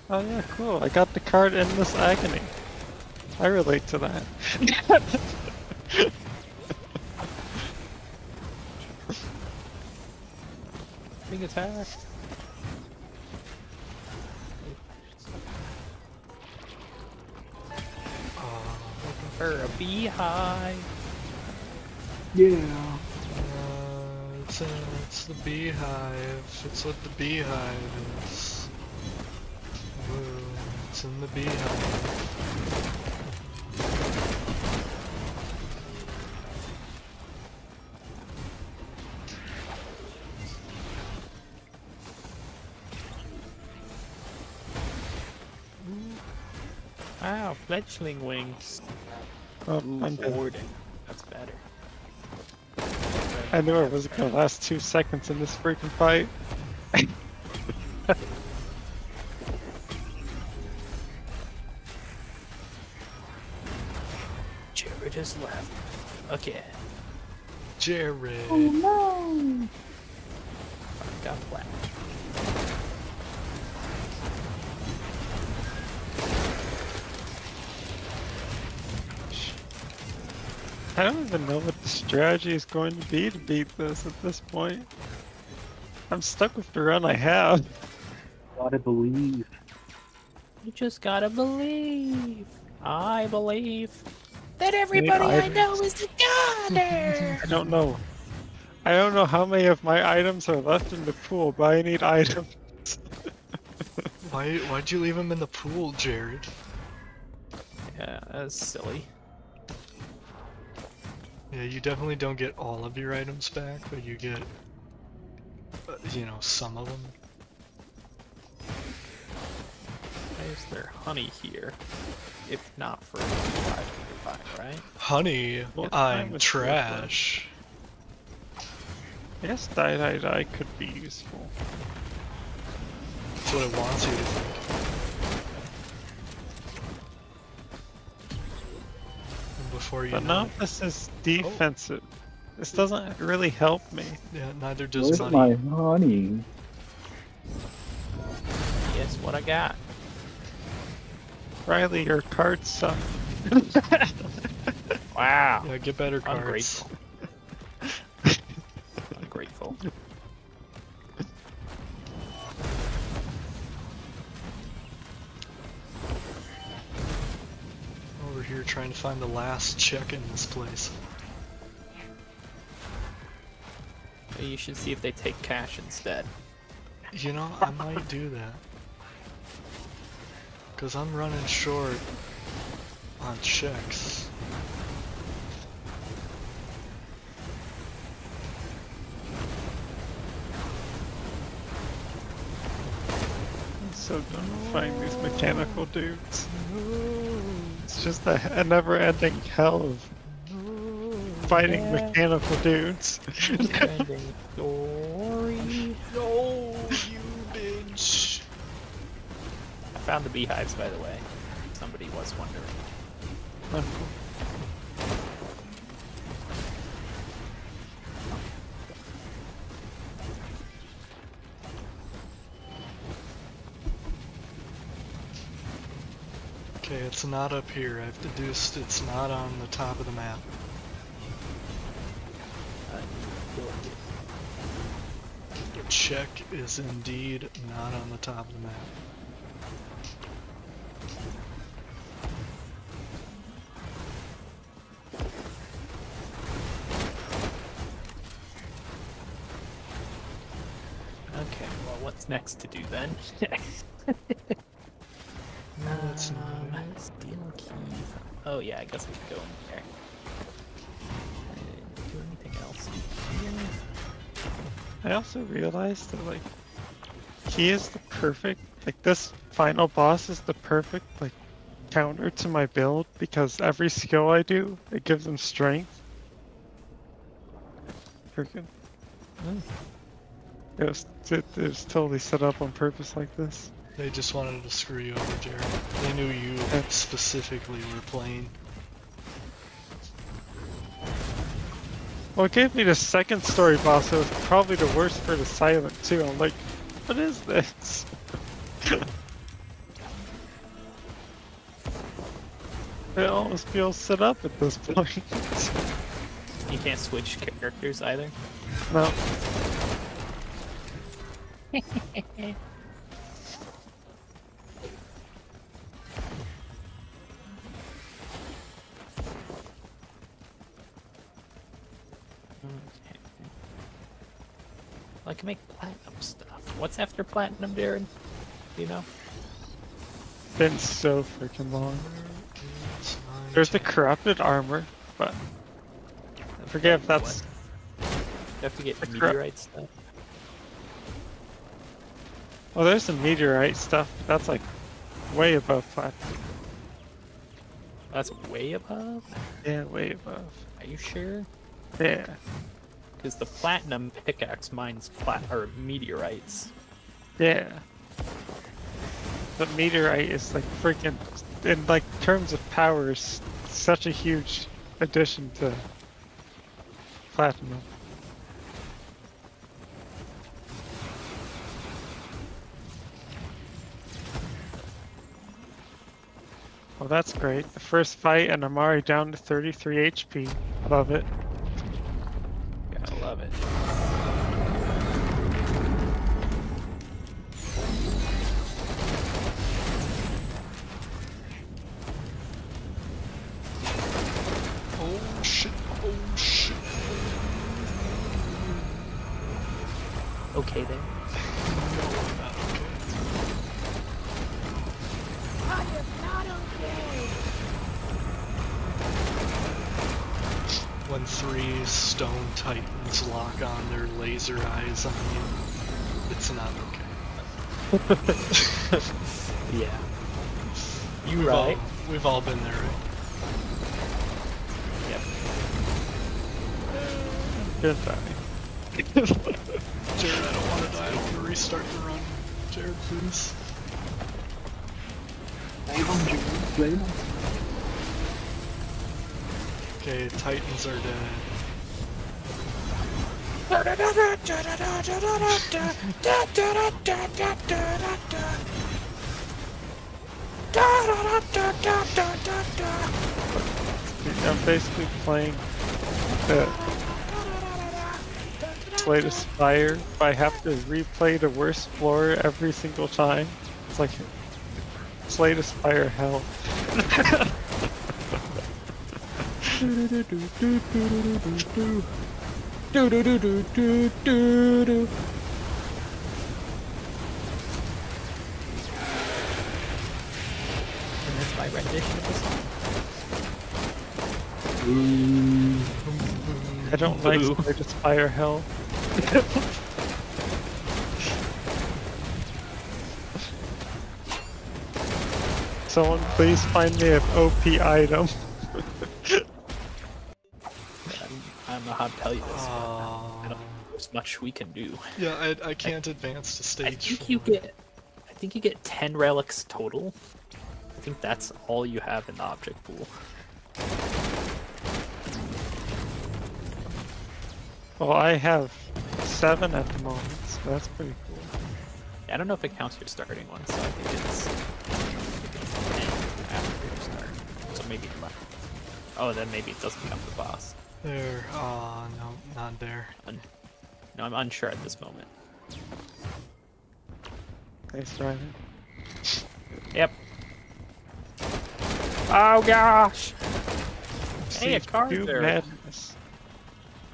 Oh yeah, cool. I got the card Endless Agony. I relate to that. Being attacked. Looking for a beehive. Yeah. Uh, it's, uh, it's the beehive. It's what the beehive is. Woo, it's in the beehive. Wow, fledgling wings. Oh, Ooh, I'm dead. boarding. That's better. I knew it was gonna last two seconds in this freaking fight. Jared is left. Okay. Jared. Oh no. I Got flat. I don't even know what the strategy is going to be to beat this at this point. I'm stuck with the run I have. Gotta believe. You just gotta believe. I believe that everybody I items. know is a god. I don't know. I don't know how many of my items are left in the pool, but I need items. Why why'd you leave them in the pool, Jared? yeah, that's silly. Yeah, you definitely don't get all of your items back, but you get, uh, you know, some of them. Why is there honey here? If not for 525, right? Honey, time I'm trash. Yes, die, die, die could be useful. That's what it wants you to think. Before you But know now this is oh. defensive. This doesn't really help me. yeah, neither does Where's money. my honey? Guess what I got? Riley, your cards suck. Wow. Yeah, get better cards. Ungrateful. Ungrateful. Over here trying to find the last check in this place. You should see if they take cash instead. You know, I might do that. Cause I'm running short on checks. I'm so done fighting these mechanical dudes. It's just a, a never-ending hell of fighting mechanical dudes. Ending story. No, you bitch. I found the beehives, by the way. Somebody was wondering. Okay, it's not up here. I've deduced it's not on the top of the map. The check is indeed not on the top of the map. Okay, well, what's next to do then? No, that's not Um. Steel key. Oh yeah, I guess we could go in there. Do anything else here? I also realized that like he is the perfect like this final boss is the perfect like counter to my build because every skill I do it gives him strength. Freaking. It was it, it was totally set up on purpose like this. They just wanted to screw you over, Jared. They knew you specifically were playing. Well, it gave me the second story boss. It was probably the worst for the silent too. I'm like, what is this? it almost feels set up at this point. You can't switch characters either. no. I can make platinum stuff. What's after platinum, Darren? Do you know? Been so freaking long. There's the corrupted armor, but I forget if that's You have to get meteorite stuff. well. There's some meteorite stuff. But that's like way above platinum. That's way above. Yeah, way above. Are you sure? Yeah. Because the platinum pickaxe mines plat or meteorites. Yeah. But meteorite is like freaking in like terms of power is such a huge addition to platinum. Well, that's great. The first fight and I'm down to 33 HP. Love it. I love it. Oh shit, oh shit. Okay there. Titans lock on their laser eyes on you, it's not okay. Yeah. You We've right. all, we've all been there, right? Yep. Good die. Jared, I don't want to die. I want to restart the run. Jared, please. Save him, Jared. Save him. Okay, titans are dead. I'm basically playing the Spire, but I have to replay the worst floor every single time. It's like Slay the Spire hell. And that's my rendition of the song. Ooh. I don't like Boo. Slay the Spire hell. Someone please find me an OP item. Don't know how to tell you this. but I don't Uh, know there's much we can do. yeah, I, I can't advance to stage I think four. you get, I think you get ten relics total. I think that's all you have in the object pool. Well, I have seven at the moment, so that's pretty cool. I don't know if it counts your starting one, so I think it's, I think it's 10 after your start. So maybe not. Oh, then maybe it doesn't count the boss. There. Uh, no, not there. Un- no, I'm unsure at this moment. Thanks, Ryan. Yep. Oh gosh! Hey, a Siege card there. Madness.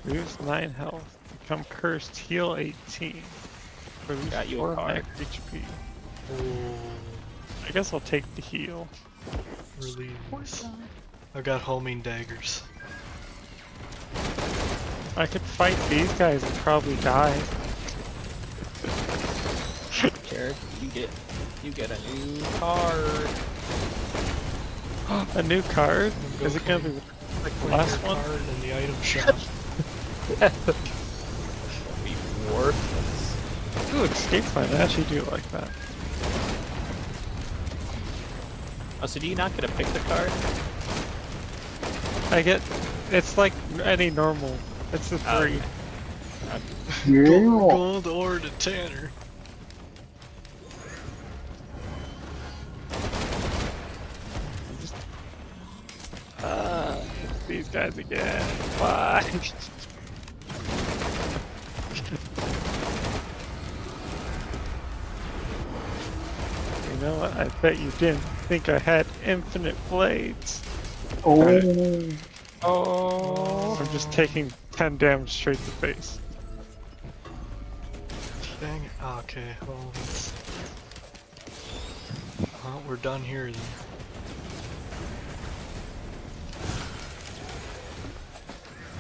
Lose 9 health. Become cursed. Heal 18. Release Got you a 4 card. max HP. Oh, I guess I'll take the heal. release. I've got homing daggers. I could fight these guys and probably die. Jared, you get you get a new card. a new card? Go Is it gonna be like the Claim last one? card in the item shop. Be worthless. Ooh, escape plan. I actually do like that. Oh, so do you not get to pick the card? I get. It's like any normal. It's the three. okay. Yeah. Gold ore to Tanner. Uh, these guys again. Why? you know what? I bet you didn't think I had infinite blades. Oh. Oh. I'm just taking 10 damage straight to face. Dang it. Ah, okay, well. Well, uh-huh, we're done here then.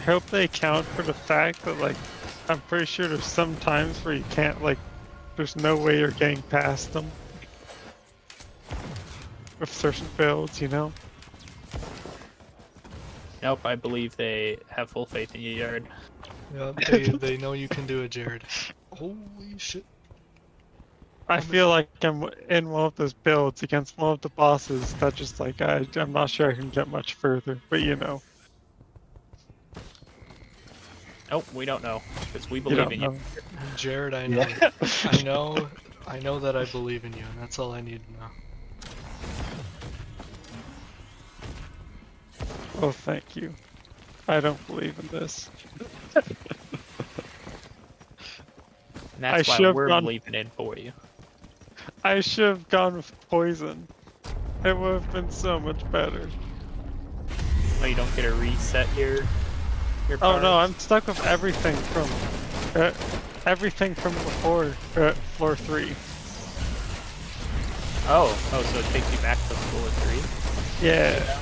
I hope they account for the fact that, like, I'm pretty sure there's some times where you can't, like, there's no way you're getting past them. With certain builds, you know? Nope, I believe they have full faith in you, Jared. Yeah, they, they know you can do it, Jared. Holy shit. I feel like I'm in one of those builds against one of the bosses that just, like, I, I'm not sure I can get much further, but you know. Nope, we don't know because we believe don't in know. you. Jared, I know. I know. I know that I believe in you, and that's all I need to know. Oh, thank you. I don't believe in this. And that's I why we're gone- believing in for you. I should have gone with poison. It would have been so much better. Oh, you don't get a reset your your. Oh no. I'm stuck with everything from uh, everything from before uh, floor three. Oh, oh, so it takes you back to floor three. Yeah, yeah.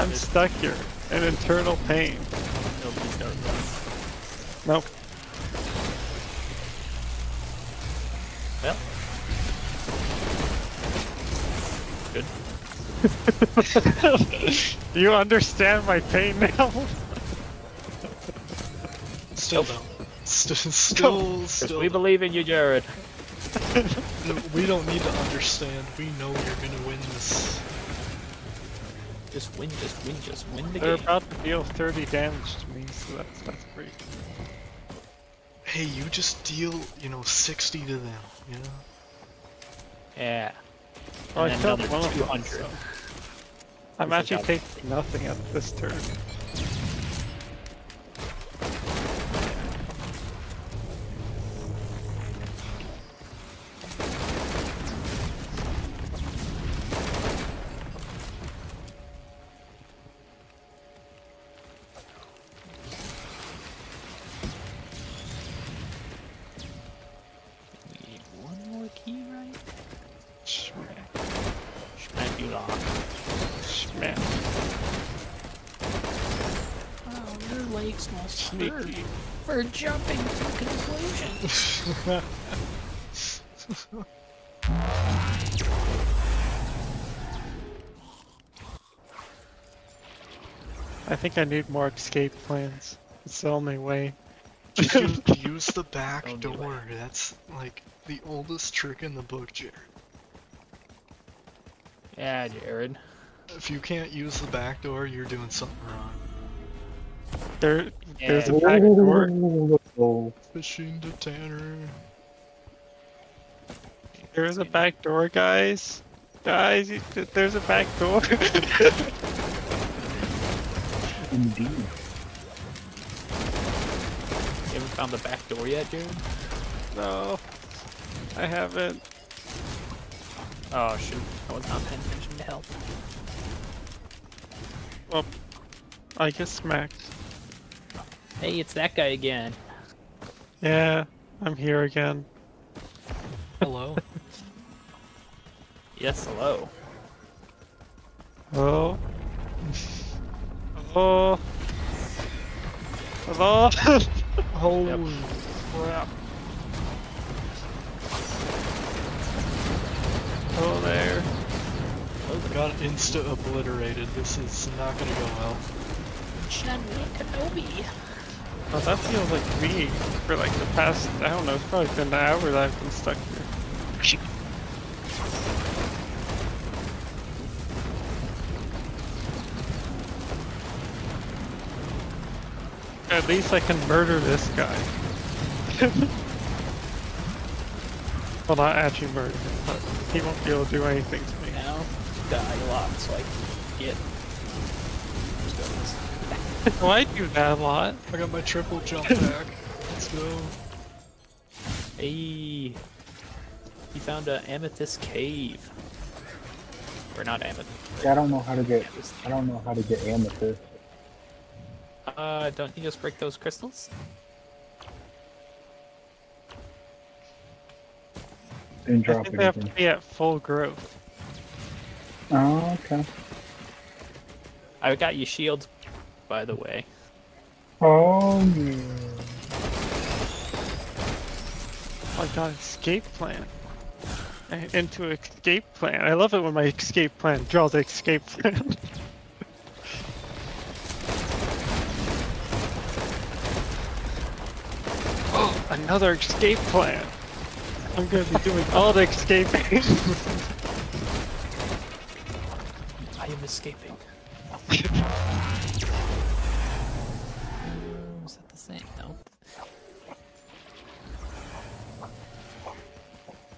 I'm There's stuck here in eternal pain. nobody start running. Nope. Well. Good. you understand my pain now? Still don't. St- still, still. we believe in you, Jared. don't. we don't need to understand. We know you're gonna win this. Just win, just win, just win the They're game. about to deal 30 damage to me, so that's that's great. Hey, you just deal, you know, 60 to them. You know. Yeah. Well, And I then killed another one of them, 200. so- I'm actually taking nothing at this turn. Think I need more escape plans. It's the only way. Just u- use the back Don't do door. That's like the oldest trick in the book, Jared. yeah, Jared. If you can't use the back door, you're doing something wrong. There, there's a back door. Fishing to Tanner. There's a back door, guys. Guys, you, there's a back door. indeed. You haven't found the back door yet, Jared? no, I haven't. Oh, shoot. I was not paying attention to help. Well, I get smacked. Hey, it's that guy again. Yeah, I'm here again. Hello. Yes, hello. hello. Oh. Oh. Hello. Holy crap. Oh there. got insta obliterated. This is not gonna go well. General Kenobi. Oh, that feels like me for like the past, I don't know, it's probably been an hour that I've been stuck here. At least I can murder this guy. well, not actually murder him, but he won't be able to do anything to me. Now, die a lot so I can get. Let's go. Well, I do that a lot. I got my triple jump back. Let's go. Hey, he found an amethyst cave. Or not amethyst. Yeah, I don't know how to get. amethyst. I don't know how to get amethyst. Uh, don't you just break those crystals? Didn't I drop think they have to be at full growth. Oh, okay. I got you shields, by the way. Oh yeah. I got escape plan. Into escape plan. I love it when my escape plan draws an escape plan. another escape plan. I'm gonna be doing all the escaping. I am escaping. Is that the same? No.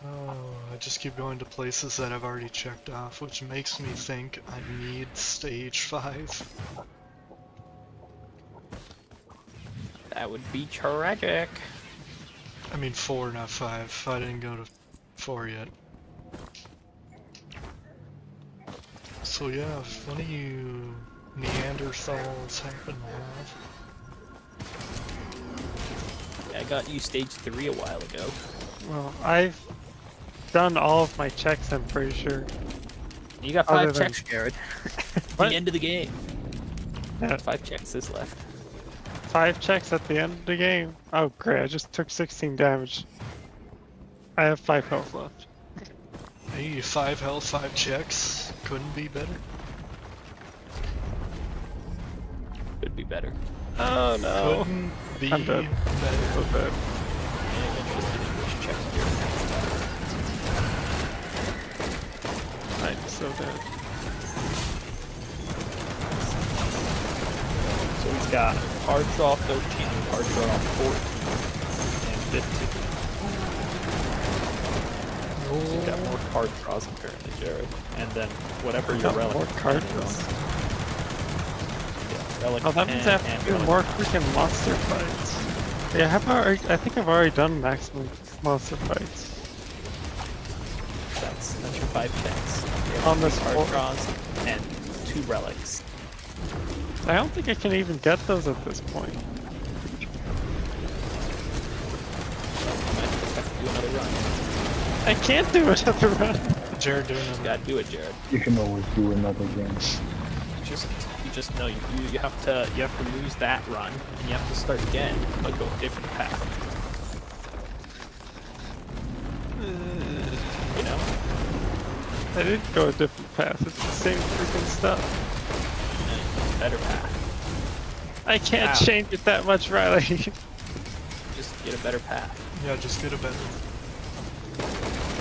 Oh, I just keep going to places that I've already checked off, which makes me think I need stage 5. That would be tragic. I mean 4, not 5. I didn't go to 4 yet. So yeah, if one of you Neanderthals happen to have... I got you stage three a while ago. well, I've done all of my checks, I'm pretty sure. You got Other five than- checks, Jared. The end of the game. Yeah. Five checks is left. Five checks at the end of the game. Oh great, I just took 16 damage. I have five health left. Hey, five health, five checks. Couldn't be better. Could be better. Oh no. Couldn't be I'm dead. better. So bad. I'm interested in which check here next time. I'm so dead. So he's got hard draw 13, hard draw 14, and 15. He's got more card draws apparently, Jared. And then whatever your Got relic more card is. draws. Yeah, relic Oh, that means and, I have to do more freaking monster fights. Yeah, have I, already, I think I've already done maximum monster fights. That's, that's your five checks. You have On this two card draws and two relics. I don't think I can even get those at this point. So you might just have to do another run. I can't do another run. Jared doing You another. gotta do it, Jared. You can always do another game. Just you just know you, you you have to you have to lose that run and you have to start again, but go a different path. Uh, you know? I didn't go a different path. It's the same freaking stuff. Better path. I can't Ow. change it that much, Riley. Just get a better path. Yeah, just get a better.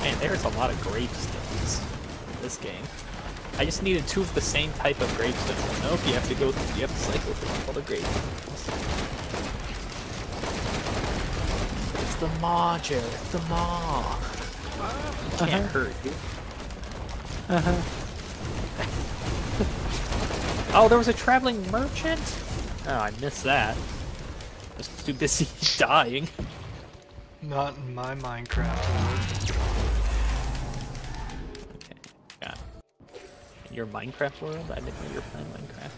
Man, there's a lot of gravestones in this game. I just needed two of the same type of gravestones. Nope, you have to go you have to cycle through all the gravestones. It's the maw, Jared. The maw. It can't Uh-huh. hurt you. Uh-huh. Oh, there was a traveling merchant? Oh, I missed that. I was too busy dying. Not in my Minecraft world. Okay, got it. In your Minecraft world? I didn't know you were playing Minecraft.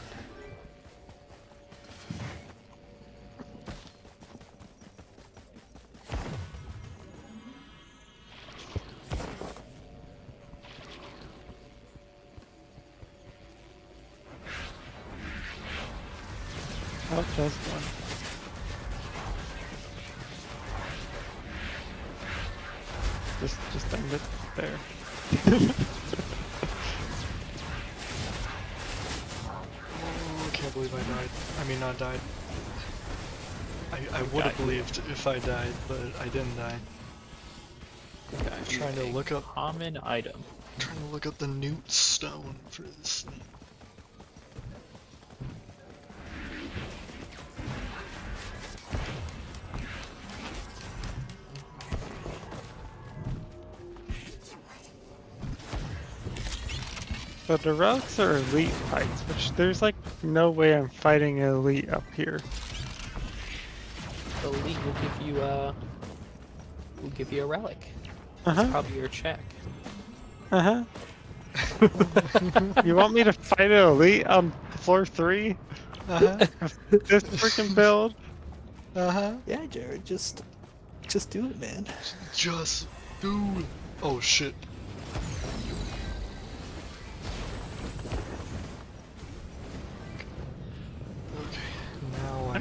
Oh, just one. Just, just end it there. Oh, I can't believe I died. I mean, not died. I, I would have believed if I died, but I didn't die. You Trying to look up, common item. trying to look up the newt stone for this thing. But the relics are elite fights, which there's like no way I'm fighting an elite up here. The elite will give you uh will give you a relic. Uh That's huh. probably your check. Uh huh. you want me to fight an elite on floor three? Uh-huh, This freaking build? uh-huh. Yeah, Jared, just just do it, man. Just do it. Oh shit.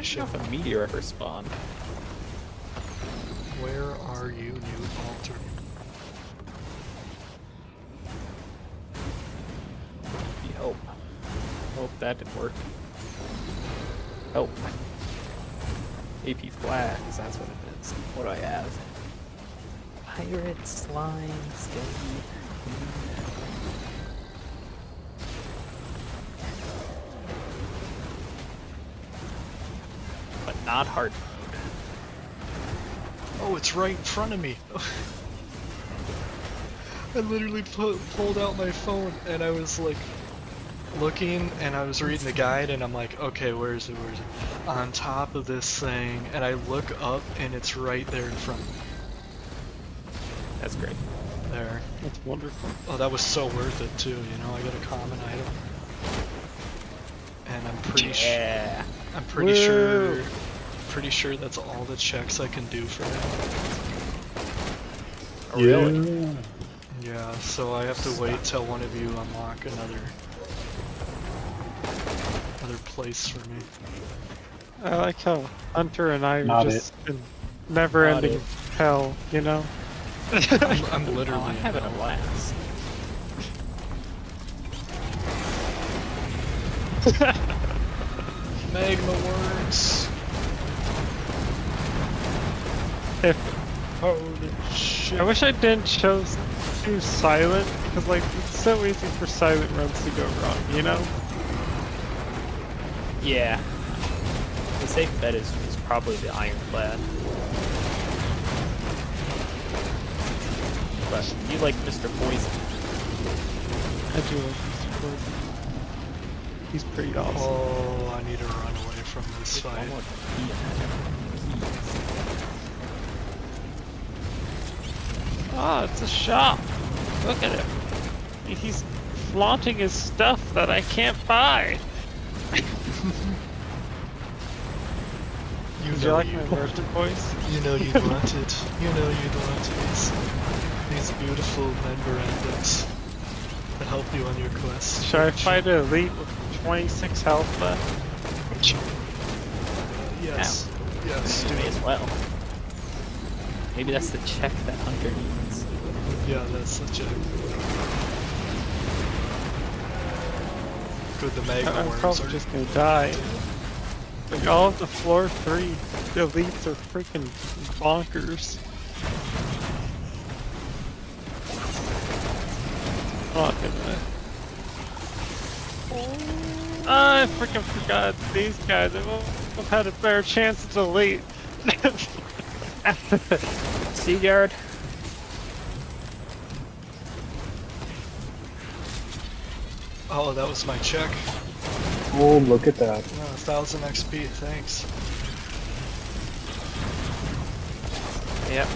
Now I I don't should. know if a meteor ever spawned. Where are you, Newt Altar? Be help. Oh, that didn't work. Help. AP flags, that's what it is. What do I have? Pirate, slime, skeleton. Not hard mode. Oh, it's right in front of me. I literally pu- pulled out my phone and I was like looking and I was reading the guide and I'm like, okay, where is it? Where is it? On top of this thing, and I look up and it's right there in front of me. That's great. There. That's wonderful. Oh, that was so worth it too. You know, I got a common item, and I'm pretty sure. Yeah. I'm pretty Woo. sure. Pretty sure that's all the checks I can do for now. Oh, Really? Yeah. Yeah, so I have to wait till one of you unlock another other place for me. I like how Hunter and I are Not just in never-ending it. hell, you know? I'm, I'm Oh, literally. I'm in having a hell. blast. Magma worms. If Holy shit. I wish I didn't chose choose silent because like it's so easy for silent runs to go wrong, you know? Yeah. The safe bet is, is probably the ironclad. But you like Mr. Poison. I do like Mr. Poison. He's pretty awesome. Oh, I need to run away from this One fight. More key. Ah, it's a shop. Look at him. He's flaunting his stuff that I can't buy. You Would know you like you my want merchant voice? You know you'd want it. You know you'd want these, these beautiful memorandums to help you on your quest. Should I fight an elite with 26 health left? Yes. Yes. You do may as well. Maybe that's the check that Hunter needs. Yeah, that's such a. Good, the magma I'm worms probably are just gonna die. Like all of the floor three elites are freaking bonkers. Oh, goodness. Ah, I freaking forgot these guys. I would have had a better chance at elite. Seaguard. Oh, that was my check. Oh, look at that. Oh, a thousand XP, thanks. Yep.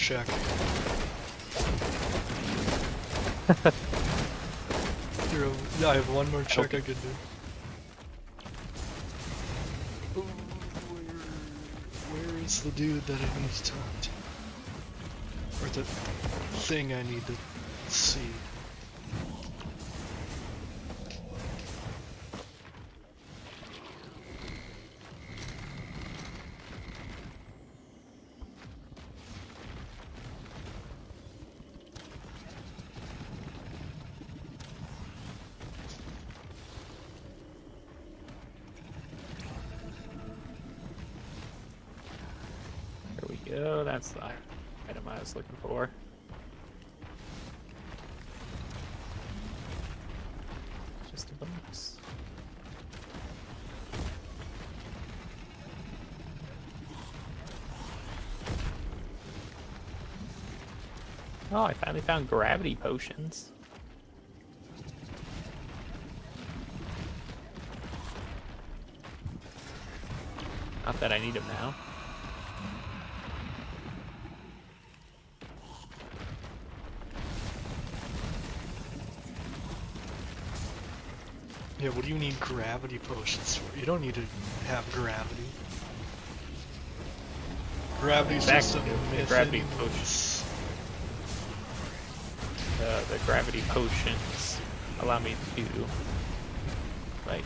Check. Yeah, I have one more check I could do. Ooh, where, where is the dude that I need to talk to? Or the thing I need to see? There we go. That's the item I was looking for. Just a bonus. Oh, I finally found gravity potions. Not that I need them now. Yeah, what do you need gravity potions for? You don't need to have gravity. Gravity's just a myth gravity potions. uh, the gravity potions allow me to like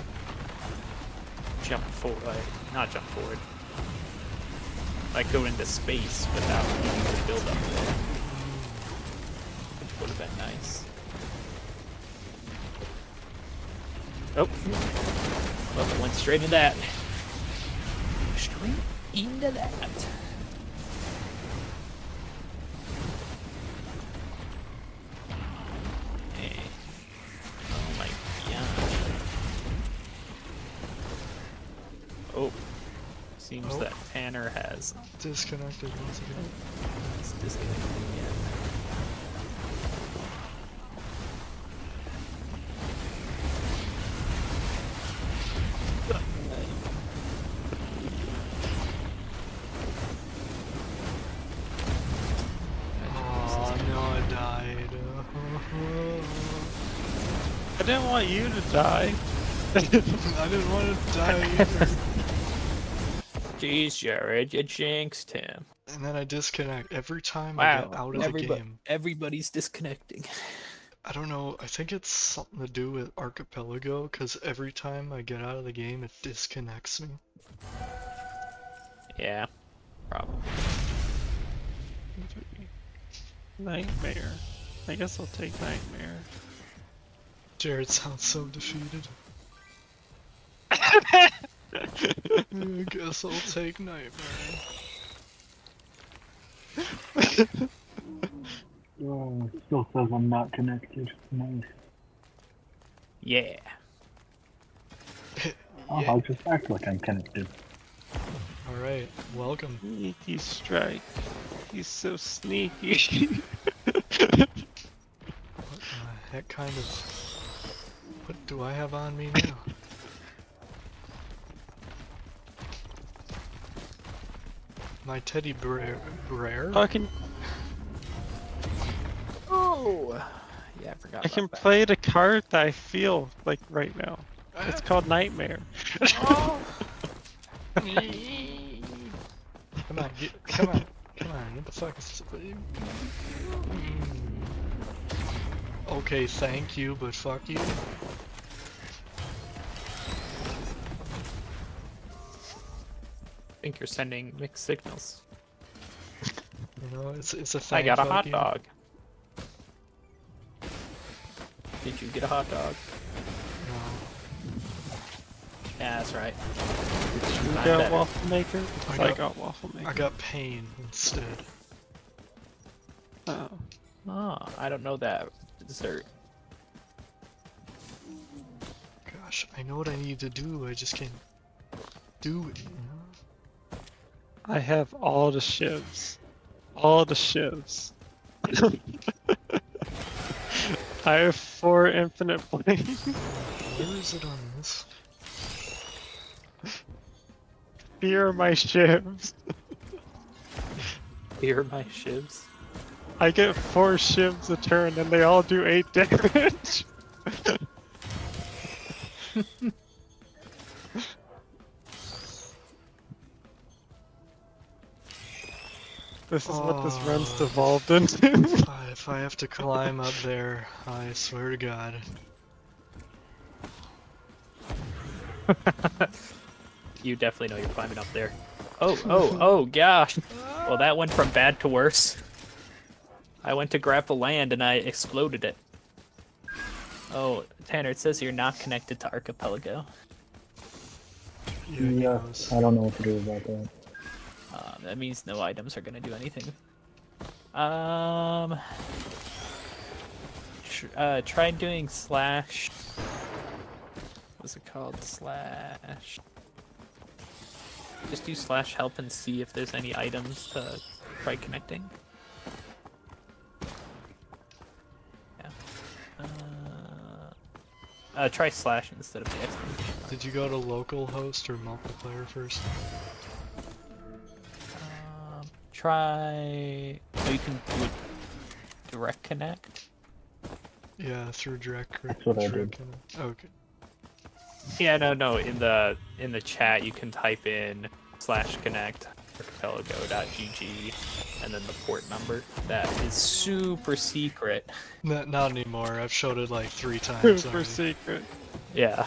jump forward, like not jump forward, like go into space without needing to build up there. Which would have been nice. Oh, well, it went straight into that. Straight into that. Oh my god. Oh. Seems Oh. that Tanner has Disconnected once again. is disconnected again. Didn't want you to die. I didn't want to die either. Jeez, Jared, you jinxed him. and then I disconnect every time I get out of the everybo- game. everybody's disconnecting. I don't know. I think it's something to do with Archipelago, because every time I get out of the game, it disconnects me. Yeah, probably. Nightmare. I guess I'll take Nightmare. Jared sounds so defeated. I guess I'll take Nightmare. Oh, it still says I'm not connected. Nice. Yeah. Oh, Yeah. I'll just act like I'm connected. Alright, welcome. Sneaky strike. He's so sneaky. What the heck kind of... What do I have on me now? My teddy bear... bear? Fucking, Oh. Yeah, I forgot. I can that. play the card that I feel like right now. It's called Nightmare. Oh. Come on, get, come on, come on, what the fuck is Okay, thank you, but fuck you. I think you're sending mixed signals. You know, it's it's a I thing. got a hot you. dog. Did you get a hot dog? No. Yeah, that's right. You Not got waffle maker? I I got- got waffle maker. I got pain instead. Oh. Oh, I don't know that dessert. Gosh, I know what I need to do, I just can't do it, you know? I have all the shivs. All the shivs. I have four infinite flames. Where is it on this? Fear my shivs. Fear my shivs. I get four shivs a turn and they all do eight damage. this is what this run's Oh. devolved into. If I have to climb up there, I swear to God. You definitely know you're climbing up there. Oh, oh, oh, gosh. Well, that went from bad to worse. I went to grab the land and I exploded it. Oh, Tanner, it says you're not connected to Archipelago. Yeah, he Yeah, knows. I don't know what to do about that. Um, that means no items are gonna do anything. Um, tr- uh, try doing slash. What's it called? Slash. Just do slash help and see if there's any items to try connecting. Uh, try slash instead of the exclamation mark. Did you go to local host or multiplayer first? Um, try. Oh, you can do it direct connect. Yeah, through direct. That's what I direct connect. Okay. Yeah, no, no. In the in the chat, you can type in slash connect archipelago.gg and then the port number. That is super secret. Not, not anymore. I've showed it like three times. Super already. secret. Yeah,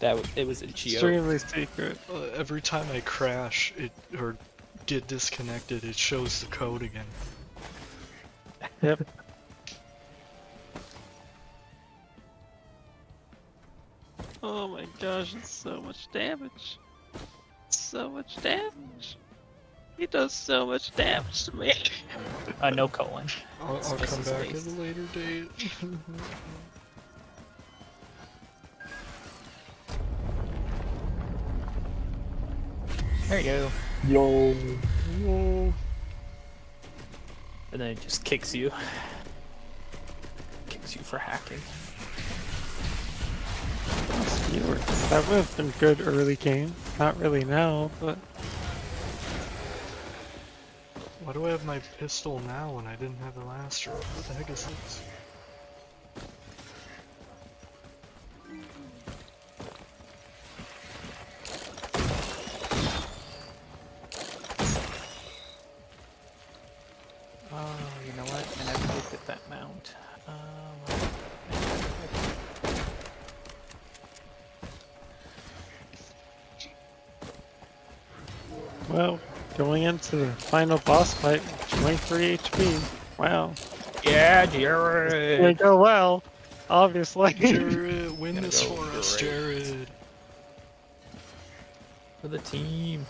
that w- it was a geo. Extremely secret. Uh, every time I crash it or get disconnected, it shows the code again. Yep. Oh my gosh, it's so much damage. So much damage. He does so much damage to me. Uh, no colon. I'll, I'll come his back at face. a later date. There you go. Yo. Yo. And then it just kicks you. Kicks you for hacking. That would have been good early game. Not really now, but Why do I have my pistol now when I didn't have it last year? What the heck is this? Oh, you know what? I never looked at that mount. Um, well, going into the final boss fight, 23 HP. Wow. yeah, Didn't Jared. go well, obviously. Jared, win this go for us. Jared. For the team.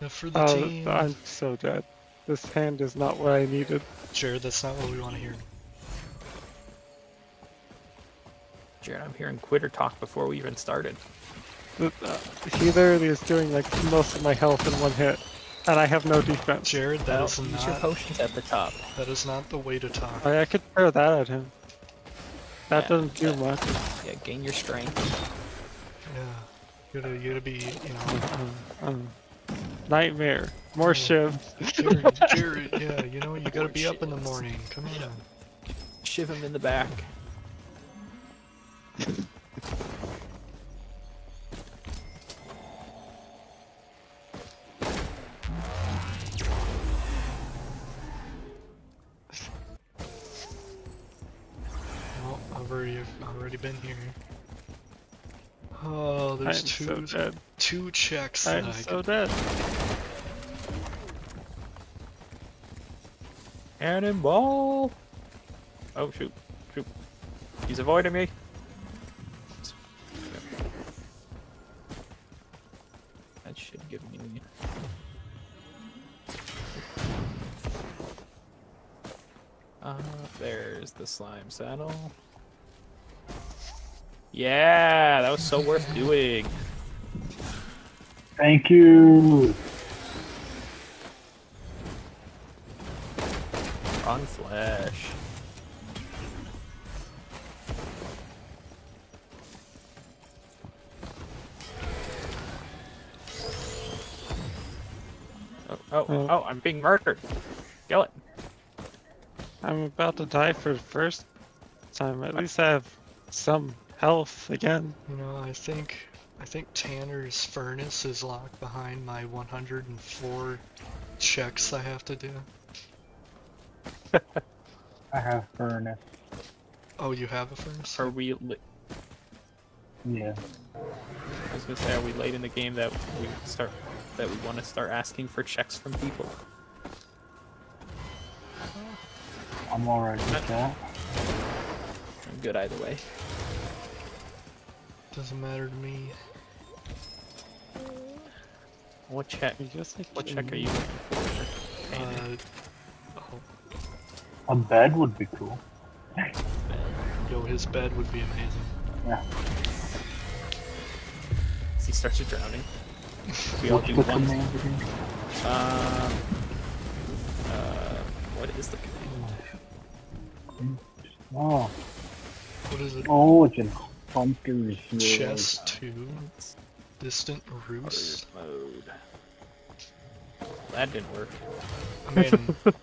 Yeah, for the Oh, team. I'm so dead. This hand is not what I needed. Jared, that's not what we want to hear. Jared, I'm hearing quitter talk before we even started. Uh, He literally is doing like most of my health in one hit, and I have no defense. Jared, that Well, is use your potions at the top. that is not the way to talk. I, I could throw that at him. That Yeah, doesn't do that- much. Yeah, gain your strength. Yeah. You gotta, you gotta be, you know. Um, um, nightmare. More shivs. Jared, Jared, yeah, you know, you gotta be up in the morning. Come on. Shiv him in the back. I've already, I've already been here. Oh, I'm there's two, so dead. two checks that I'm I so can dead. Cannonball! Oh, shoot. Shoot. He's avoiding me. That should give me. Uh, there's the slime saddle. Yeah, that was so worth doing. Thank you. On flash. Oh, oh, Oh. oh, I'm being murdered. Kill it. I'm about to die for the first time. At least I have some health again. You know, I think I think Tanner's furnace is locked behind my 104 checks I have to do. I have furnace. Oh, you have a furnace? Are we? Li- Yeah. I was gonna say, are we late in the game that we start that we want to start asking for checks from people? I'm alright with that. I'm good either way. Doesn't matter to me. What check? You just like What check are you looking for? Uh, oh, A bed would be cool. yo, his bed would be amazing. Yeah. As he starts drowning. We all do one. command again? Um. Uh. What is the command? Oh. What is it? Oh, it's in Hunter's Hero. Chess 2. Distant Roost. Mode. That didn't work. I mean...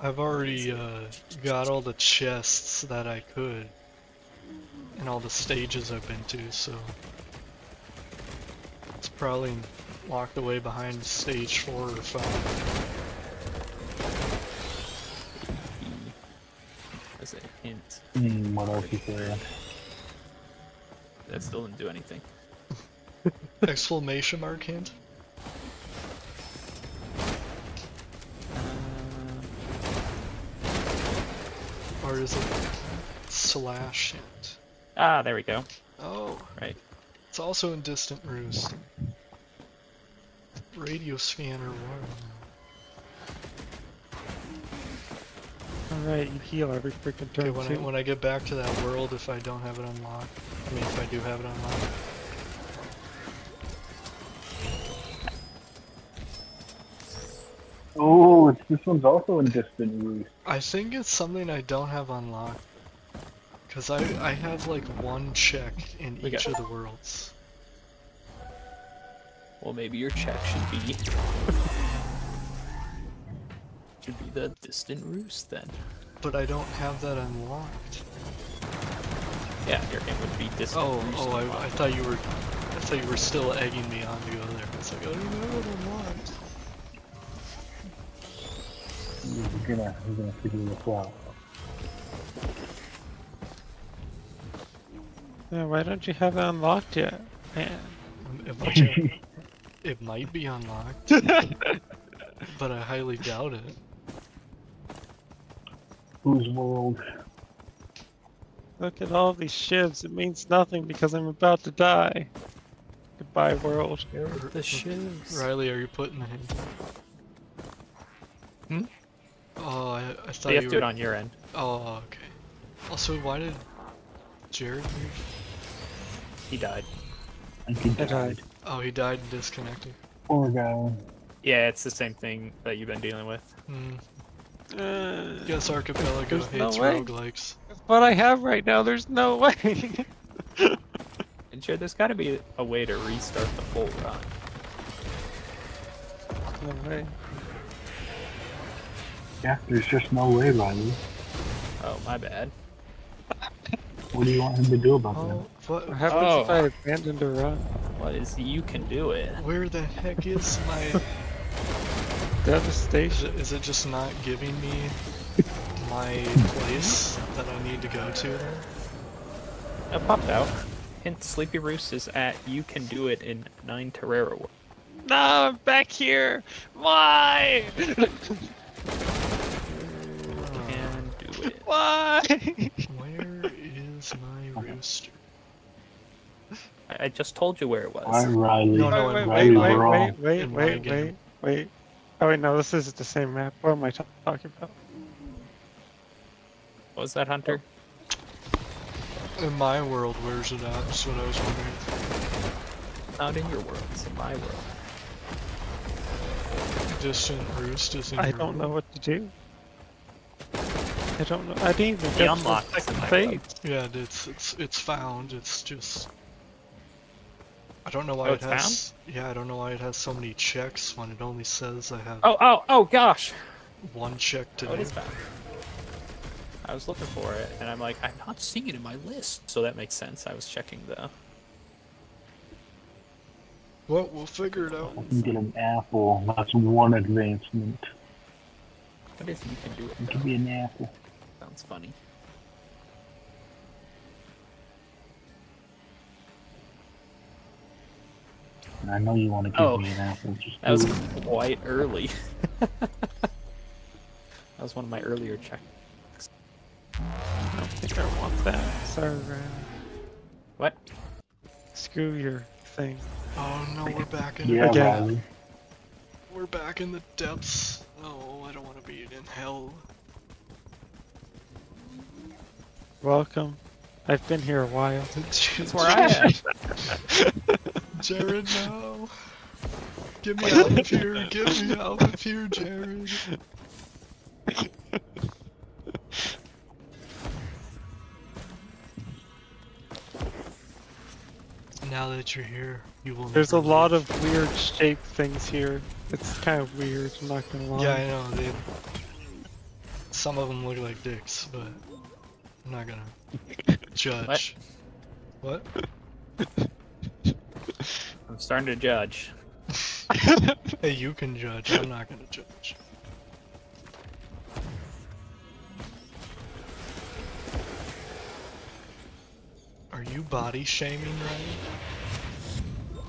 I've already uh, got all the chests that I could. And all the stages I've been to, so... It's probably locked away behind stage 4 or 5. Hint, Hmm, what else is there? that still didn't do anything. Exclamation mark hint. Or is it slash hint? Ah, there we go. Oh, Right. it's also in Distant Roost. Radio scanner one. Alright, you heal every freaking turn. Okay, when, too. I, when I get back to that world, if I don't have it unlocked, I mean, if I do have it unlocked. Oh, this one's also in distant use. I think it's something I don't have unlocked. Because I, I have like one check in we each of the worlds. Well, maybe your check should be should be the distant roost then. But I don't have that unlocked. Yeah, your name would be distant Oh, roost. oh, I, I thought you were, I thought you were still egging me on to go there. It's like, oh, you have it unlocked. He's gonna, he's gonna figure this out. Yeah, why don't you have it unlocked yet, man? Um, it might, it might be unlocked, but I highly doubt it. Whose world? Look at all these shivs. It means nothing because I'm about to die. Goodbye, world. The shivs. Riley, are you putting the Hmm? Oh, I, I So thought you have you to do it on your end. Oh, okay. Also, why did Jared leave? He died. I think I died. Oh, he died and disconnected. Poor guy. Yeah, it's the same thing that you've been dealing with. Hmm. Uh, Guess Archipelago There's no hates way. roguelikes. what I have right now, there's no way. And sure, there's got to be a way to restart the full run. no way. Yeah, there's just no way, Riley. Oh, my bad. What do you want him to do about Oh, what? What happens Oh. if I abandon the run? What is you can do it? Where the heck is my? Is Devastation. it, is it just not giving me my place that I need to go to? Then? It popped out. Hint: Sleepy Roost is at you can do it in nine Terraria World. No, I'm back here. Why? Can do it. Why? Where is my rooster? I, I just told you where it was. Alright, Riley. No, no, wait, in wait, my- wait, we're all wait, wait, in my wait, game. wait, wait. Oh wait, no, this is the same map. What am I talking about? What was that, Hunter? In my world, where's it at? That's what I was wondering. Not in your world. It's in my world. Distant roost is in I your don't know what to do. I don't know. I didn't even The get to unlock the second my phase. Yeah, it's it's it's found. It's just. I don't know why Oh, it it's has. Yeah, I don't know why it has so many checks when it only says I have Oh, oh, oh, gosh! one check to Oh, it do. is found. I was looking for it, and I'm like, I'm not seeing it in my list. So that makes sense. I was checking the. Well, we'll figure it out. I can get an apple. That's one advancement. What is you can do it? It could be an apple. Sounds funny. And I know you want to give Oh, me an apple. Just That was it. quite early. that was one of my earlier checks. I don't think I want that. Sorry, Ryan. What? Screw your thing. Oh no, we're back in. Yeah, Again. Riley. We're back in the depths. Oh, I don't want to be in hell. Welcome. I've been here a while. That's where I am. Jared, no. Get me out of here. Get me out of here, Jared. Now that you're here, you will. There's a never lot of weird shaped things here. It's kind of weird, I'm not gonna lie. Yeah, I know. They. Some of them look like dicks, but I'm not gonna judge. What? I'm starting to judge. Hey, you can judge. I'm not gonna judge. Are you body shaming,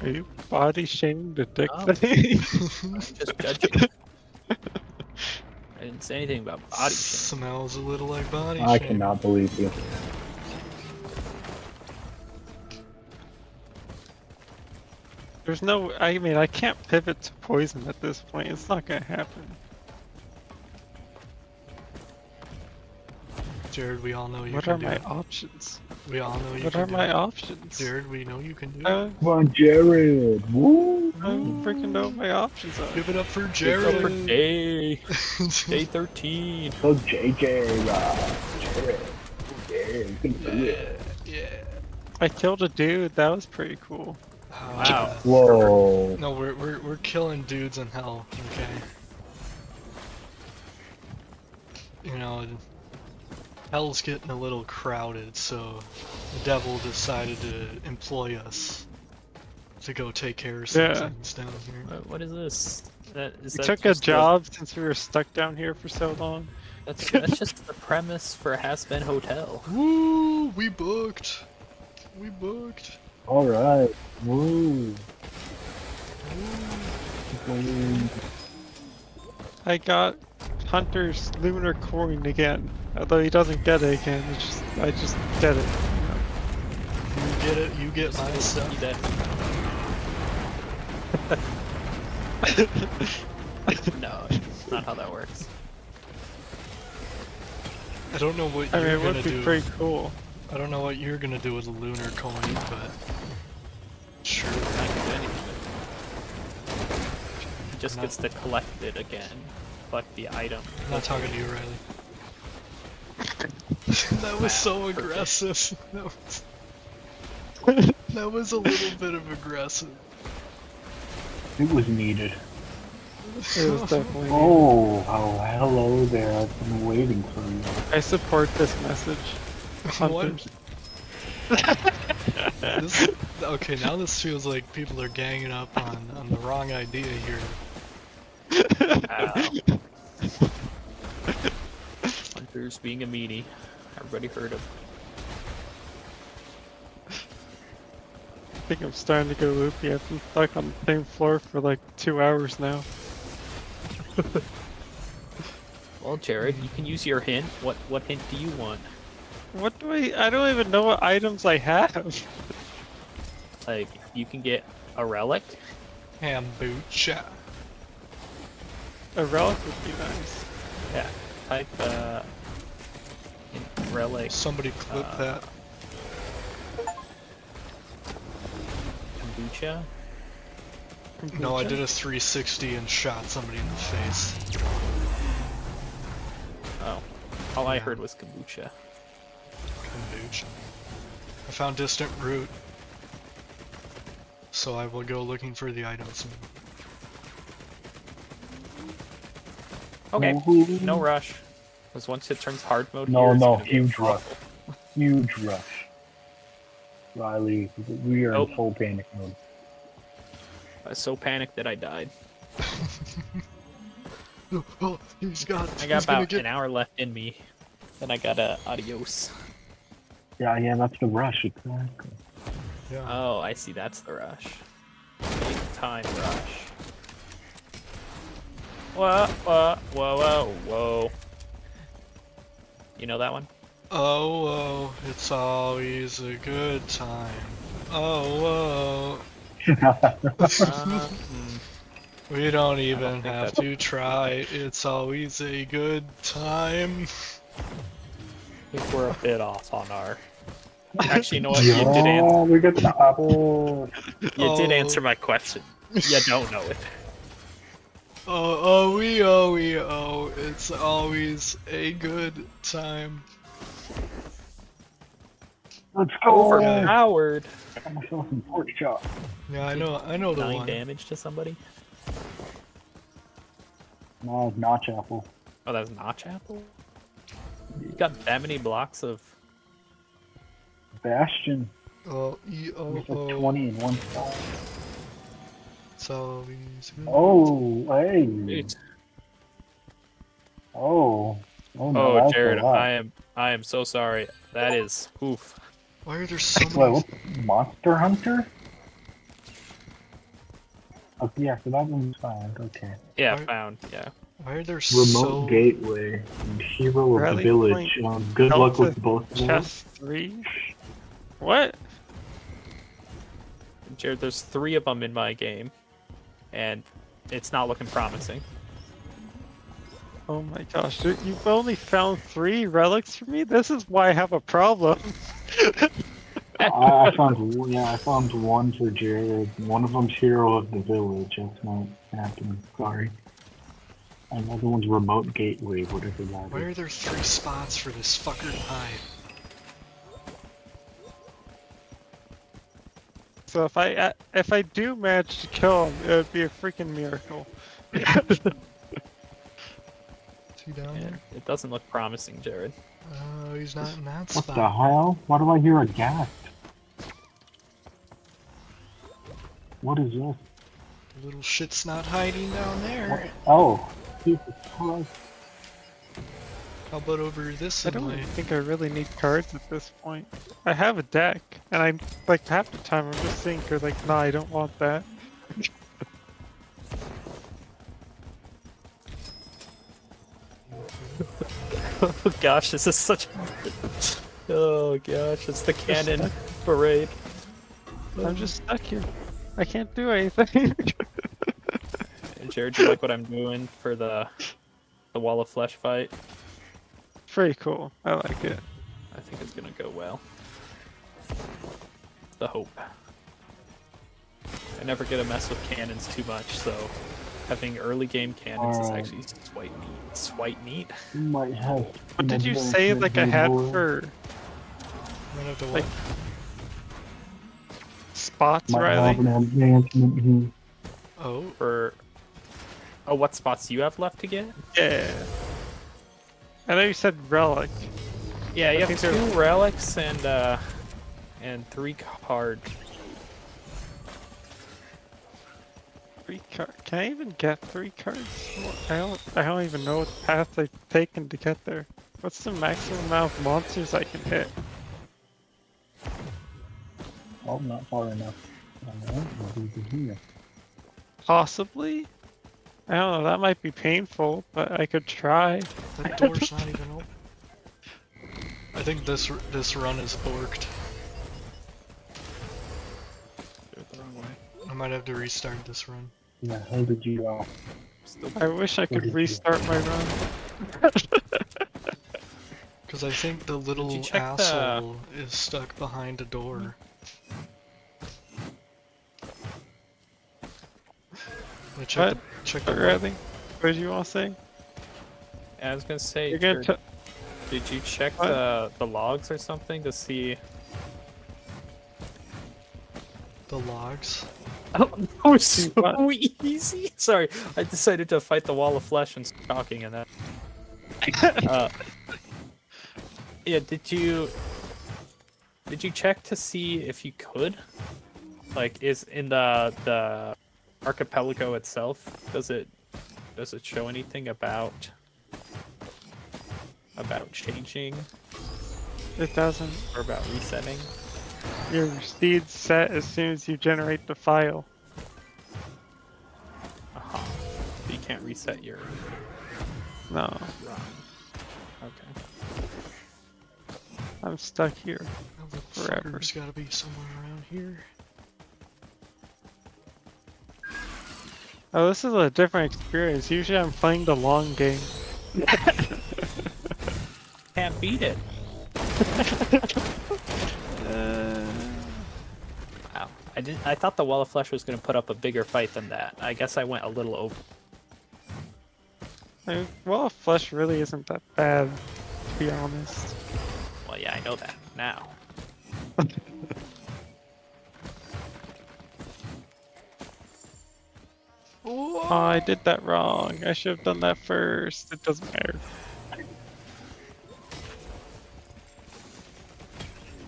Are you body shaming the dick Oh. thing? I'm just judging. I didn't say anything about body shaming. Smells a little like body I shaming. cannot believe you. There's no. I mean, I can't pivot to poison at this point. It's not gonna happen. Jared, we all know you What can are my it. options? We all know you What can are my it. options? Jared, we know you can do it. Uh, Come on, Jared. Woo! I don't freaking know what my options are. Give it up for Give it up for Jared. day, day 13. Go JJ, uh, Jared. Yeah, you can do it. yeah. I killed a dude. That was pretty cool. Wow. Whoa. No, we're, we're we're killing dudes in hell. Okay. You know, hell's getting a little crowded, so the devil decided to employ us to go take care of some Yeah. things down here. What, what is this? That, is We that took a just the- job since we were stuck down here for so long. that's, that's just the premise for Hazbin Hotel. Woo! We booked. We booked. Alright. Woo. Woo. I got Hunter's lunar coin again. Although he doesn't get it again, it's just I just get it. You get it. You get my See stuff. that? no, it's not how that works. I don't know what I you're mean, it gonna would be do. pretty cool. I don't know what you're gonna do with a lunar coin, but sure. I can do anything with it. He just No. gets to collect it again. Collect the item. I'm not talking to you, Riley. that was so Perfect. aggressive. That was, that was a little bit of aggressive. It was needed. It was definitely. Oh, oh, hello there. I've been waiting for you. I support this message. What? Hunters. This, okay, now this feels like people are ganging up on, on the wrong idea here. Ow. Hunter's being a meanie. Everybody heard him. I think I'm starting to go loopy. I've been stuck on the same floor for like two hours now. Well, Jared, you can use your hint. What what hint do you want? What do I? I don't even know what items I have. Like, you can get a relic. Kombucha. A relic would be nice. Yeah. Type uh, in relic Somebody clip Uh, that. kombucha. No, I did a 360 and shot somebody in the face. Oh, all I heard was kombucha. Kombucha. I found Distant Roost. So I will go looking for the items. Okay, mm-hmm. no rush. Because once it turns hard mode, No, here, no, gonna be huge rush. Huge rush. Riley, we are Nope. in oh. full panic mode. I was so panicked that I died. Oh, he's got. I got gonna about get, an hour left in me. Then I got a adios. Yeah, yeah, that's the rush, exactly. Yeah. Oh, I see. That's the rush. Big time rush. Whoa, whoa, whoa, whoa, whoa. You know that one? Oh, oh, it's always a good time. Oh, Uh, mm, oh, we don't even think have that's- to try. It's always a good time. I think we're a bit off on our. Actually, you know what? You did, an- Yeah, we got the apple. you did Oh. answer my question. You don't know it. Oh, oh, we oh, we oh, it's always a good time. Let's go. Overpowered. Got myself some pork chop. Yeah, I know, I know the Nine one. damage to somebody. No, notch apple. Oh, that's notch apple. You got that many blocks of. Bastion. Oh, e like oh, 20 in one spot. it's always. Oh, hey. Dude. Oh. Oh, no, Oh, Jared. I am I am so sorry. That is oof. Why are there so many? what? Monster Hunter? Oh, yeah, so that one's found. Okay. Yeah, Why- found. Yeah. Why are there Remote so? Gateway and Hero of Rally the Village. Um, good luck with both of those. Chest three. What? Jared, there's three of them in my game, and it's not looking promising. Oh my gosh, dude, you've only found three relics for me? This is why I have a problem. I, I found one- yeah, I found one for Jared. One of them's Hero of the Village. That's not happening. Sorry. Another one's Remote Gateway, whatever that Why are there three spots for this fucker to hide? so if I uh, if I do manage to kill him, it would be a freaking miracle. Is he down Yeah, it doesn't look promising, Jared. Oh, he's not in that What the hell? Why do I hear a ghast? What is this? The little shit's not hiding down What? there. Oh, Jesus Christ. How about over this I don't inlay? think I really need cards at this point. I have a deck, and I'm like half the time I'm just thinking like, nah, I don't want that. Oh gosh, this is such. Oh gosh, it's the cannon parade. I'm just stuck here. I can't do anything. And Jared, do you like what I'm doing for the the wall of flesh fight? Pretty cool. I like it. I think it's gonna go well. The hope. I never get to mess with cannons too much, so having early game cannons is oh. actually quite neat. Quite neat. Might have. What did you say like I had for I'm gonna have to Like- spots, Might Riley? have an. Oh, For oh, what spots do you have left to get? Yeah. I know you said relic. Yeah, you I have think two they're- relics and uh and three cards. Three card. Can I even get three cards? I don't. I don't even know what path I've taken to get there. What's the maximum amount of monsters I can hit? Oh, not far enough. Alright, we'll do the here. Possibly. I don't know. That might be painful, but I could try. that door's not even open. I think this this run is borked. I might have to restart this run. Yeah, how did you, uh, Still I wish I could restart my run. Because I think the little check the- asshole is stuck behind a door. Yeah, check What? The, check the Riley, what did you want to say? I was gonna say, You're gonna. Jared, did you check What? the the logs or something to see? the logs. Oh, that was so What? easy. Sorry, I decided to fight the wall of flesh and stalking and that. uh, yeah, did you did you check to see if you could? Like, is in the the archipelago itself? Does it does it show anything about about changing it doesn't. or about resetting? Your seed's set as soon as you generate the file. Uh-huh. So you can't reset your No, run. Okay. I'm stuck here. Forever. fucker's gotta be somewhere around here. Oh, this is a different experience. Usually I'm playing the long game. Can't beat it. Uh, Wow. I did. I thought the Wall of Flesh was going to put up a bigger fight than that. I guess I went a little over. I mean, well, flesh really isn't that bad, to be honest. Well, yeah, I know that now. Oh, I did that wrong. I should have done that first. It doesn't matter.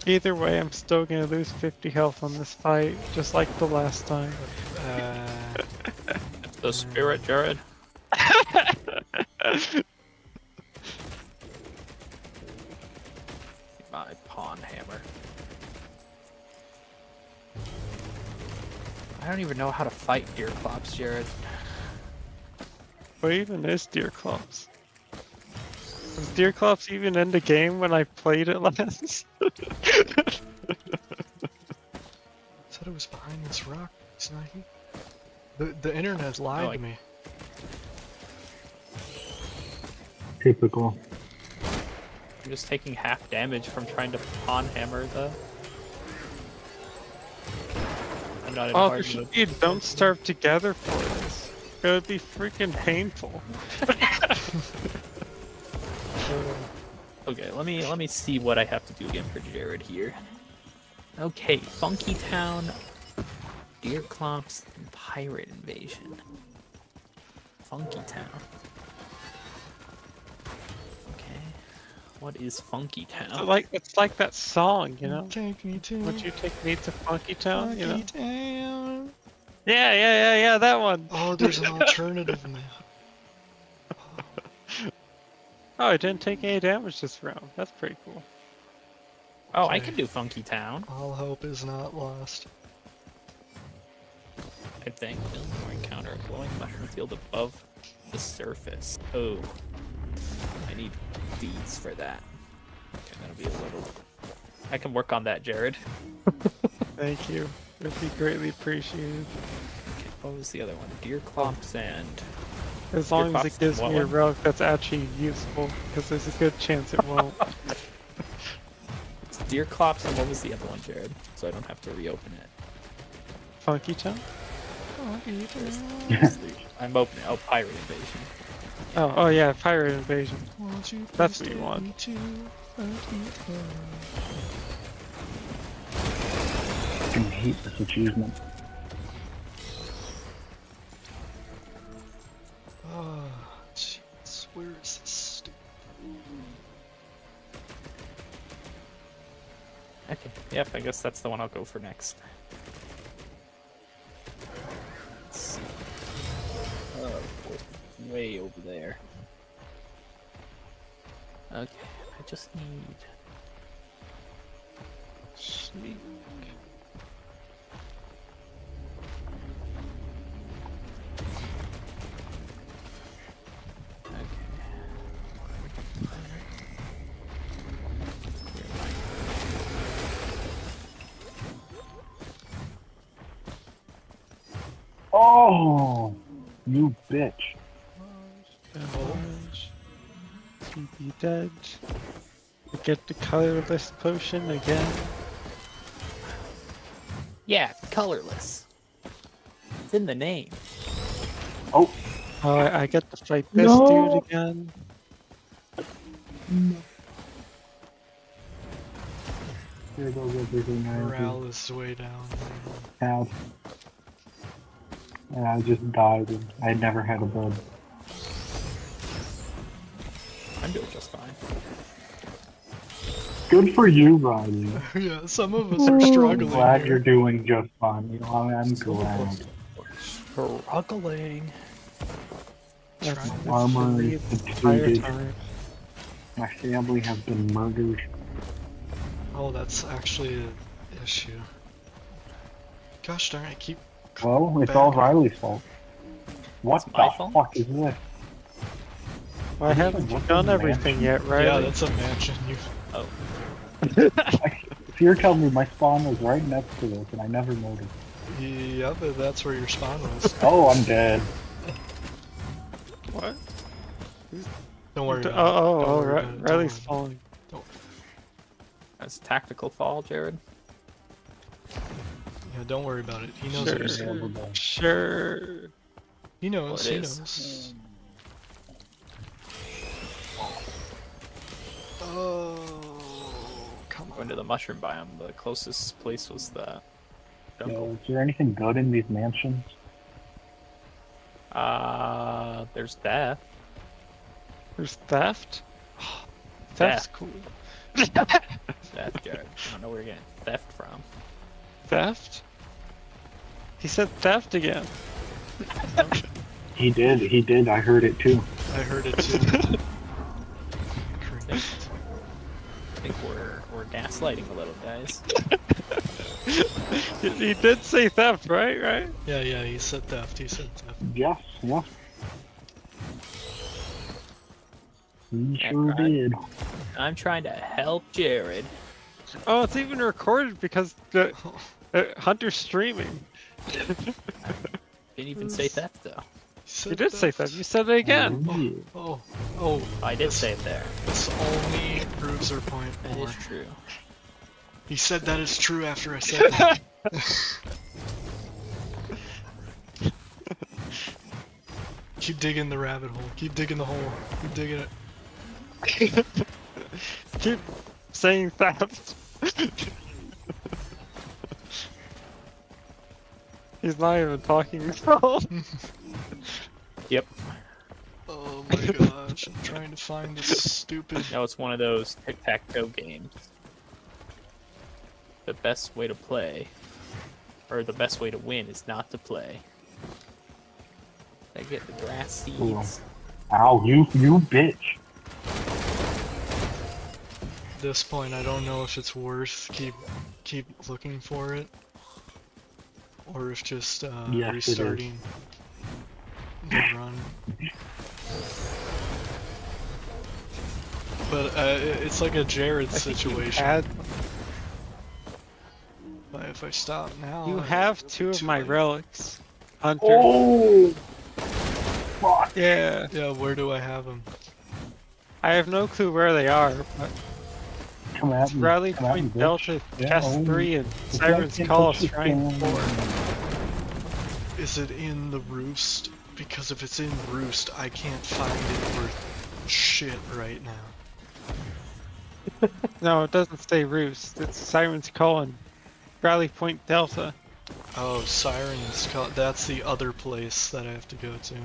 Either way, I'm still gonna lose 50 health on this fight, just like the last time. Uh, the spirit, Jared. My Pwnhammer. I don't even know how to fight Deerclops, Jared. What even is deer Deerclops? Was Deerclops even in the game when I played it last? I said it was behind this rock, Snaggy. The the internet lied Oh, to me. Typical. I'm just taking half damage from trying to Pwnhammer the. I'm not in Oh, hard should mode. be a don't starve together for this. It would be freaking painful. Okay, let me let me see what I have to do again for Jared here. Okay, Funky Town, Deerclops, and Pirate Invasion. Funky Town. What is Funky Town? Like it's like that song, you know. Take me to Would you take me to Funky Town? You know. Town. Yeah, yeah, yeah, yeah. That one. Oh, there's an alternative map. Oh, I didn't take any damage this round. That's pretty cool. Oh, I can do Funky Town. All hope is not lost. I think. Build or encounter a glowing mushroom field above the surface. Oh, I need beads for that. Okay, that'll be a little. I can work on that, Jared. Thank you. It'd be greatly appreciated. Okay, what was the other one? Deerclops and As long as it gives what me a one? relic that's actually useful, because there's a good chance it won't. it's Deerclops and what was the other one, Jared? So I don't have to reopen it. Funky Town? Oh, I'm opening. Oh, Pirate Invasion. Oh, oh yeah, Pirate Invasion. That's please what you want. to I hate this achievement. Oh, jeez. Where is this stupid? Okay. Yep, I guess that's the one I'll go for next. Way over there. Okay, I just need. Sneak. Okay. Where am I? Oh, you bitch. Orange. TB dead. I get the colorless potion again. Yeah, colorless. It's in the name. Oh, Oh, I, I get to fight this No. dude again. here goes everything I Morale is way down. had. And I just died. And I never had a bed. I'm doing just fine. Good for you, Riley. yeah, some of us are oh, struggling. I'm glad here. you're doing just fine. You know, I'm, I'm glad. Struggling. That's, Trying Armor is depleted. My family has been murdered. Oh, that's actually an issue. Gosh darn, I keep. Well, it's all. Riley's fault. What It's the fault? fuck is this? Well, I haven't done everything yet, right? Yeah, that's a mansion. You. Oh, I, Fear tells me my spawn was right next to this, and I never noticed. Yeah, but that's where your spawn was. Oh, I'm dead. What? Don't worry. Oh, about it. oh, Don't oh, worry Ri- about. Don't Riley's falling. that's a tactical fall, Jared. Yeah, don't worry about it. He knows. Sure. what he's doing. Unbelievable. Sure. He knows. Well, he is. knows. Oh, come Going on. to the mushroom biome. The closest place was the jungle. So, is there anything good in these mansions? Uh, there's death. There's theft? Theft's cool. Death, Jared. I don't know where you're getting theft from. Theft? He said theft again. He did. He did. I heard it too. I heard it too. Great. Think we're we're gaslighting a little, guys. he, he did say theft, right? Right? Yeah, yeah. He said theft. He said theft. Yes. Yes. He Yeah, sure right. did. I'm trying to help Jared. Oh, it's even recorded because the uh, Hunter's streaming. Didn't even say theft though. said You did say that. You said it again. Oh, yeah. Oh, oh, I did say it there. this only proves our point That more. is true. He said that is true after I said that. Keep digging the rabbit hole. Keep digging the hole. Keep digging it. Keep saying theft. He's not even talking now. Yep. Oh my gosh, I'm trying to find this stupid. Now it's one of those tic-tac-toe games. The best way to play, or the best way to win, is not to play. I get the grass seeds. Ow, you, you bitch. At this point, I don't know if it's worth keep keep looking for it, or if just uh, Yes, restarting the run. But uh, it's like a Jared I think you situation. had- But if I stop now, You I- have it'll two of my late. relics. Hunter. Oh! Fuck. Yeah. Yeah, where do I have them? I have no clue where they are, but Come at it's me. Rally Come at me, Point bitch. Delta Yeah, Chest oh. 3 and Siren's Call touch Shrine 4. Is it in the roost? Because if it's in Roost, I can't find it worth shit right now. no, it doesn't stay Roost. It's Siren's Calling. Rally Point Delta. Oh, Siren's Calling. That's the other place that I have to go to.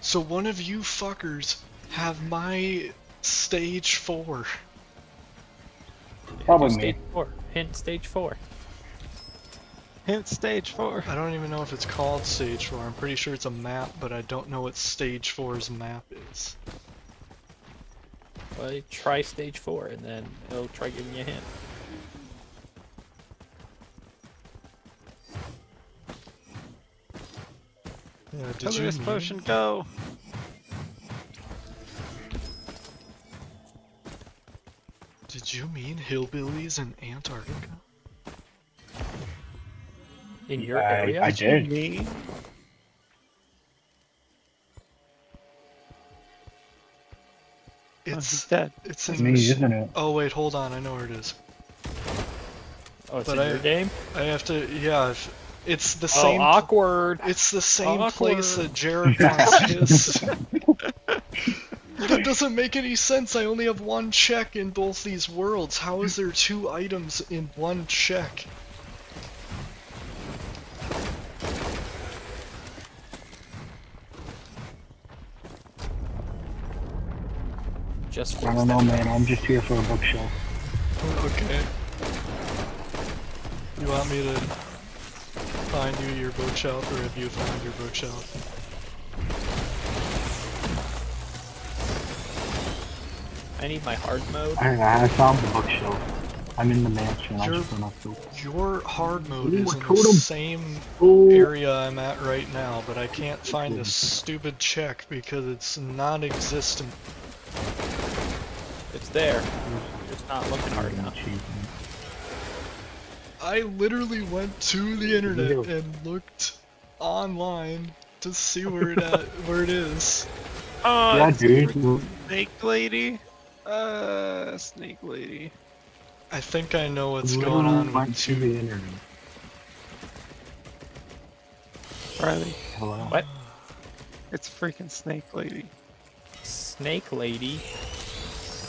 So one of you fuckers have my stage 4. Probably me. Hint stage 4. It's stage four. I don't even know if it's called stage four. I'm pretty sure it's a map, but I don't know what stage four's map is. Well, try stage four, and then it'll try giving you a hint. Yeah, did did this potion go? Did you mean hillbillies in Antarctica? In your I- area? I did. Me? Oh, It's dead. it's It's in me, isn't it? Oh wait, hold on. I know where it is. Oh, it's but in I- your game? I have to. Yeah, if, it's the Oh, same. awkward. It's the same place that Jared wants his. that doesn't make any sense. I only have one check in both these worlds. How is there two items in one check? Just I don't know, man. I'm just here for a bookshelf. Okay. You want me to find you your bookshelf, or have you found your bookshelf? I need my hard mode. I, I found the bookshelf. I'm in the mansion. I just went up to Your hard mode Ooh, is a in the same Oh, area I'm at right now, but I can't find this stupid check because it's non-existent. It's there. You're just not looking hard enough. I literally went to the internet and looked online to see where it at, where it is. Oh, Yeah, dude. Snake Lady. Uh, Snake Lady. I think I know what's Literally going on went with to the internet. Riley, Hello. What? it's freaking Snake Lady. Snake Lady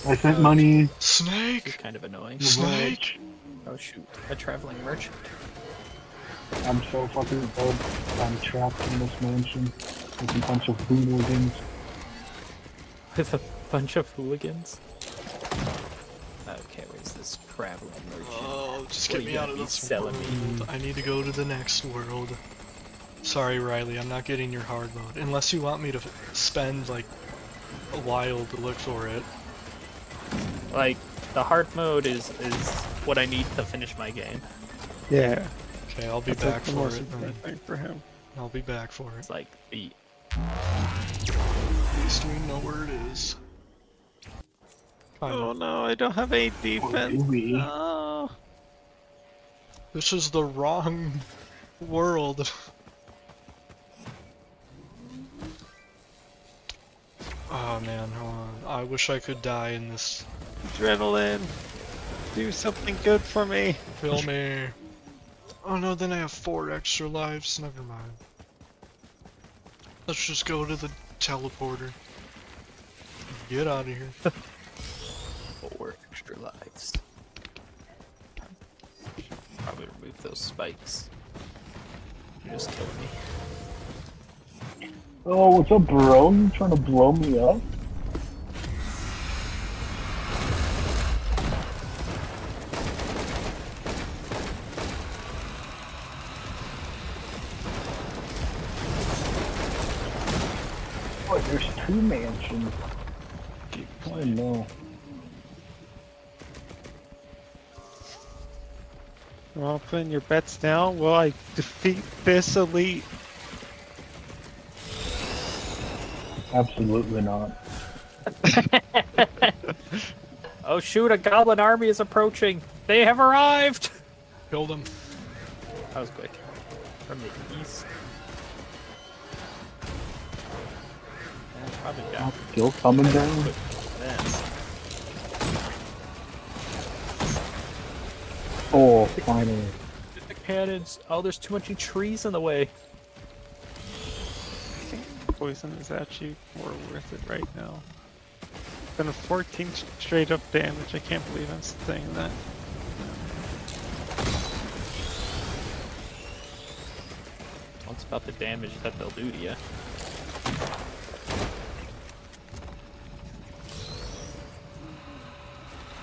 I sent money. is Snake! kind of annoying. Snake! Oh shoot, a traveling merchant. I'm so fucking dead. I'm trapped in this mansion with a bunch of hooligans. With a bunch of hooligans. Okay, where's this traveling merchant? Oh, just What get me out of this selling me? world. I need to go to the next world. Sorry, Riley, I'm not getting your hard mode. Unless you want me to f- spend, like, a while to look for it. Like, the hard mode is is what I need to finish my game. Yeah. Okay, I'll be That's back the for most it. then. important thing for him. I'll be back for it. It's like the At least we know where it is. Kind Oh of. no, I don't have any defense. do we? No. This is the wrong world. Oh man, hold on. I wish I could die in this. Adrenaline. Do something good for me. Kill me. Oh no, then I have four extra lives. Never mind. Let's just go to the teleporter. Get out of here. Four extra lives. Probably remove those spikes. You're just killing me. Oh, what's up, bro? You trying to blow me up? Oh, there's two mansions. Oh no. Well, putting your bets down. Will I defeat this elite? Absolutely not. Oh shoot, a goblin army is approaching! They have arrived! Killed them. That was quick. From the east. Yeah, probably got Still coming down? Oh, finally. The cannons. Oh, there's too many trees in the way. I think poison is actually more worth it right now. Been a 14 straight up damage. I can't believe I'm saying that. What's about the damage that they'll do to you?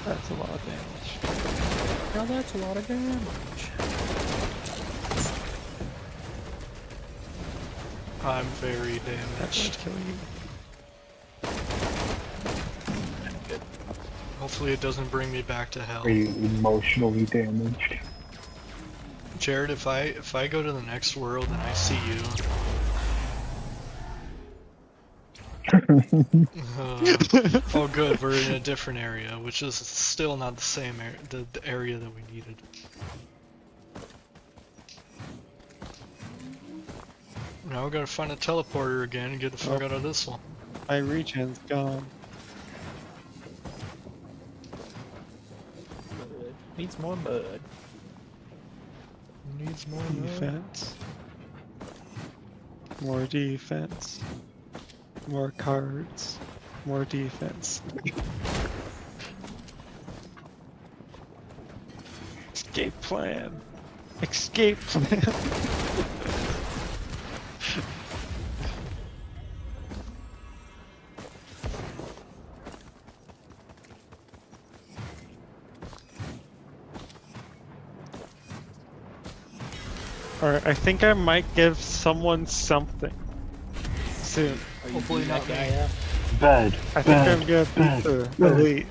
That's a lot of damage. Now that's a lot of damage. I'm very That should damaged. kill you. Good. Hopefully it doesn't bring me back to hell. Are you emotionally damaged? Jared, if I if I go to the next world and I see you, uh, oh good, we're in a different area, which is still not the same area, the, the area that we needed. Now we gotta find a teleporter again and get the fuck Oh. out of this one. My regen's gone. Mud. Needs more mud. Needs more mud. Defense. More defense. More cards. More defense. Escape plan. Escape plan. Alright, I think I might give someone something soon. Are you Hopefully not that guy up? Bed. I think bed, I'm gonna bed, beat the bed. elite.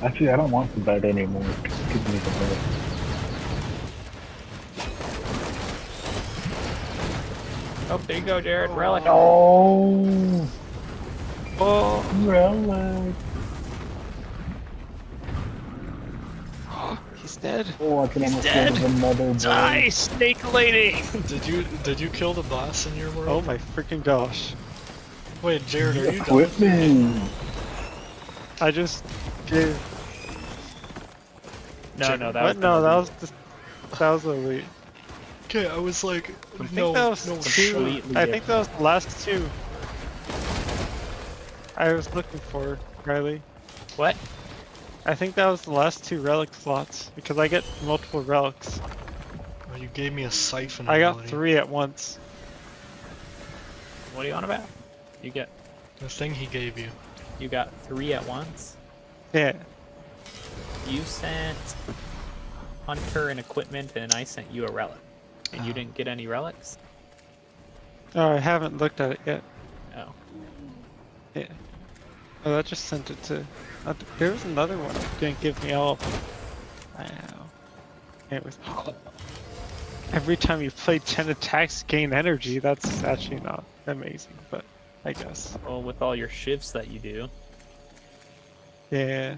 Actually, I don't want the bed anymore. Just give me the bed. Oh, there you go, Jared. Relic. Oh, Oh, relic. He's dead. Oh, I can almost dead. get another bed. die, snake lady! Did you did you kill the boss in your world? Oh my freaking gosh. Wait, Jared, are you done? Equipment. I just gave. No, no, that what? was No, that was just, that was elite. Okay, I was like, I think no, that was no two. I think that was the last two. I was looking for Riley. What? I think that was the last two relic slots because I get multiple relics. Oh, you gave me a siphon. I got ability. three at once. What are you on about? You get The thing he gave you. you got three at once. Yeah. You sent Hunter and equipment, and I sent you a relic. And you Oh. didn't get any relics? Oh, I haven't looked at it yet. Oh. Yeah. Oh, that just sent it to. Uh, there was another one. that Didn't give me all. I know. It was. Every time you play 10 attacks, gain energy. That's actually not amazing, but I guess. Well, with all your shifts that you do. Yeah.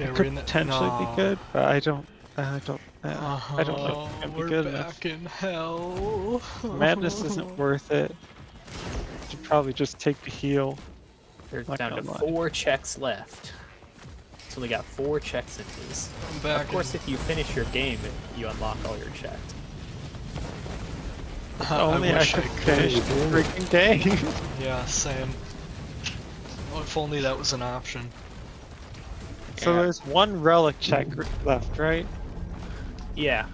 Okay, we're Could in the potentially no. be good, but I don't. I don't Uh, I don't know if it's gonna be we're good back enough. in hell. Madness isn't worth it. Should probably just take the heal. There's Not down to gonna lie. four checks left. So we got four checks into this. I'm back. Of course, in, if you finish your game, you unlock all your checks. I Only I, wish I could could. finish the freaking game. Yeah, same. Oh, if only that was an option. So Yeah. there's one relic check left, right? Yeah.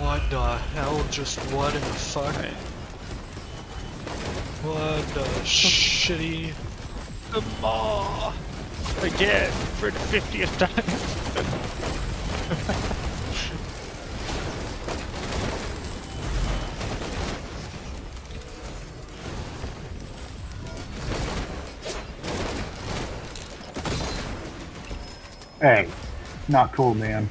What the hell? Just what in the fuck? Right. What the shitty? The maw again for the fiftieth time. Hey, not cool, man.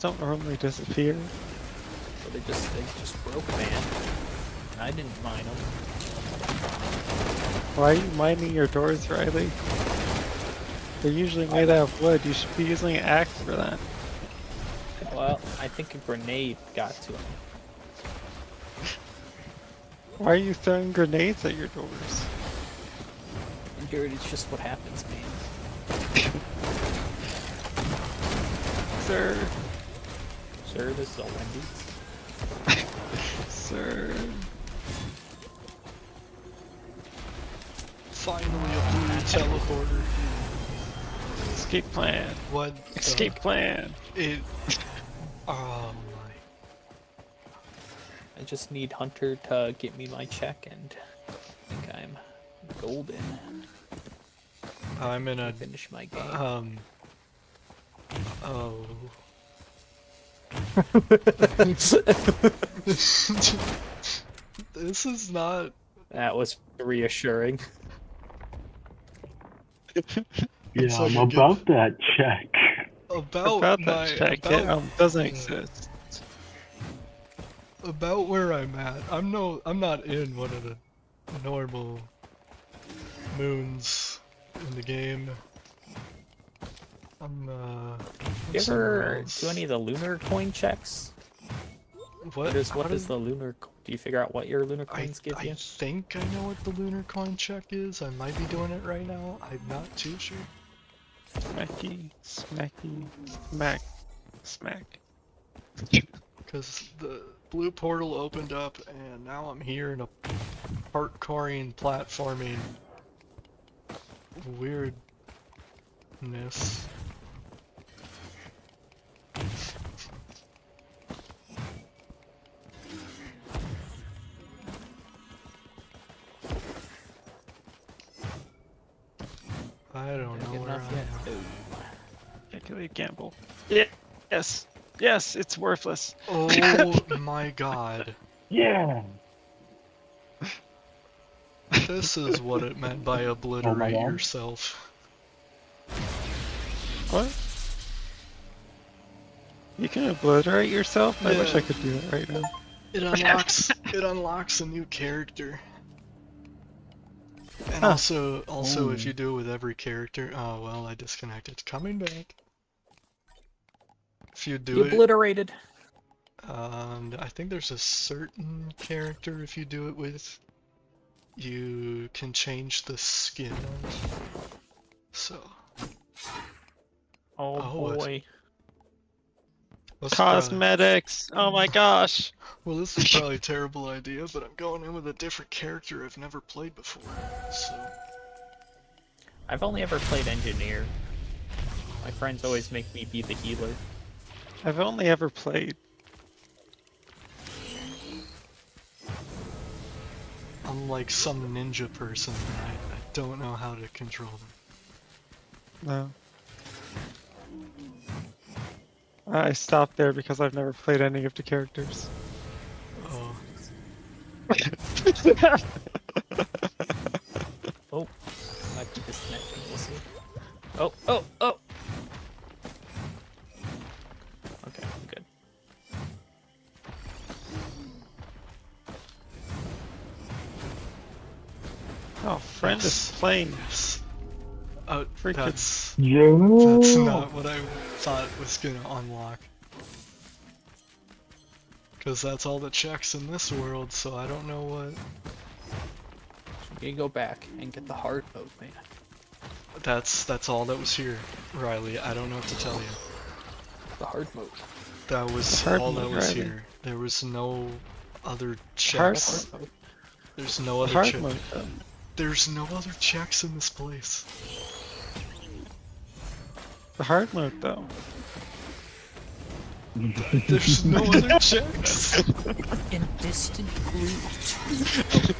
Don't normally disappear. So they just they just broke, man. And I didn't mind them. Why are you mining your doors, Riley? They're usually made out of wood. You should be using an axe for that. Well, I think a grenade got to him. Why are you throwing grenades at your doors? Jared, it's just what happens, man. Sir, Sir, this is a Wendy's. sir. Finally a blue teleporter. Escape plan. What? the- Escape plan. It. Oh my. I just need Hunter to get me my check, and I think I'm golden. I'm in a. Finish my game. Um. Oh. this is not. that was reassuring. Yeah, So I'm you get- about that check. About, About my, that check, about, it um, doesn't exist. about where I'm at. I'm no, I'm not in one of the normal moons in the game. I'm uh. You ever do any of the lunar coin checks? What? What is what How does did- the lunar? co- Do you figure out what your lunar I, coins give I you? think I know what the lunar coin check is. I might be doing it right now. I'm not too sure. Smacky, smacky, smack, smack. Because the blue portal opened up and now I'm here in a parkouring, platforming weirdness. I don't know Get where enough I yet? am. Oh. Boom. Calculate gamble. Yeah. Yes. Yes. It's worthless. Oh my god. Yeah. This is what it meant by obliterate God. yourself. What? You can obliterate yourself? I wish I could do that right now. It unlocks it unlocks a new character. And Huh. also also if you do it with every character oh well I disconnected. It's coming back. If you do You it obliterated. and I think there's a certain character if you do it with you can change the skin of. So Oh, Oh, boy. let's try- Cosmetics. Oh my gosh. Well, this is probably a terrible idea, but I'm going in with a different character I've never played before. So, I've only ever played engineer. My friends always make me be the healer. I've only ever played. I'm like some ninja person, and I, I don't know how to control them. No. I stopped there because I've never played any of the characters. Oh, Oh, might be disconnecting. We'll see. Oh, oh, oh. Okay, I'm good. Oh, friend Yes. is playing. yes. Oh, Freaking- that's Yeah. that's not what I thought was gonna unlock. Cause that's all the checks in this world, so I don't know what. You can go back and get the hard mode, man. That's that's all that was here, Riley. I don't know what to tell you. The hard mode. That was Hard all that was Riley. here. There was no other checks. Hard. There's no other Hard mode. There's no other checks in this place. The hard mode though. There's no other checks. In distant blue. Scanner.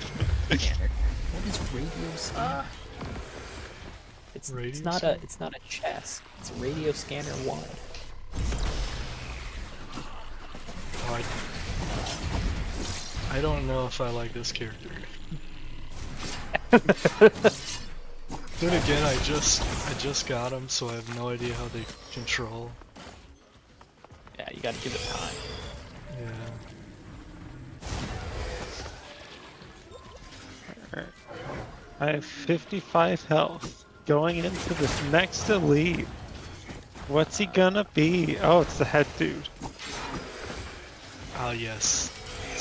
What is radio scanner? It's, Radio it's not a scanner? it's not a chest. It's radio scanner one. Oh, I, I don't know if I like this character. Then again, I just I just got him, so I have no idea how they control. Yeah, you gotta give it time. Yeah. Alright. I have 55 health. Going into this next elite. What's he gonna be? Oh, it's the head dude. Oh yes.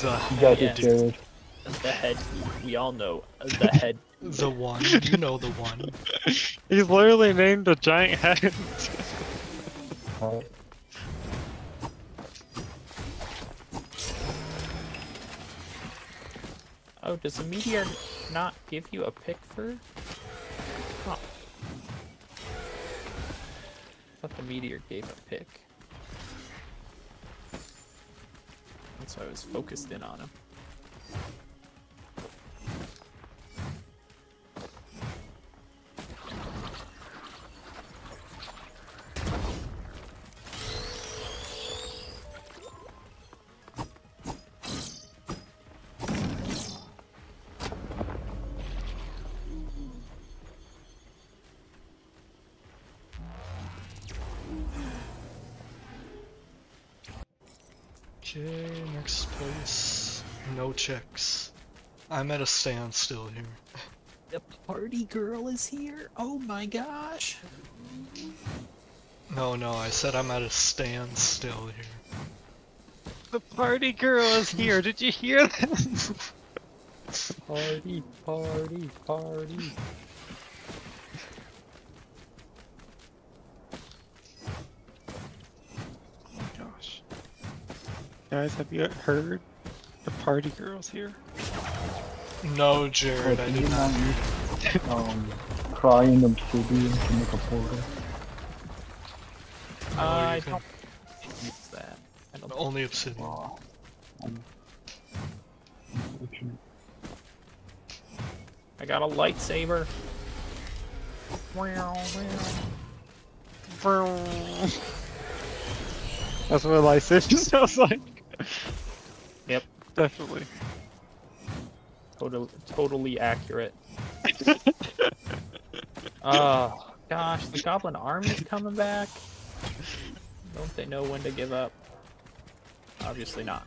The You got Yes. this, Jared. The head. We all know the head. The one. You know the one. He's literally named a giant head. Alright. Oh, does the meteor not give you a pick for? Huh. I thought the meteor gave a pick. That's why I was focused in on him. Okay, next place. No checks. I'm at a standstill here. The party girl is here. Oh my gosh. No, no, I said I'm at a standstill here. the party girl is here. Did you hear that? Party, party, party. Guys, have you heard? The party girl's here. No, Jared, I Wait, did you not. not use um, crying obsidian to make a portal? No, I you can- don't use that. I don't Only obsidian. Wow. Um. I got a lightsaber. That's what a lightsaber sounds like. Definitely. Totally, totally accurate. oh gosh, the goblin army's coming back. Don't they know when to give up? Obviously not.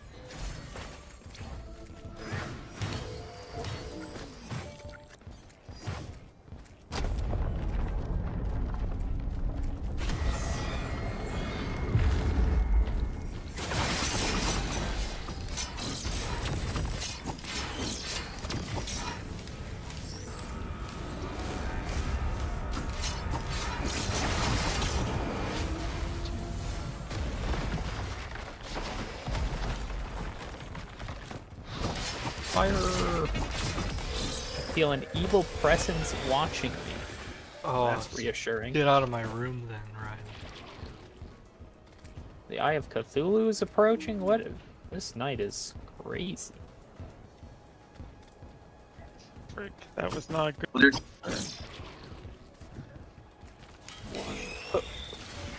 Feel an evil presence watching me. Oh, That's reassuring. get out of my room then, Ryan. The Eye of Cthulhu is approaching? What? This night is crazy. Frick, that was not good.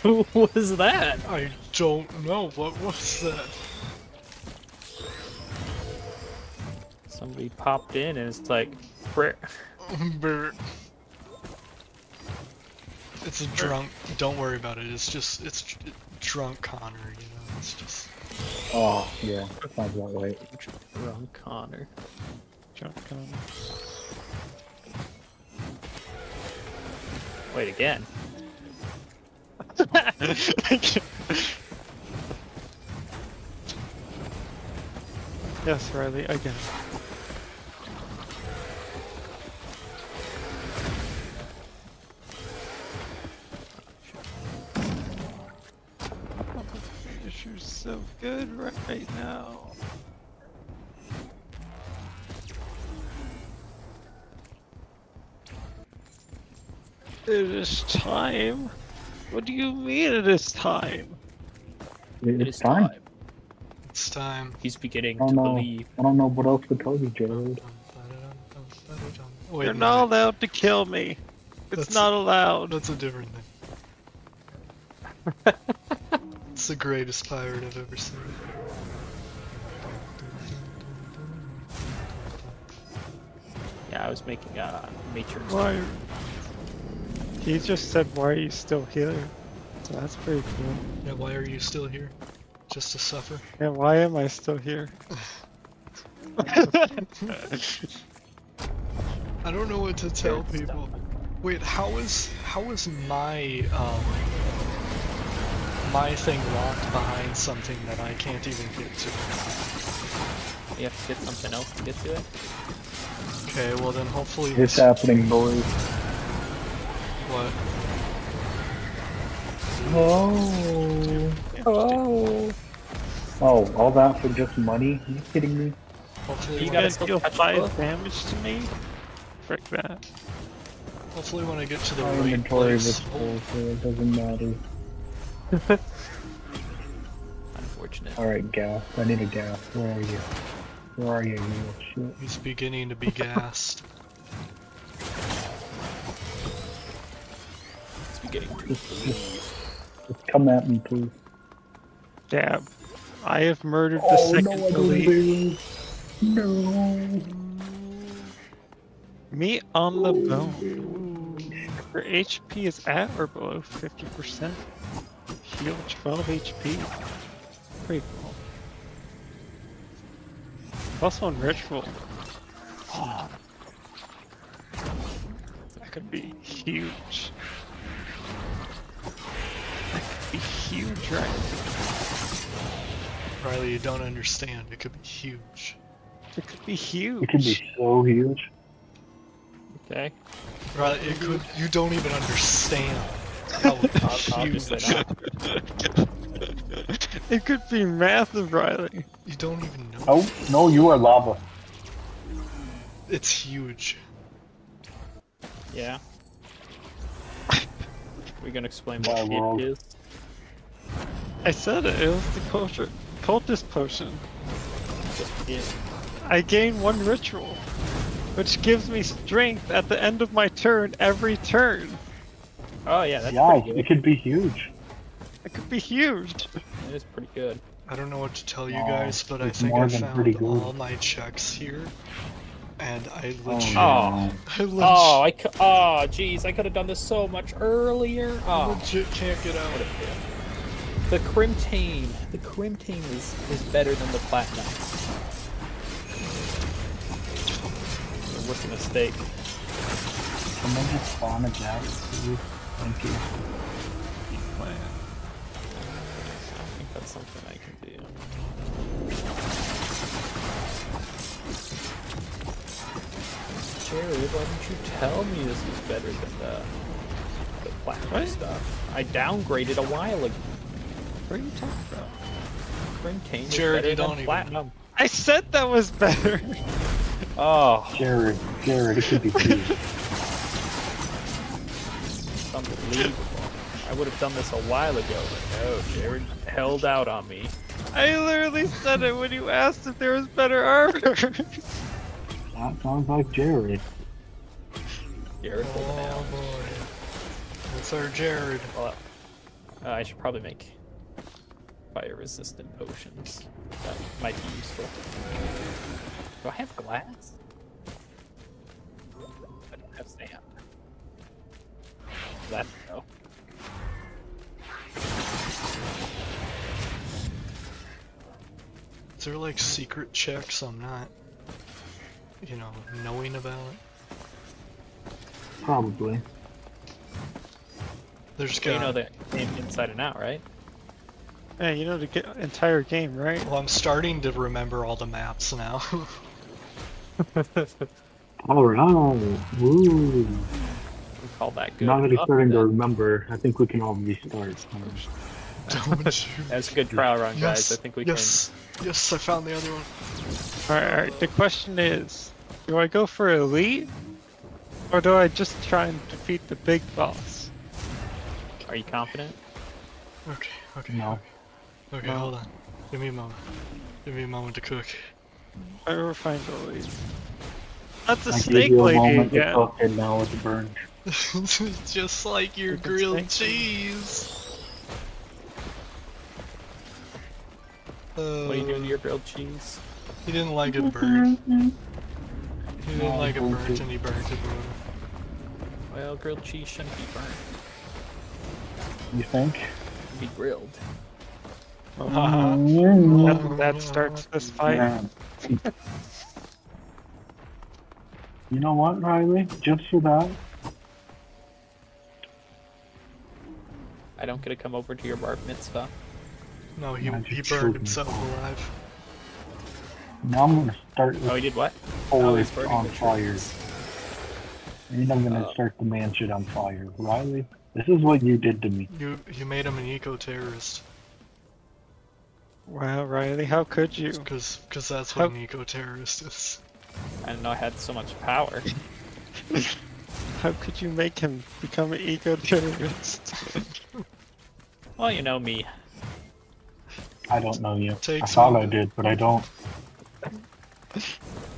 Who was that? I don't know. What was that? Somebody popped in and it's like, "Frick." Brr. It's a drunk. Don't worry about it. It's just it's drunk Connor. You know. It's just. Oh, yeah. Sounds about right. drunk Connor. Drunk Connor. Wait again. yes, Riley, again. Time. What do you mean it is time? It- It It's time. time. It's time. He's beginning to don't know. believe. I don't know what else to tell you, Jared. Wait, You're not minute. allowed to kill me. It's That's- not allowed. That's a different thing. it's the greatest pirate I've ever seen. Yeah, I was making a Matrix. Why? He just said, "Why are you still here?" So that's pretty cool. Yeah, why are you still here? Just to suffer? Yeah, why am I still here? I don't know what to tell Weird people. stuff. Wait, how is how is my um my thing locked behind something that I can't even get to? You have to get something else to get to it. Okay, well then hopefully It's this happening, boys. What? Oh. Oh. Oh, all that for just money? Are you kidding me? Hopefully You when, guys deal five both? damage to me? Frick that. hopefully when I get to the My right inventory place. was full, so it doesn't matter. Unfortunate. Alright, gas. I need a gas. Where are you? Where are you, you little shit? He's beginning to be gassed. It's beginning to Just, believe. just, just come at me, please. Dab. I have murdered the Oh, second no, I police. No. Meat on the bone. Your HP is at or below 50%. Heal 12 HP. Pretty cool. Plus one ritual. That could be huge. Huge, right? Riley, you don't understand. It could be huge. It could be huge. It could be so huge. Okay. Riley, it could. You don't even understand how huge. Obviously not. it could be massive, Riley. You don't even know. Oh, no, you are lava. It's huge. Yeah. we gonna explain My what it is? I said it. It was the culture, cultist potion. Just. I gain one ritual, which gives me strength at the end of my turn every turn. Oh yeah, that's yeah, pretty it could be huge. It could be huge. It is pretty good. I don't know what to tell you Aw, guys, but I think I than found pretty good. all my checks here, and I Oh, legit, Oh. I oh, legit, Oh, I cou- oh, jeez, I could have done this so much earlier. I Oh, legit can't get out. What a dick. The Crimtane, the Crimtane is is better than the Platinum. A rookie mistake. Someone just spawn a gas, please. Thank you. Keep playing. I think that's something I can do. Jerry, why didn't you tell me this was better than the, the platinum What? stuff? I downgraded a while ago. What are you talking about? Crimtane is Jared, better you don't even- platinum. I said that was better. Oh, Jared, Jared, it could be huge. it's unbelievable. I would have done this a while ago, but no, Jared held out on me. I literally said it when you asked if there was better armor. that sounds like Jared. Jared holding Oh out. boy, that's our Jared. Well, Uh, I should probably make fire resistant potions. That might be useful. Do I have glass? I don't have sand. That no. Is there like secret checks I'm not, you know, knowing about? Probably. There's You got. know the game inside and out, right? Yeah, you know the ga- entire game, right? Well, I'm starting to remember all the maps now. Alright. Woo. We call that good. Now that he's luck, starting to remember, I think we can all restart. Don't you? That's a good trial run, guys. Yes, I think we can. yes, yes, I found the other one. Alright, alright. The question is, do I go for elite, or do I just try and defeat the big boss? Are you confident? Okay, okay. No. Okay, No. hold on. Give me a moment. Give me a moment to cook. I will find elite. That's a I snake you a lady moment to cook and now it's burned. Just like your Look at grilled snakes. cheese. Uh, What are you doing to your grilled cheese? He didn't like it burnt. He didn't No, like it burnt burnt and he burnt it. Bro. Well, grilled cheese shouldn't be burnt. You think? It'd be grilled. That, that starts this fight. Yeah. you know what, Riley? Just for that, I don't get to come over to your bar mitzvah. No, he, he burned himself alive. now I'm gonna start Oh, he did what? Oh, he's on the fire. trees. And I'm gonna Oh. start the man shit on fire. Riley, this is what you did to me. You you made him an eco-terrorist. Wow, Riley, how could you? Because cause that's How- what an eco-terrorist is. I didn't know I had so much power. How could you make him become an eco-terrorist? Well, you know me. I don't know you. Take I thought some- I did, but I don't.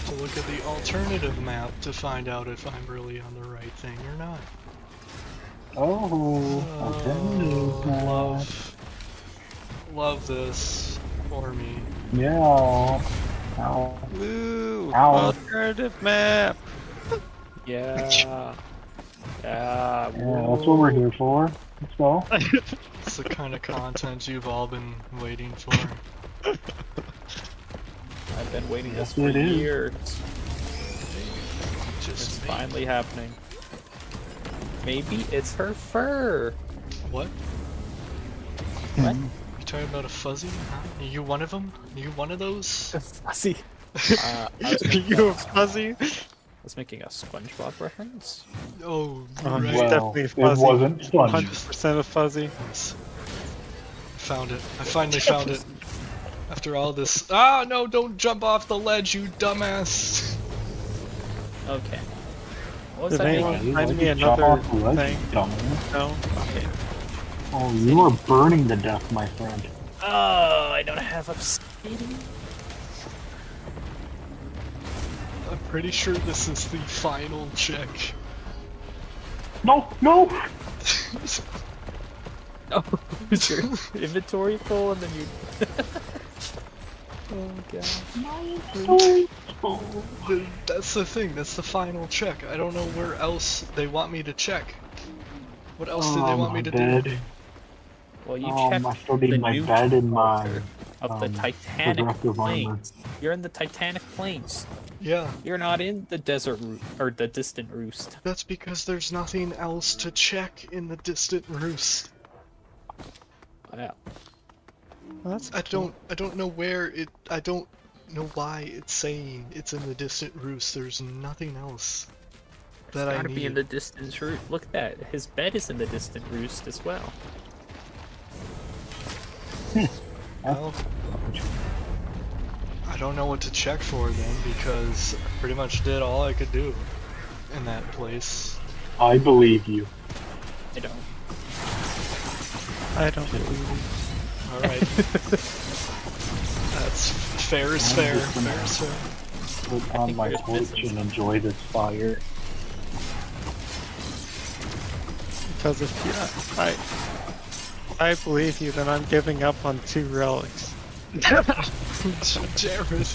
have to look at the alternative map to find out if I'm really on the right thing or not. Oh, Oh, love, love this for me. Yeah. Ow. Woo! Ow. Alternative map! Yeah. Yeah. Yeah, that's what we're here for. Let's go. It's the kind of content you've all been waiting for. I've been waiting Yes, this for it is. years. It's me. finally happening. Maybe it's her fur. What? What? You talking about a fuzzy? Huh? Are you one of them? Are you one of those? Fuzzy. Uh, I, was Are you a, a fuzzy? I was making a SpongeBob reference. Oh, Oh, right. Well, definitely a it fuzzy. wasn't Sponge. 100% a fuzzy. Yes. Found it. I finally found it. After all this. Ah, no, don't jump off the ledge, you dumbass. Okay. What was Did I anyone making? You find me to jump another off the ledge, thing? dumbass. No? Okay. Oh, you are burning to death, my friend. Oh, I don't have obsidian. I'm pretty sure this is the final check. No, no! Oh, is your inventory full and then you. oh god. Th- That's the thing, that's the final check. I don't know where else they want me to check. What else do they Oh, want me to bed. do? Well, you Oh, checked I still the my new bed and my altar of the um, Titanic progressive armor. plains. You're in the Titanic plains. Yeah, You're not in the desert roo- or the distant roost. that's because there's nothing else to check in the distant roost. Yeah. Well, that's I don't I don't know where it I don't know why it's saying it's in the distant roost. There's nothing else that it's I gotta need. be in the distant roost. Look at that. His bed is in the distant roost as well. Hmm. Well, I don't know what to check for then because I pretty much did all I could do in that place. I believe you. I don't. I don't believe you. Alright. That's fair is fair. Fair is fair. put on my we're porch and enjoy this fire. Because if you, I, I believe you, then I'm giving up on two relics. Jared.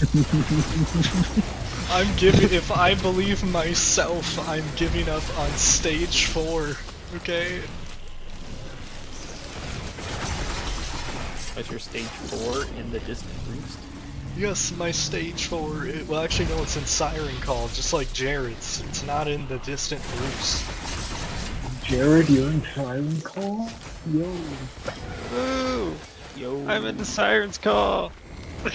I'm giving. If I believe myself, I'm giving up on stage four. Okay. Was your stage four in the distant roost? Yes, my stage four. It, well, actually, no, it's in Siren Call, just like Jared's. It's not in the distant roost. Jared, you're in Siren Call? Yo. Woo! Yo, I'm in the siren's call.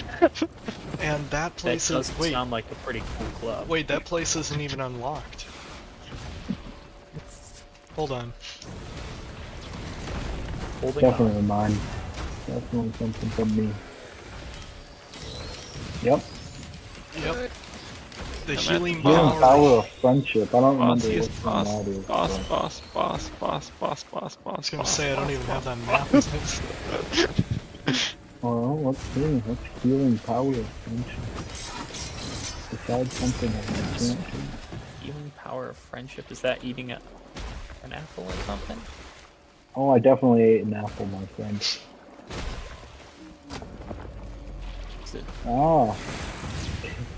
And that that place does is. Wait, sound like a pretty cool club. wait, that place isn't even unlocked. Hold on. Holding on. Definitely mine. Definitely something from me. Yep. Yep. The I'm healing the Healing Power. power. power of friendship. I don't remember Bossiest which boss, that is. boss, but- boss, boss, boss, boss, boss, boss, I was gonna boss, say I don't boss, even have that map. Oh, let's see. What's healing power of friendship? Besides something I can't Healing power of friendship. Is that eating a, an apple or something? Oh, I definitely ate an apple, my friend. Is it? Ah.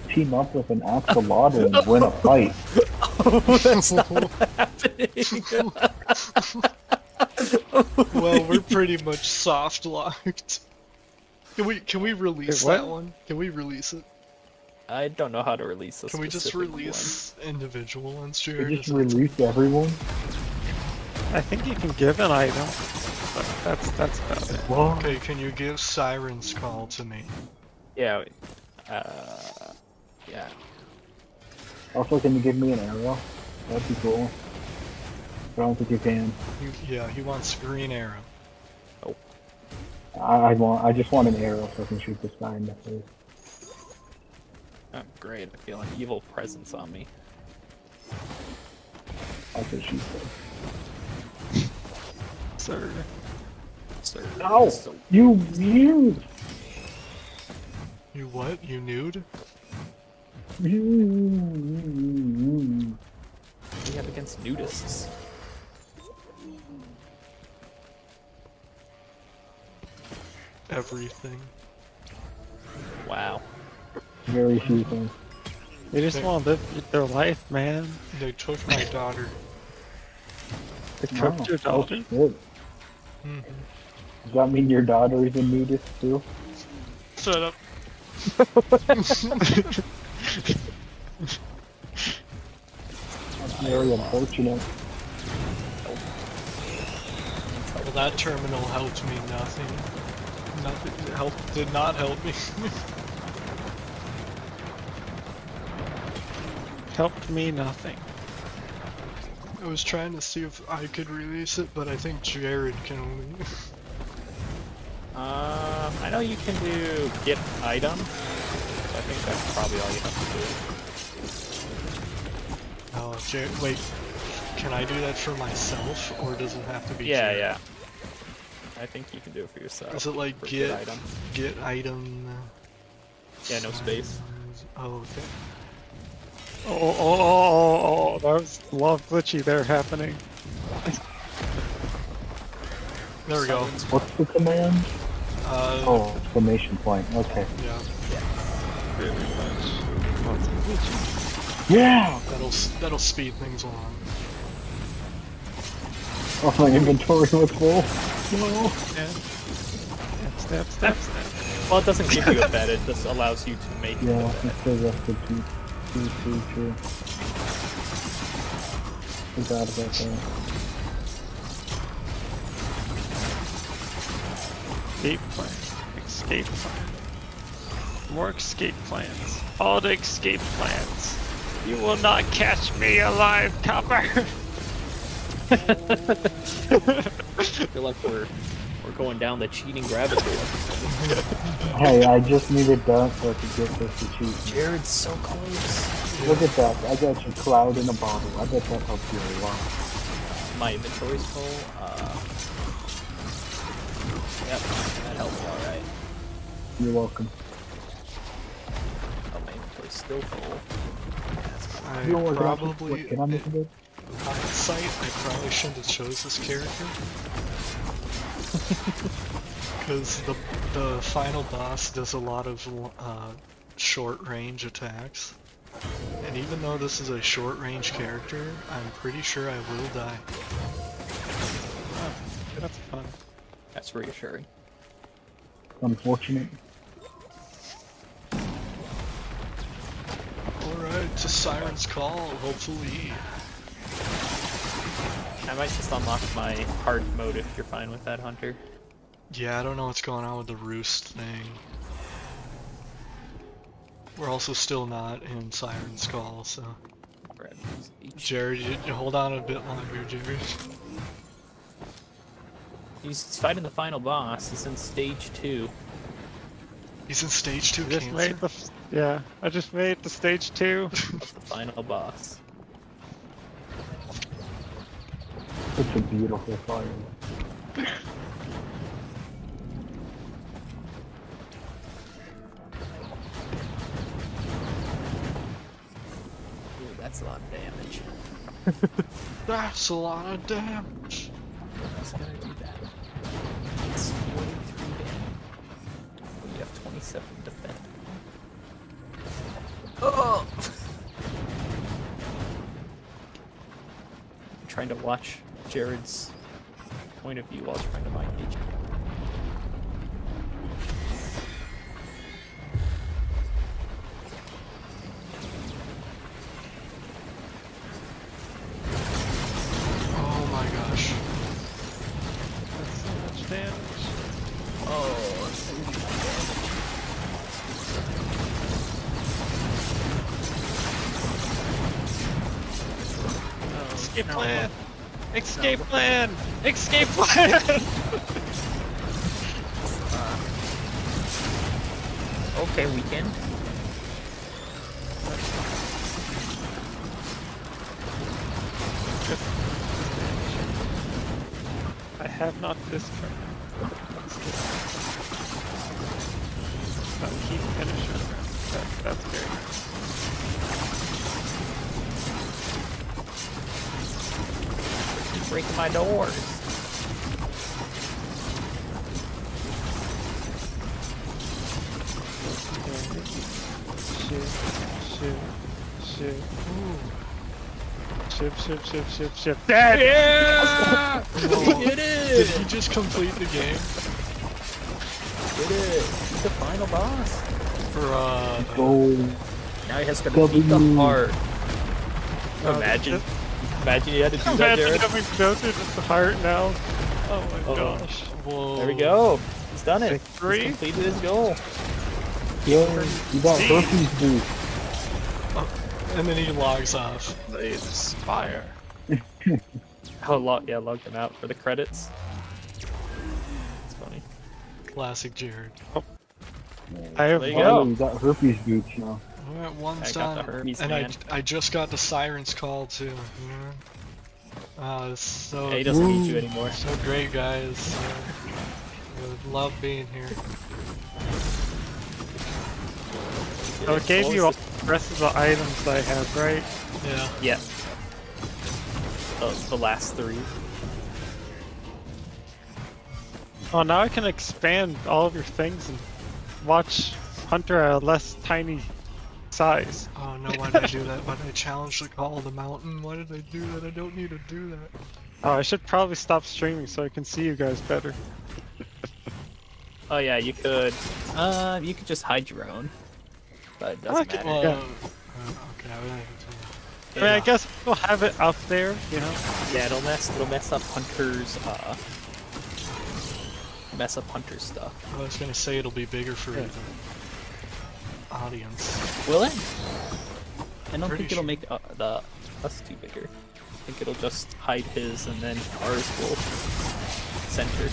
Team up with an axolotl and win a fight. Oh, that's not happening. well, we're pretty much soft locked. Can we can we release Wait, that one? Can we release it? I don't know how to release this. Can we just release individual ones, We Jared? just Is it- release everyone. I think you can give an item, but that's that's about it. Whoa. Okay, can you give Siren's Call to me? Yeah. wait. Uh, yeah. Also, can you give me an arrow? That'd be cool. I don't think you can. You, yeah, he wants green arrow. I, I want. I just want an arrow so I can shoot this guy in the face. Oh, great. I feel an evil presence on me. That's what she said. Sir, Sir. Ow! So, You, you, You what? You nude? We what have against nudists? Everything. Wow. Very few things. they just want to live their life, man. They took my daughter. They took cooked your daughter. shit. Mhm. Does that mean your daughter is a nudist too? Shut up. That's very unfortunate. Well, that terminal helped me nothing. Nothing help did not help me. Helped me nothing. I was trying to see if I could release it, but I think Jared can only. Um, I know you can do get item. So I think that's probably all you have to do. Oh, Jared, wait. Can I do that for myself, or does it have to be? Yeah, Jared? yeah. I think you can do it for yourself. Is it like for get item? get item? Yeah, no space. Oh, okay. Oh, oh, oh, oh, oh, that was a lot of glitchy there happening. There we go. What's the command? Uh, Oh, exclamation point. Okay. yeah. Really much. Lots of glitchy. Yeah. That'll that'll speed things along. Oh, my inventory was full. No. Yeah. Step, step, step. Well, it doesn't give you a bet. It just allows you to make Yeah, the it bet. says that's the two, two, two, two. Forgot about that. Escape plan. Escape plan. More escape plans. All the escape plans. You will not catch me alive, copper! I feel like we're we're going down the cheating rabbit hole. Hey, I just needed that so I could get this to cheat. Jared's so close. Look at that. I got you cloud in a bottle. I bet that helped you a lot. My inventory's full. Uh, yep, that helped me alright. You're welcome. Oh, my inventory's still full. I You know what, Josh? probably, Can I make a hindsight, I probably shouldn't have chose this character. Because the, the final boss does a lot of uh, short range attacks. And even though this is a short range character, I'm pretty sure I will die. That's fun. That's reassuring. Unfortunate. Alright, to Siren's Call, hopefully. I might just unlock my hard mode if you're fine with that, Hunter. Yeah, I don't know what's going on with the roost thing. We're also still not in Siren's Call, so. Brad, each- Jared, you, you hold on a bit longer, Jared. He's fighting the final boss. He's in stage two. He's in stage two I just cancer. made the yeah. I just made the stage two. of the final boss. Such a beautiful fire. That's a lot of damage. That's a lot of damage. It's 43 damage. You have 27 defend. Oh! I'm trying to watch Jared's point of view while trying to mind gauge. Escape plan. Escape plan. Escape plan. Uh. okay, weekend. I have not this Oh, Ship, ship, ship, ship, ship. Dead! Yeah! Whoa. Did Did it! he just complete the game? Did it! He's the final boss. Bruh. Go. Now he has to beat the heart. Oh, Imagine. just- Imagine you had to do that, Imagine Jared. having to go through just the heart now. Oh my Uh-oh. gosh. Whoa. There we go. He's done it. Victory? He's completed his goal. Yo, you got Hermes boots. And then he logs off. Blaze fire. Oh, log, yeah, logged him out for the credits. It's funny. Classic Jared. I have There you one- go. Oh, you got Hermes boots now. Alright, one's I got the done. Hermes and man. I, I just got the Siren's Call too. Yeah. Ah, it's so, Yeah, he doesn't need you anymore. so great, guys. Uh, love being here. Oh, it gave What you all the rest of the items I have, right? Yeah. the- Yeah. The, the last three. Oh, now I can expand all of your things and watch Hunter at a less tiny size. Oh no, why did I do that? Why did I challenge the call of the mountain? Why did I do that? I don't need to do that. Oh, I should probably stop streaming so I can see you guys better. Oh yeah, you could. Uh, you could just hide your own. But it doesn't Okay. matter. Well, Yeah. uh, okay, I would have to. I mean, I guess we'll have it up there, you know? Yeah, it'll mess. It'll mess up Hunter's. Uh, mess up Hunter's stuff. I was gonna say it'll be bigger for Yeah. the audience. Will it? I don't Pretty think it'll sure. make uh, the us too bigger. I think it'll just hide his, and then ours will center.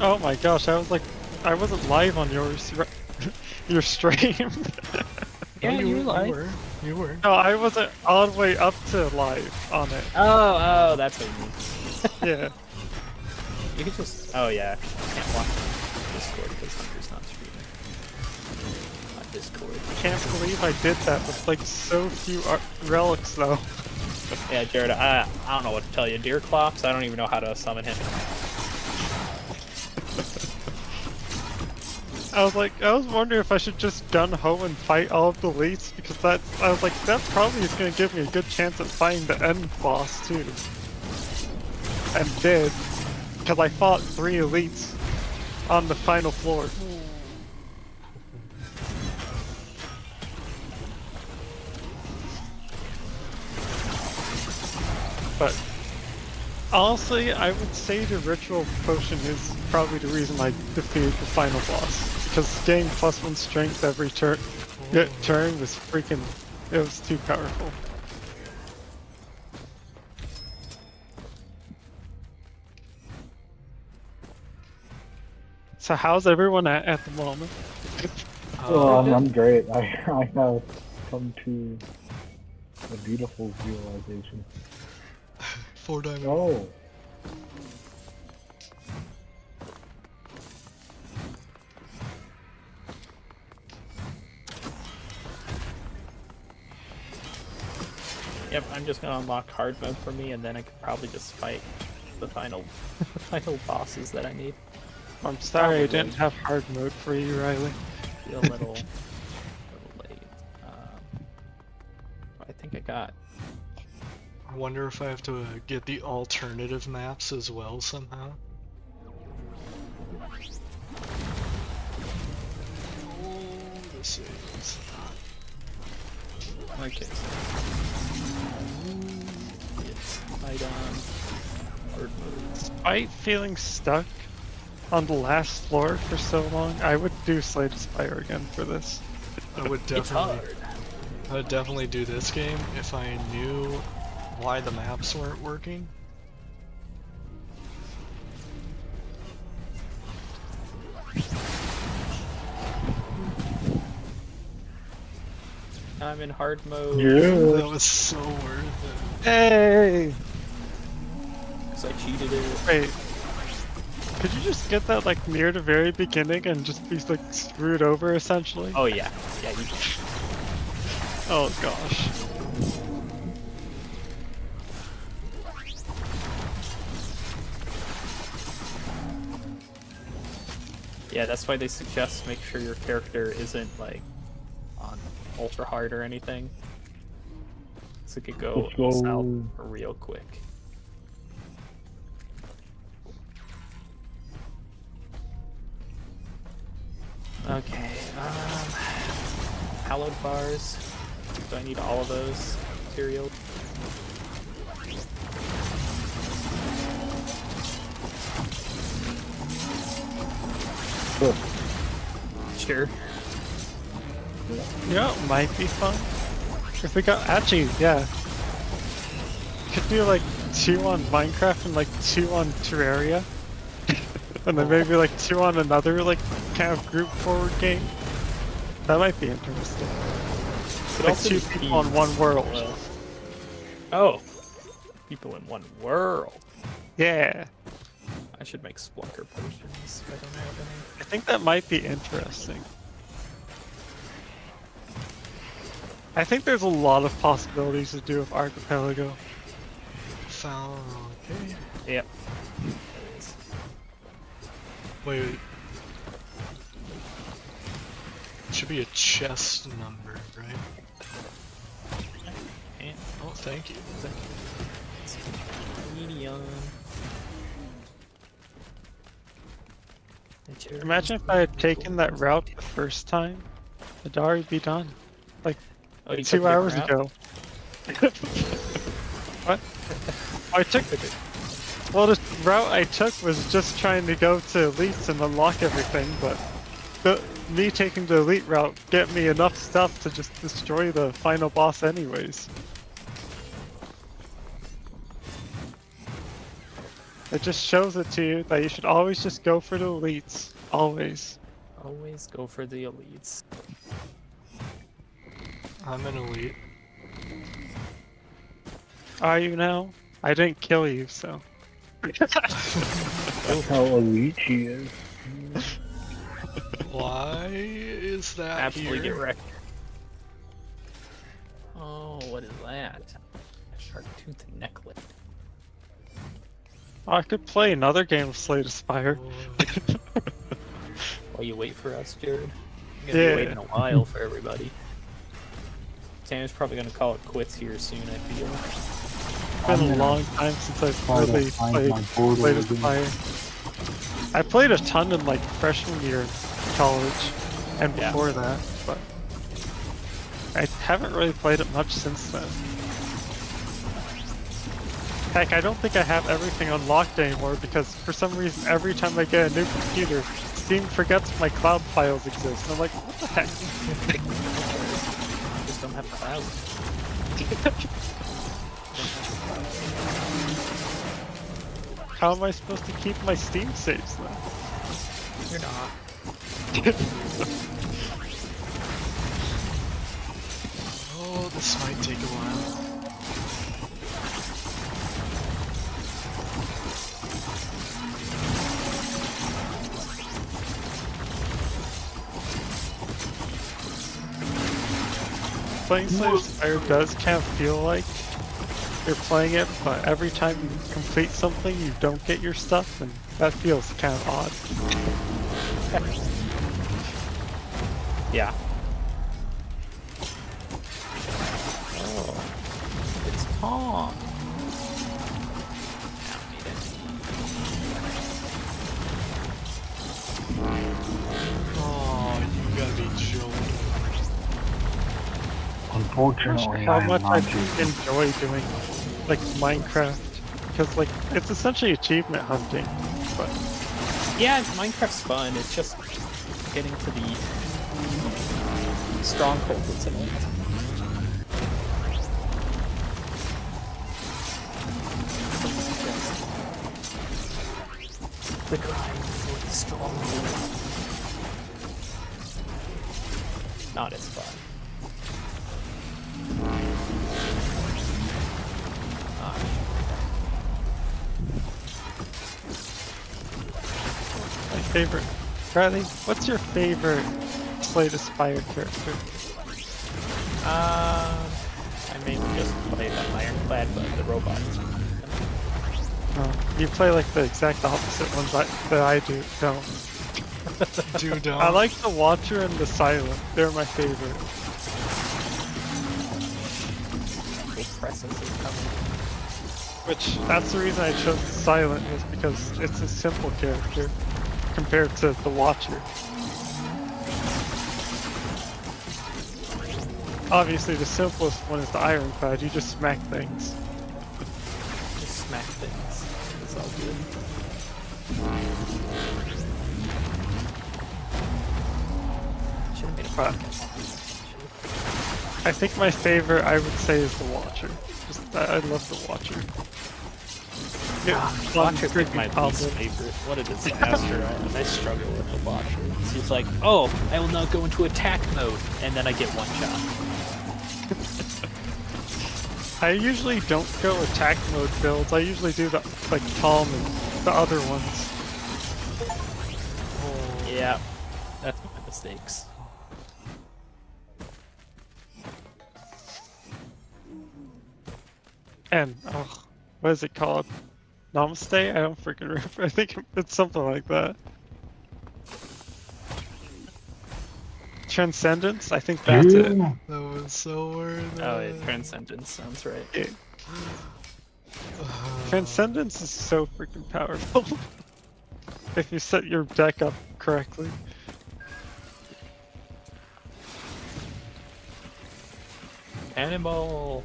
Oh my gosh, I was like, I wasn't live on yours, r- your stream. Yeah, Oh, you were, live. You were. You were. no, I wasn't all the way up to live on it. Oh, oh, that's what you mean. Yeah. You could just. Oh yeah, I can't watch Discord because Hunter's not streaming. I Discord. I Can't believe I did that with like so few ar- relics though. Yeah, Jared, I I don't know what to tell you. Deerclops, I don't even know how to summon him. I was like, I was wondering if I should just gun ho and fight all of the elites because that's, I was like, that probably is gonna give me a good chance at fighting the end boss too. And did, because I fought three elites on the final floor. But honestly, I would say the ritual potion is probably the reason I defeated the final boss. Because getting plus one strength every turn oh. turn was freaking it was too powerful. So how's everyone at at the moment? Oh, I'm, I'm great. I, I have come to a beautiful realization. four diamond. Oh, Yep, I'm just gonna unlock hard mode for me, and then I could probably just fight the final, the final bosses that I need. I'm sorry I didn't have hard mode for you, Riley. Be a little, little late. Um, I think I got. I wonder if I have to uh, get the alternative maps as well somehow. Oh, this is Okay. So, it's item, hard. Despite feeling stuck on the last floor for so long, I would do Slay the Spire again for this. I would It's definitely, hard. I would definitely do this game if I knew why the maps weren't working. I'm in hard mode Yeah. That was so worth it. Hey! Because I cheated it. Wait. Could you just get that like near the very beginning and just be like screwed over essentially? Oh yeah, yeah. You, Oh gosh. yeah, that's why they suggest make sure your character isn't like on ultra hard or anything. So it could go go. south real quick. Okay, um, hallowed bars. Do I need all of those materials? Sure. Sure. You know, it might be fun. If we got actually, yeah. Could do like two on Minecraft and like two on Terraria. And then maybe like two on another like kind of group forward game. That might be interesting. Could Like two people on one as world. Oh, people in one world. Yeah. I should make spelunker potions if I don't have any. I think that might be interesting. I think there's a lot of possibilities to do with Archipelago. it. Found. Okay. Yep. There it is. Wait, wait. Should be a chest number, right? And Oh, thank you. medium. Imagine if I had taken that route the first time. It'd be done. Like, oh, you took a two hours ago. what? Oh, I took Well, the route I took was just trying to go to elites and unlock everything, but the, me taking the elite route get me enough stuff to just destroy the final boss anyways. It just shows it to you that you should always just go for the elites. Always. Always go for the elites. I'm an elite. Are you now? I didn't kill you, so. How elite she is. Why is is that Absolutely here? get wrecked. Oh, what is that? A shark tooth necklace. I could play another game of Slay the Spire. Oh, While you wait for us, Jared. I'm gonna Yeah. be waiting a while for everybody. Sam's probably gonna call it quits here soon. I feel. It's I'm been a long time since I've really find played my portal Slay the again. Spire. I played a ton in like freshman year in college and Yeah. before that, but I haven't really played it much since then. Heck, I don't think I have everything unlocked anymore because for some reason every time I get a new computer, Steam forgets my cloud files exist. And I'm like, what the heck? Just don't have cloud. How am I supposed to keep my Steam saves then? You're not. oh, this might take a while. Playing Slay the Spire does kind of feel like you're playing it, but every time you complete something, you don't get your stuff, and that feels kind of odd. Yeah. Oh, it's Tom. Unfortunately, How much I not you. enjoy doing like Minecraft, because like it's essentially achievement hunting, but Yeah, Minecraft's fun. It's just getting to the stronghold that's in it. Favorite. Riley, what's your favorite Slay the Spire character? Um, I mainly just play the Ironclad, but the robot is Oh, you play like the exact opposite ones I, that I do. Don't. Dude, don't. I like the Watcher and the Silent. They're my favorite. Full presence is coming. Which that's the reason I chose Silent is because it's a simple character compared to the Watcher. Obviously, the simplest one is the Ironclad. You just smack things. Just smack things. It's all good. Should have made a podcast. I think my favorite, I would say, is the Watcher. Just I, I love the Watcher. Watcher's like my least favorite. What a disaster. I, I struggle with the Watcher. He's like, oh, I will now go into attack mode, and then I get one shot. I usually don't go attack mode builds. I usually do the like calm and the other ones. Yeah, that's my mistakes. And oh, what is it called? Namaste? I don't freaking remember. I think it's something like that. Transcendence? I think that's it. That was so worth Oh, yeah, Transcendence sounds right. Yeah. Transcendence is so freaking powerful. if you set your deck up correctly. Cannonball!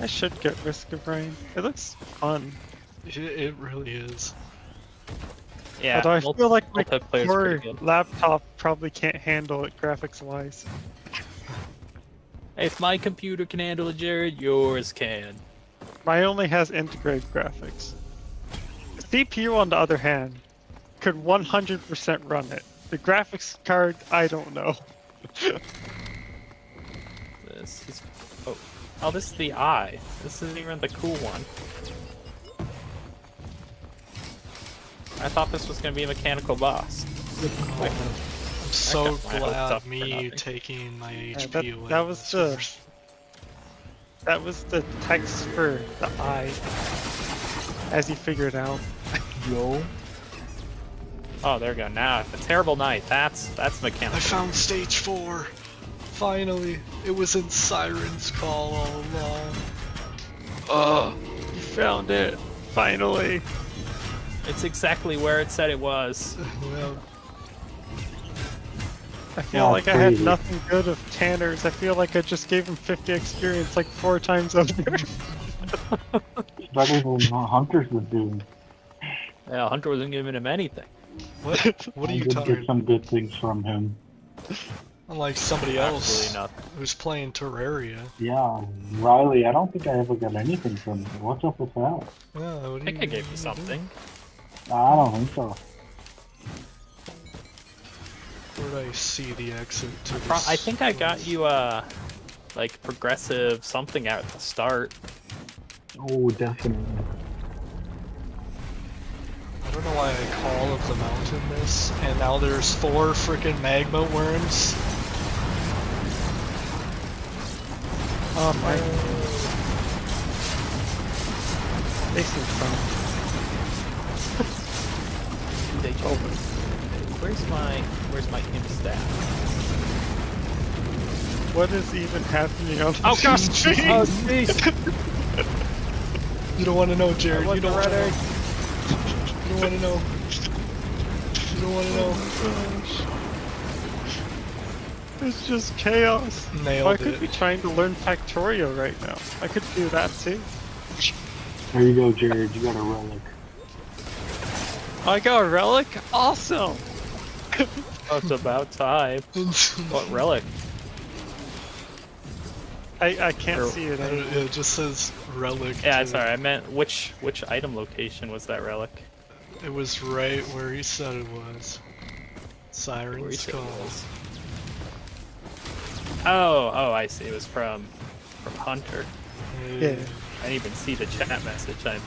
I should get Risk of Rain. It looks fun. It, it really is. Yeah, Although I multi- feel like my core laptop probably can't handle it graphics wise. If my computer can handle it, Jared, yours can. Mine only has integrated graphics. The CPU, on the other hand, could 100% run it. The graphics card, I don't know. This is. Oh, this is the eye. This isn't even the cool one. I thought this was gonna be a mechanical boss. I'm so got my hopes glad up me taking my Yeah, HP that- away. that was the- first. That was the text for the eye. As you figured it out. Yo. Oh, there we go. Now, a terrible night. That's that's mechanical. I found stage four. Finally, it was in Siren's Call all along. Oh, you found it. Finally. It's exactly where it said it was. Well, I feel Oh, like I had nothing good of Tanner's. I feel like I just gave him 50 experience like four times over. Better than Hunters was doing. Yeah, Hunter wasn't giving him anything. what? What are I you did talking? get some good things from him. Unlike somebody else Absolutely who's playing Terraria. Yeah, Riley, I don't think I ever got anything from you. What's up with that? Yeah, what I think I gave you something. I don't think so. Where'd I see the exit to Pro- this I think I got you uh like progressive something at the start. Oh, definitely. I don't know why I call of the mountain this, and now there's four freaking magma worms. Oh, oh my. They seem fun. They told me. Where's my where's my imp staff? What is even happening on the Oh gosh! screen? oh jeez! You don't want to know, Jared. You don't want to red know. You don't want to know. You don't want to know. It's just chaos. Nailed I it. could be trying to learn Factorio right now. I could do that too. There you go, Jared. You got a relic. I got a relic? Awesome! Oh, it's about time. What relic? I, I can't Or- see it. Uh, anymore. It just says relic. Yeah, too. sorry. I meant which which item location was that relic? It was right where he said it was. Siren's said it Call. was. Oh, oh, I see. It was from from Hunter. Yeah. I didn't even see the chat message. I'm.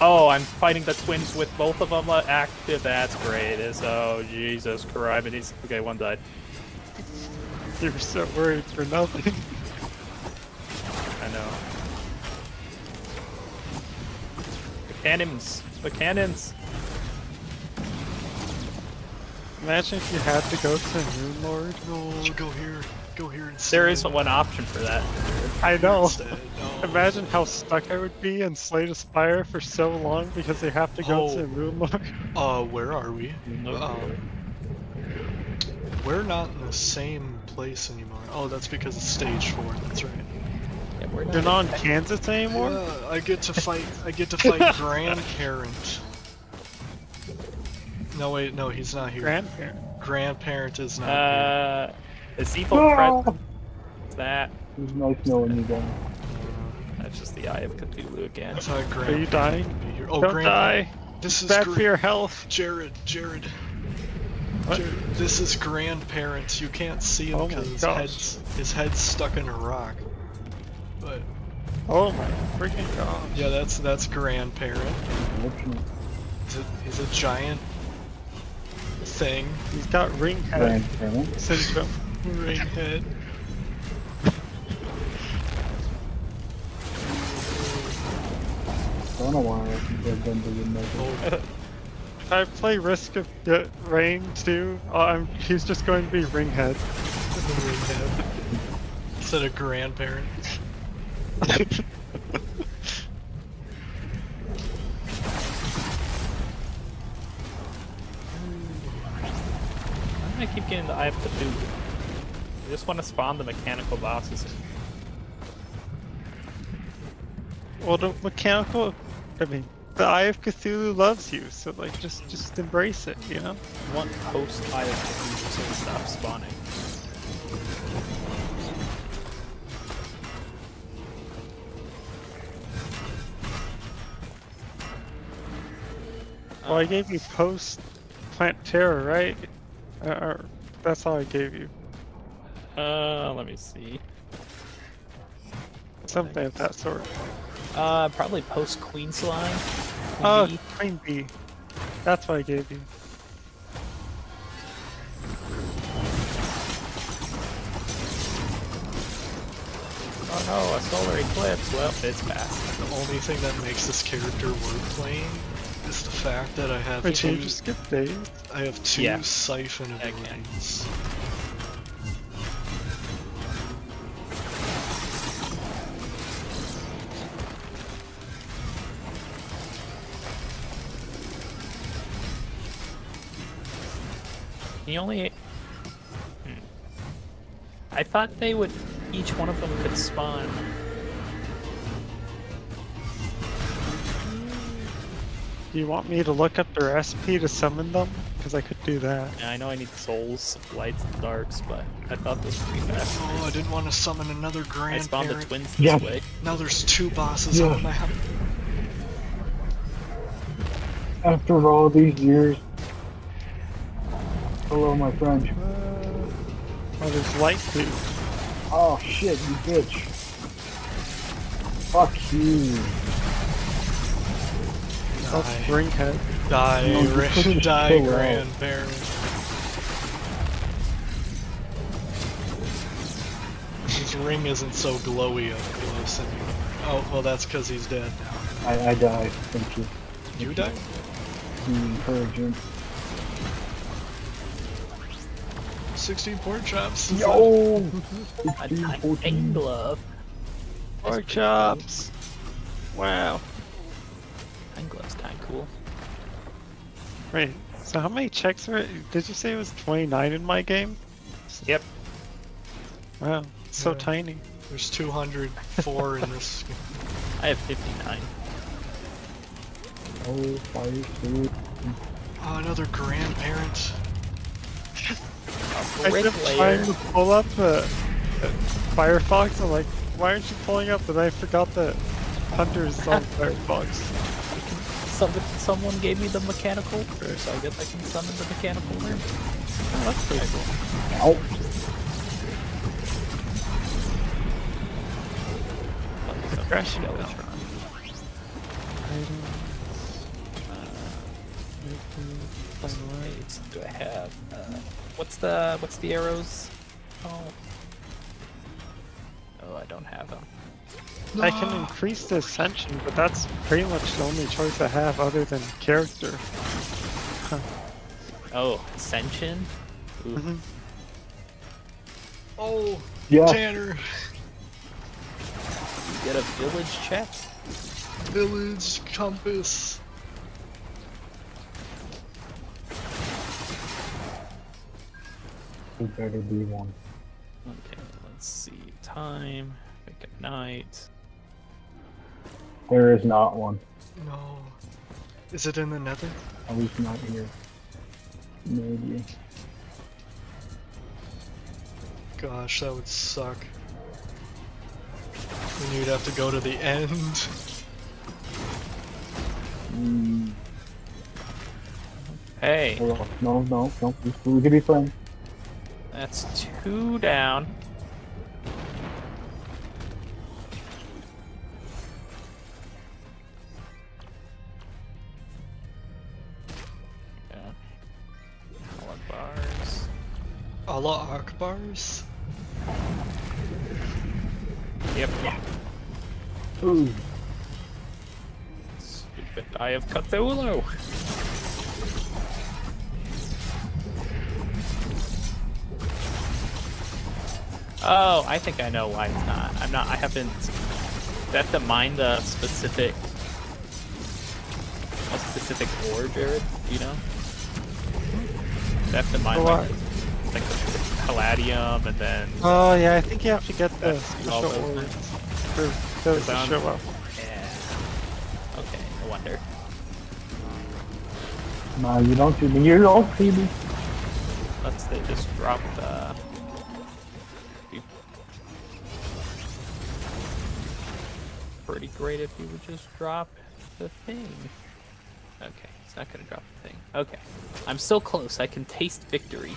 Oh, I'm fighting the twins with both of them uh, active. That's great. It's, oh, Jesus Christ. Okay, one died. You were so worried for nothing. I know. The cannons. The cannons. Imagine if you had to go to Moon Lord. No, go here. Go here instead. There is one option for that. I know. No. Imagine how stuck I would be in Slay the Spire for so long because they have to go Oh. to Moon Lord. Uh, where are we? Um, we're not in the same place anymore. Oh, that's because it's stage four. That's right. Yeah, we're not You're not in Kansas anymore? Yeah, I get to fight. I get to fight grandparent. No wait, no, he's not here. Grandparent. grandparent is not here. Uh, is evil Ah! present? That. It was nice knowing you guys. That's just the Eye of Cthulhu I again. thought Are you dying? here. Oh, Don't grand- die. This is Bad gra- for your health. Jared. Jared. What? Jared. This is grandparent. You can't see him Oh because his gosh. head's his head's stuck in a rock. But Oh my freaking god. yeah, that's that's grandparent. Unfortunate. He's a, he's a giant thing. He's got ring head Grandparent. syndrome. Ring head. Don't know why I think I've been to the middle. Oh, If I play Risk of uh, Rain too, uh, I'm, he's just going to be ring head. ring head. Instead of grandparent. I keep getting the Eye of Cthulhu? I just want to spawn the mechanical bosses. Well, the mechanical, I mean, the Eye of Cthulhu loves you, so like, just just embrace it, you know. One post Eye of Cthulhu so it stops spawning. Well, I gave you post Plantera, right? Uh, that's all I gave you. Uh, let me see. something of that sort. Uh, probably post Queen Slime. Queen Oh, Bee. Queen Bee. That's what I gave you. Oh no, a solar eclipse. Well, it's fast. The only thing that makes this character worth playing is the fact that I have Wait, two. can you just skip days? I have two Yeah. siphon I can. abilities. He only. Hmm. I thought they would. Each one of them could spawn. Do you want me to look up their SP to summon them? Because I could do that. Yeah, I know I need souls, lights, and darks, but I thought this would be fast. Oh, I didn't want to summon another grand. I spawned the twins this Yeah. way. Now there's two bosses Yeah. on the map. After all these years. Hello, my friend. Oh, there's light too. Oh shit, you bitch. Fuck you. That's Die. Springhead. Die, No, you ra- couldn't die, chill out. grandparent. His ring isn't so glowy up close anymore. Oh, well, that's because he's dead now. I, I died. Thank you. You died? You mm, encouraging. 16 pork chops. Yo! A 16, titan 14. glove. Pork chops. Wow. Titan glove's kind of cool. Wait, so how many checks are Did you say it was 29 in my game? Yep. Wow, so Yeah. tiny. There's 204 in this. I have 59. Oh, fire suit. Oh, another grandparent. I Brick kept trying to pull up uh, Firefox. I'm like, why aren't you pulling up? And I forgot that Hunter's on Firefox. Some, someone gave me the mechanical order, so I guess I can summon the mechanical worm. Oh, that's pretty cool. Ow. Crash Skeletron. Wait, do I have? Uh, what's the what's the arrows? Oh. Oh, I don't have them. I can increase the ascension, but that's pretty much the only choice I have other than character. Oh, ascension. Ooh. Mhm. Oh, Yeah. Tanner. Get a village check. Village compass. It better be one. Okay, let's see. Time. Pick a night. There is not one. No. Is it in the nether? At least not here. Maybe. Gosh, that would suck. Then you'd have to go to the end. Mm, Hey. No, no, no. We we could be friends. that's two down. Allah Akbars? Yep. Ooh. Stupid Eye of Cthulhu. Oh, I think I know why it's not. I'm not. I haven't. Do I have to mine the specific, a specific ore, Jared? Do you know? Do I have to mine For like, what? Like the palladium and then Oh yeah, I think you have to get the all special those for those to Found- um, show up. Yeah. Okay, no wonder. No, you don't see me. You don't see me. Unless they just drop the. Pretty great if you would just drop the thing. Okay, it's not gonna drop the thing. Okay, I'm so close. I can taste victory.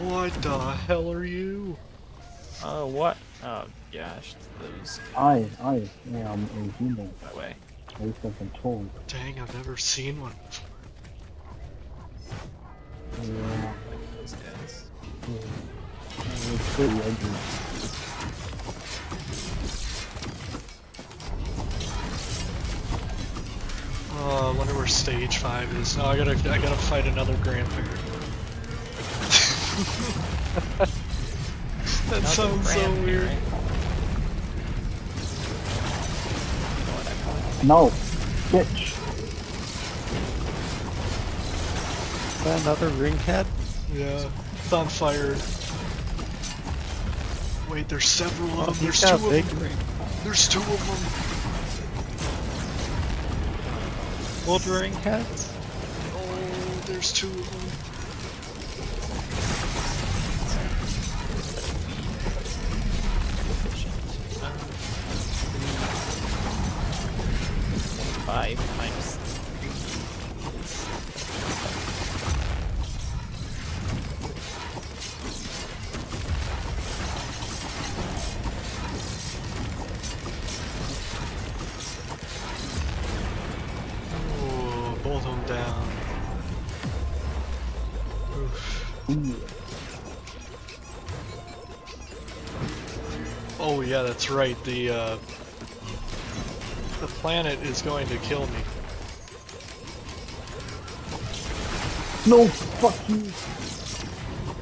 What the hell are you? Oh, what? Oh, gosh. Those I, I am a human. my way. At least I've been told. Dang, I've never seen one. Yeah, Those guys. yeah. It's pretty ugly. Oh, I wonder where stage five is. Oh, I gotta, I gotta fight another grandparent. That Another sounds so grandparent. weird. You know what I call it? No! Bitch! Is that another ring head? Yeah, it's on fire. Wait, there's several of them. he's There's two of them. ring. There's two of them. Old ring heads? Oh, there's two Ooh. Oh yeah, that's right. The uh, planet is going to kill me. No! Fuck you!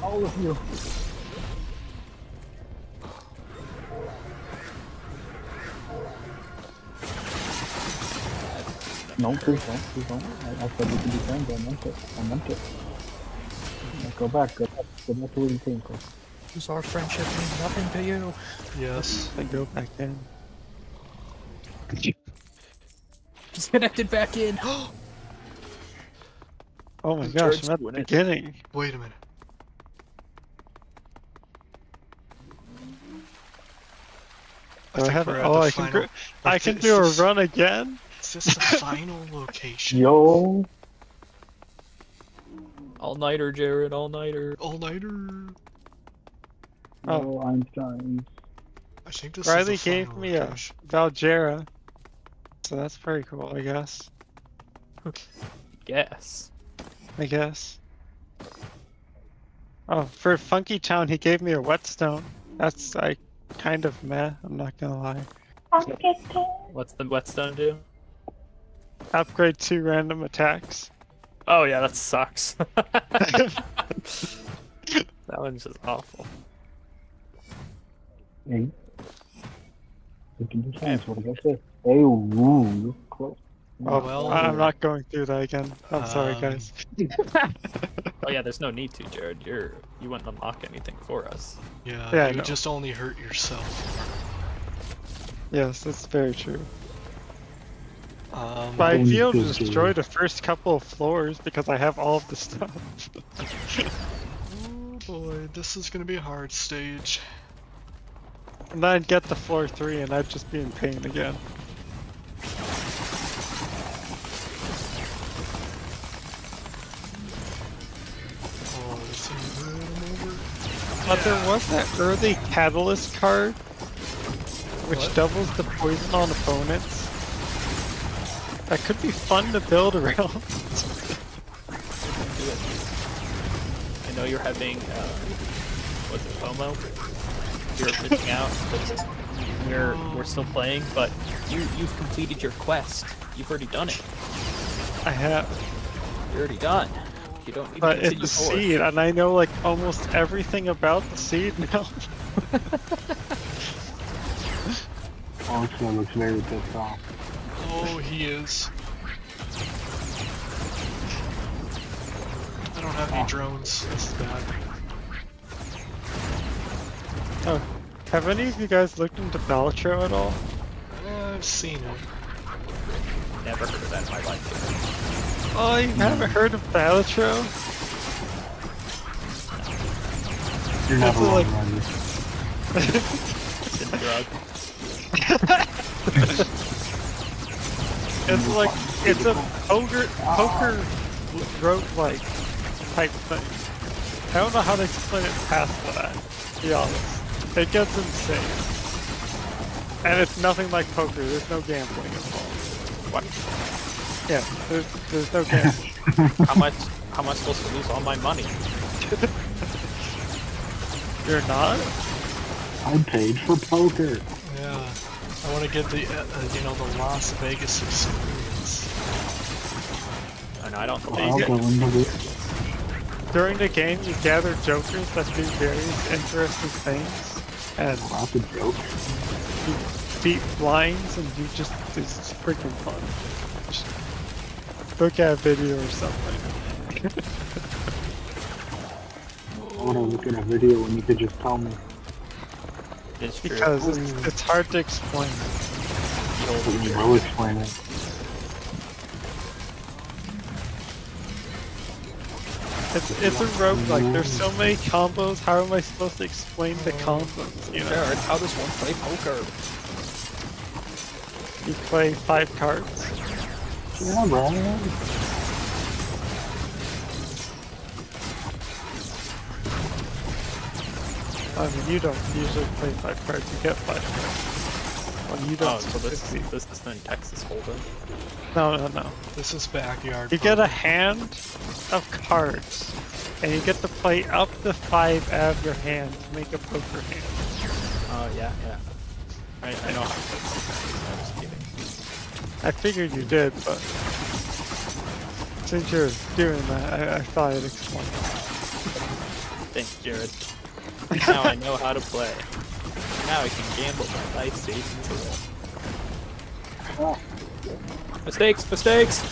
All of you! No, please don't, please don't. I, I said we can be friends, I meant it. I meant it. Yeah, Go back, go back, go back to where you came from. Does our friendship mean nothing to you? Yes. I go back in. Disconnected back in. Oh my I'm gosh, George I'm at the doing it. beginning. Wait a minute. I I have it? Oh, the I can, final. gr- I Is can this- do a is- run again? Is this the final location? Yo! All nighter, Jared. All nighter. All nighter. Oh. Yo, Einstein. I think this Riley is the gave final me a location. Valjera. So that's pretty cool, I guess. Yes. I guess. Oh, for Funky Town, he gave me a whetstone. That's like kind of meh. I'm not gonna lie. What's the whetstone do? Upgrade two random attacks. Oh yeah, that sucks. that one's just awful. Hey. We can do science, what did I say? Hey, ooh, you're close. Oh, Well- I'm not going through that again. I'm sorry, Um, guys. Oh yeah, there's no need to, Jared. You're you wouldn't unlock anything for us. Yeah, Yeah, you know. just only hurt yourself. Yes, that's very true. Um, But I feel to destroy the first couple of floors because I have all of the stuff. oh boy, this is gonna be a hard stage. and then I'd get the floor three and I'd just be in pain again. But there was that early catalyst card, which What? doubles the poison on opponents. That could be fun to build around. I know you're having uh, what's it, FOMO? You're pitching out. but We're we're still playing, but you you've completed your quest. You've already done it. I have, You're already done. You don't need but to it's continue the seed, and I know like almost everything about the seed now. Also looks very pissed off. Oh, he is. I don't have any oh. drones. This is bad. oh, have any of you guys looked into Balatro at all? Eh, I've seen it. Never heard of that in my life. Oh, you haven't heard of Balatro? You're never That's wrong, like- Randy. It's a drug. It's like it's a poker poker roguelike type thing. I don't know how to explain it past that. To be honest. It gets insane. And it's nothing like poker. There's no gambling involved. What? Yeah, there's, there's no gambling. How much? How am I supposed to lose all my money? You're not? I paid for poker. Yeah. I want to get the, uh, uh, you know, the Las Vegas experience. And I don't. I'll go into this. During the game, you gather jokers that do various interesting things. And Lots of jokes. you beat blinds and you just, it's freaking fun. Just look at a video or something. I want to look at a video and you could just tell me. It's. Because it's, it's hard to explain. You will explain it. It's it's a roguelike. There's so many combos. How am I supposed to explain the combos? You know, Jared, how does one play poker? you play five cards. Yeah, right. I mean, you don't usually play five cards. You get five cards. Well, you don't. Oh, so this specifically. this isn't Texas Hold'em. No, no, no. This is backyard. You get a hand of cards, and you get to play up the five out of your hand to make a poker hand. Oh yeah, yeah. I, I know how to play. I'm just kidding. I figured you did, but since you're doing that, I, I thought I'd explain. Thanks, Jared. now I know how to play. Now I can gamble my life savings away. Oh. Mistakes, mistakes!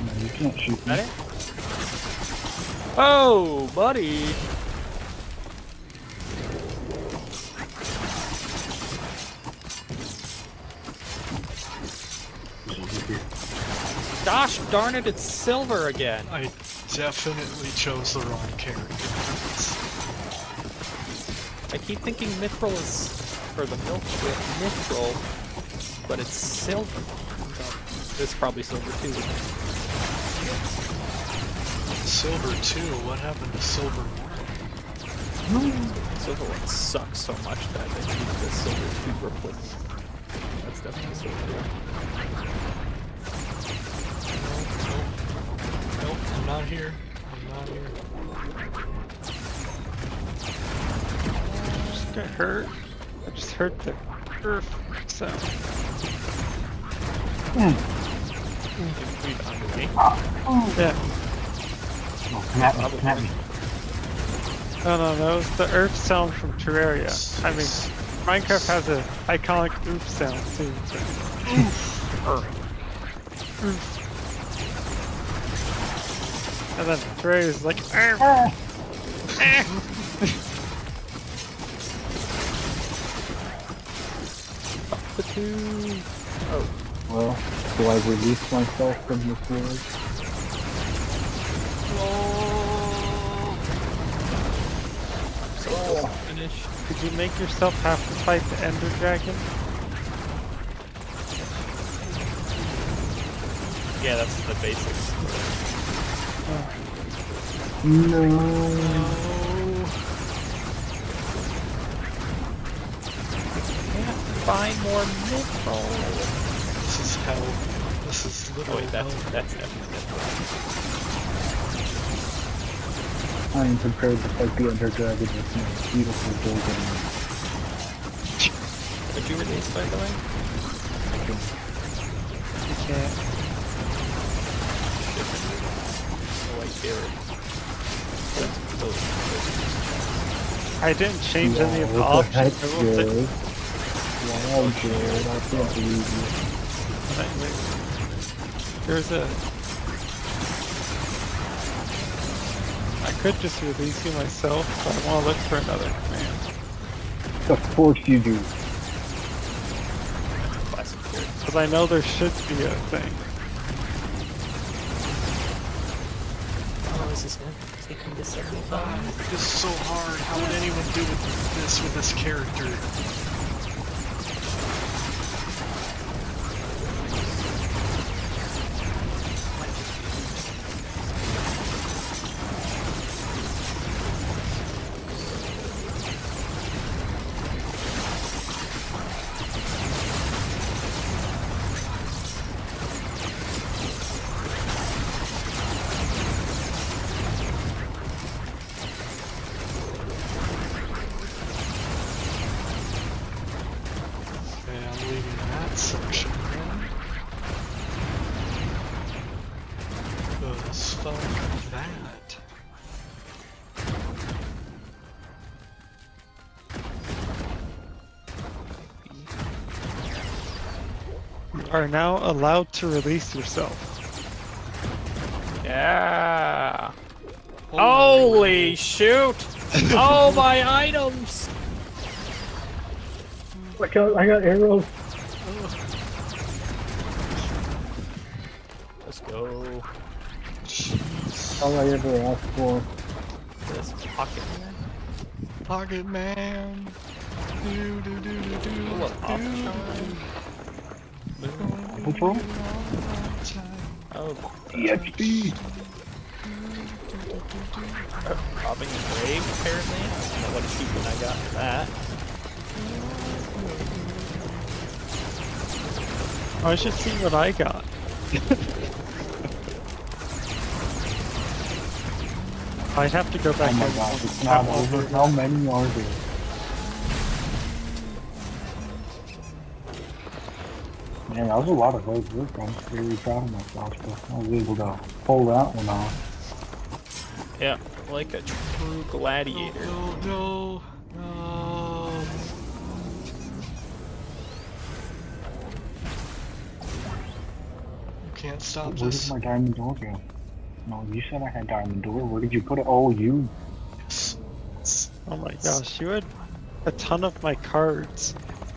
No, you can't shoot Is me. that? Oh, buddy! He's. Gosh darn it, it's silver again. I definitely chose the wrong character. I keep thinking mithril is for the milk with mithril, but it's silver. This probably silver too. Silver 2, what happened to Silver 1? Silver one sucks so much that I need the silver two replace. That's definitely silver. Nope, nope, I'm not here. I'm not here. Just got hurt. I just heard the earth sound. Complete under me. Yeah. Oh, come at me, come at me. No, no, that was the earth sound from Terraria. I mean, Minecraft has a iconic oof sound too. so- And then Terraria is like, "Arr." The two. Oh, Well, do I release myself from this world? so close finish. Did you make yourself have to fight the Ender Dragon? Yeah, that's the basics. No. Can't find more mithril. This is hell. This is Oh literally wait, that's hell. that's definitely. I am prepared to fight the Ender Dragon with my beautiful golden Did you release by the way? You can't. Oh wait, Jared. That's close. I didn't change any of the Wow, what the options. Wow, Jared, I can't believe you. Wait, wait. There's a. I could just release you myself, but I want to look for another command. Of course you do. Because I know there should be a thing. Oh, is this gonna take me to 75? This is so hard. How would anyone do with this with this character? Are now allowed to release yourself. Yeah. Oh, Holy shoot! oh my items! I got, I got arrows. Let's go. All I ever asked for. This pocket man. Pocket Man. Do, do, do, do, do, Full of off do. Shine. Which? Oh, EXP. robbing a grave apparently. I don't know what achievement I got for that. I should see what I got. I'd have to go back Oh my and god, it's not all over. How many are there? Man, that was a lot of hard work. I'm very proud of myself, but I was able to pull that one off. Yeah, like a true gladiator. No, no, no. You can't stop Where did my diamond door go? No, you said I had diamond door. Where did you put it? Oh, you. Yes. Oh my gosh, you had a ton of my cards.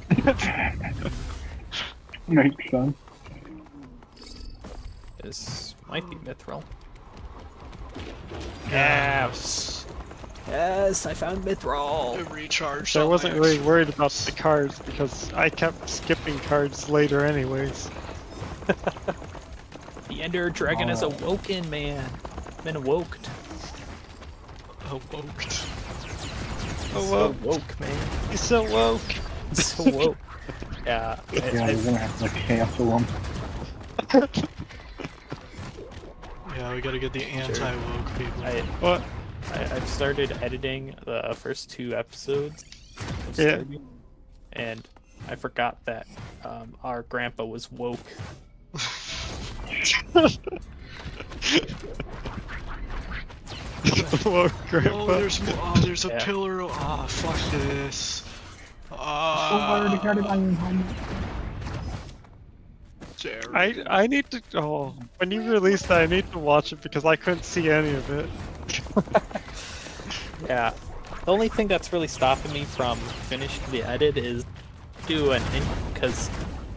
Makes sense. This might be Mithril. Yes. Yes, I found Mithril. It recharged. So I wasn't my really extra- worried about the cards because I kept skipping cards later anyways. The Ender Dragon is Oh. awoken, man. Been awoke. Awoked. Oh, so woke, man. He's so woke. So woke. yeah. I, Yeah, we're gonna have to cancel them. Yeah, we gotta get the anti-woke people. I, What? I, I've started editing the first two episodes of Yeah. Stardew, and I forgot that um, our grandpa was woke. woke grandpa. Oh, there's. Oh, there's a Yeah. pillar. of- Ah, fuck this. I already got it on home. Jerry. I I need to. Oh, when you release that, I need to watch it because I couldn't see any of it. Yeah. The only thing that's really stopping me from finishing the edit is do an because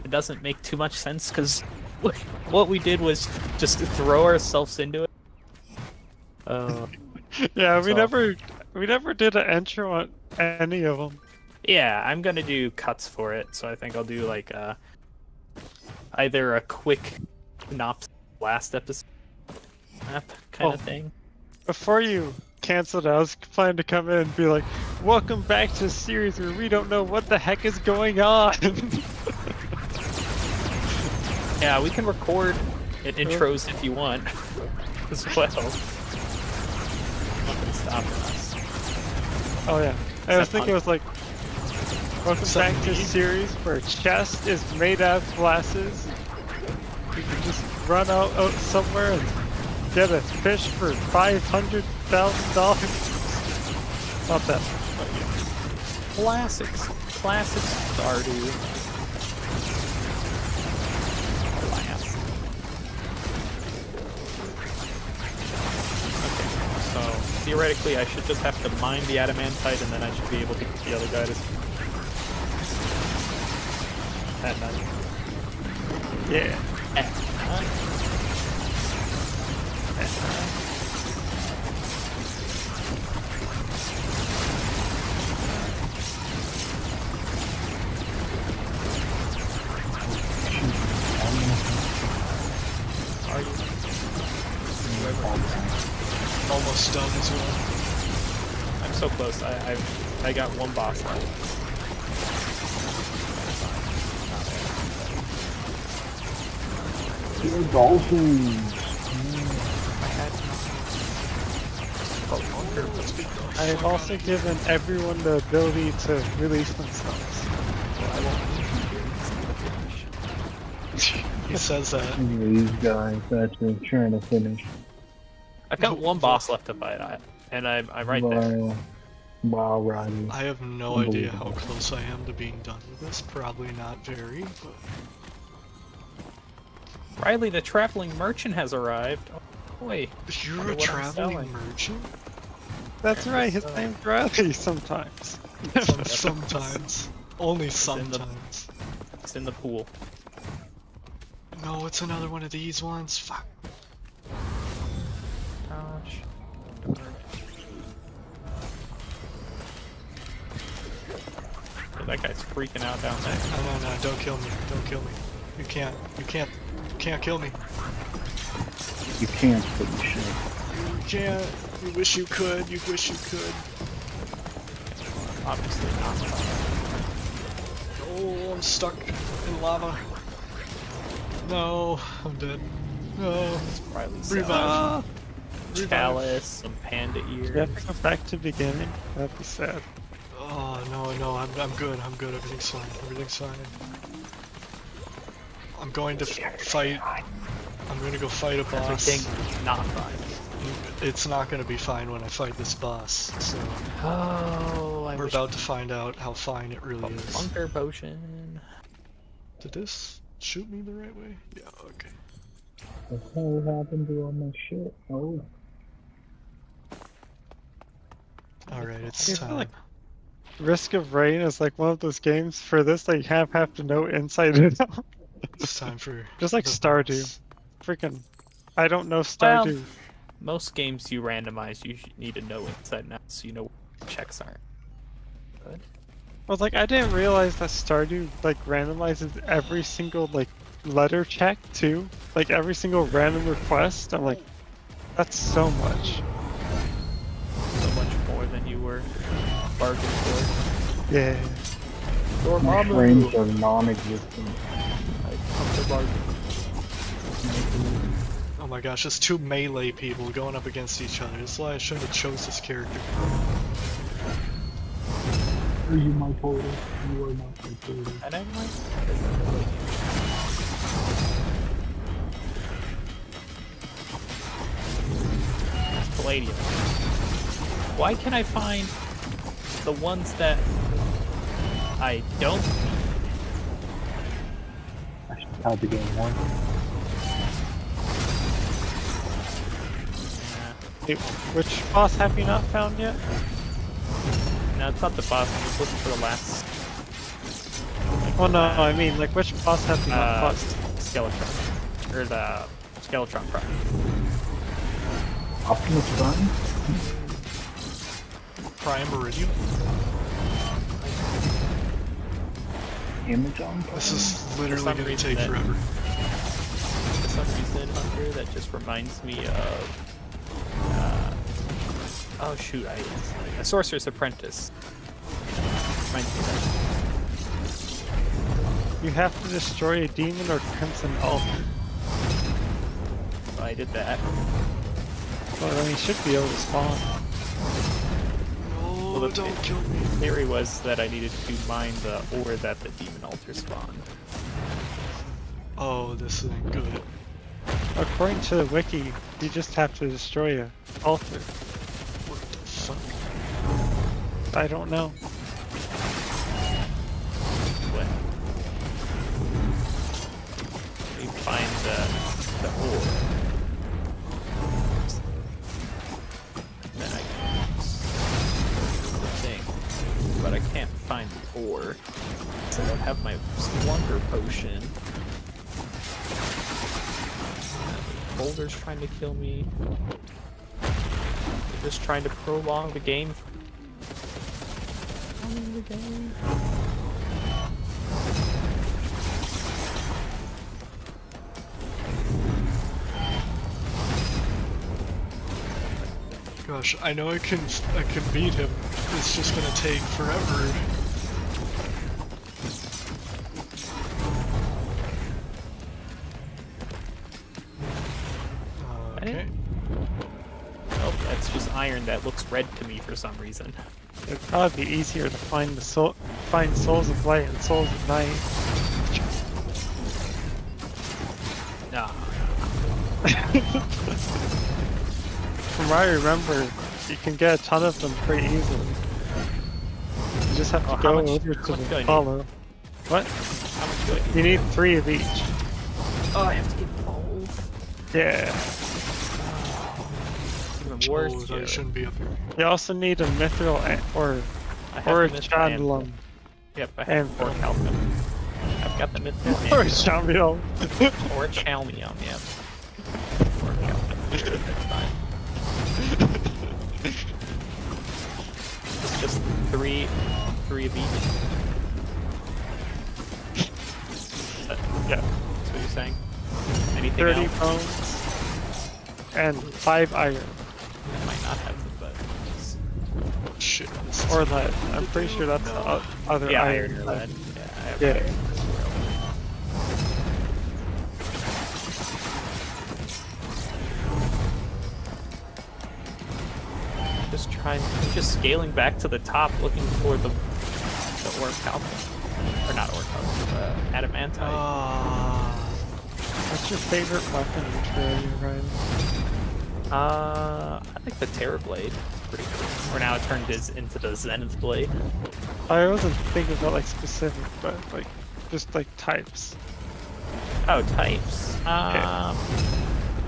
it doesn't make too much sense because what we did was just throw ourselves into it. Uh, Yeah, we So- never we never did an intro on any of them. Yeah, I'm gonna do cuts for it, so I think I'll do like uh either a quick synopsis last episode map kind Oh. of thing. Before you canceled, I was planning to come in and be like, "Welcome back to a series where we don't know what the heck is going on." Yeah, we can record an intros if you want as well. Nothing stopping us. oh yeah, I was thinking it was like, "Welcome back to a series where a chest is made out of glasses. You can just run out, out somewhere and get a fish for five hundred thousand dollars." Not that. But yeah. Classics. Classic Stardew. Alas. Okay, so theoretically I should just have to mine the adamantite and then I should be able to get the other guy to... At night. Yeah. Dolphins. I had longer. Let's be I have also given everyone the ability to release themselves. I won't finish. He says that. These guys that you're trying to finish. I've got one boss left to fight, I, and I'm, I'm right there. Wow. Wow, Riley. I have no idea how close I am to being done with this. Probably not very, but Riley, the traveling merchant has arrived. Oh, boy. you're a traveling merchant. That's right, his So- name's Riley sometimes. Some- sometimes, only in the- sometimes. It's in the pool. No, it's another one of these ones. Fuck. Gosh. That guy's freaking out down there. No, no, no! Don't kill me! Don't kill me! You can't! You can't! You can't kill me! You can't, but you should. You can't! You wish you could! You wish you could! Obviously not. Oh, I'm stuck in lava. No, I'm dead. No. It's Riley's Revive. uh, chalice, some panda You ears. have to go back to beginning. That'd be sad. Oh no, no, I'm I'm good. I'm good. Everything's fine. Everything's fine. I'm going to fight. I'm going to go fight a boss. Everything not fine. It's not going to be fine when I fight this boss. So Oh, I we're about to find out how fine it really a is. bunker potion. Did this shoot me the right way? Yeah. Okay. What the hell happened to all my shit? Oh. All right. It's I time. like- Risk of Rain is like one of those games for this that you have have to know inside and out. It's time for Just like Stardew. boss. Freaking, I don't know Well, Stardew. Most games you randomize, you need to know inside and out so you know where checks aren't. Good. I was like, I didn't realize that Stardew like randomizes every single like letter check too. Like every single random request. I'm like, that's so much. So much more than you were bargained for. Yeah. My frames are non-existent. I come to bargain. Oh my gosh, it's two melee people going up against each other. That's why I shouldn't have chose this character. Are you my total? You are not my total. And I'm like, Palladium. Why can I find the ones that I don't need? I should have the game one. Nah. Which boss have you not found yet? No, it's not the boss. I'm just looking for the last Well, no, I mean, like, which boss have you not uh, fought? Skeletron. Or the Skeletron Prime. Optimus Prime? Prime Meridian. Amazon Prime? This is literally gonna take that- forever. For some reason, Hunter, that just reminds me of. Uh, oh shoot, I a Sorcerer's Apprentice. Reminds me of You have to destroy a demon or crimson altar. that. I did that. Well, then you should be able to spawn. No, Well, the- don't kill me. Theory was that I needed to mine the ore that the demon altar spawned. Oh, this ain't good. According to the wiki, you just have to destroy a altar. What the fuck? I don't know. When we find the the ore, But I can't find the ore, so I don't have my slumber potion. Boulder's trying to kill me. They're just trying to prolong the game. Prolong the game. Gosh, I know I can I can beat him. It's just gonna take forever. Okay. Oh, that's just iron that looks red to me for some reason. It'd probably be easier to find the soul, find souls of light and souls of night. Nah. from what I remember, you can get a ton of them pretty easily. You just have to Oh, go much- over to the do I need? What? How much do I You need three of each. Oh, I have to get both. Yeah. Even worse. Oh, dude. I shouldn't be up here. You also need a mithril a- or I or a the chandlum. Yep, I have and- four Calcum. I've got the Mithril Or a and- or a Chalmium, yep. Or a just three, three of each. That- yeah, that's what you're saying. Anything 30 else? bones and 5 iron I might not have them, but Shit. Or lead. I'm pretty sure that's the other yeah, iron. iron or lead. Yeah, I have Yeah. iron. Just trying, just scaling back to the top, looking for the the orichalcum, or not orichalcum, uh, adamantite. Ah. What's your favorite weapon in Terraria, Ryan? Uh, I like the Terra Blade. It's pretty cool. Or now it turned is into the Zenith Blade. I wasn't thinking about like specific, but like just like types. Oh, types. Um, Yeah.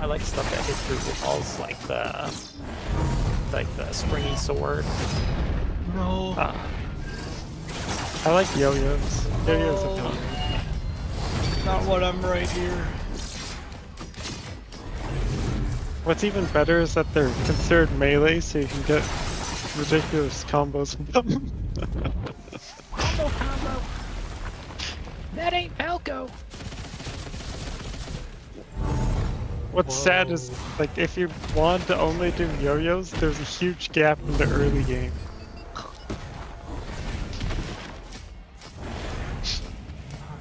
I like stuff that hits through walls, like the like the springy sword. No. Uh, I like yo-yos. Yo-yos are fun. Not what I'm right here. What's even better is that they're considered melee, so you can get ridiculous combos with them. Combo combo. That ain't Falco. What's sad is, like, if you want to only do yo-yos, there's a huge gap in the early game. Ah,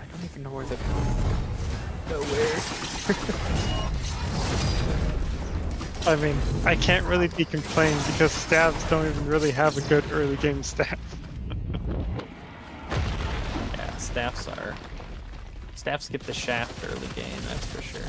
I don't even know where the nowhere. I mean, I can't really be complaining because stabs don't even really have a good early game stab. Yeah, staffs are. Staffs get the shaft early game, that's for sure.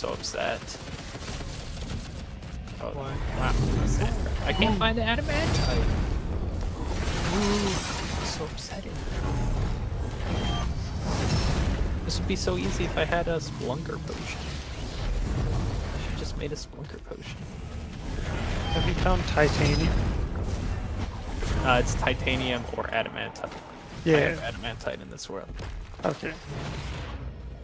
so upset. Oh, Why? wow. that's it. I can't find the adamantite. Ooh, so upsetting. This would be so easy if I had a Spelunker potion. I should just made a Spelunker potion. Have you found titanium? Uh, it's titanium or adamantite. I Yeah. have adamantite in this world. Okay.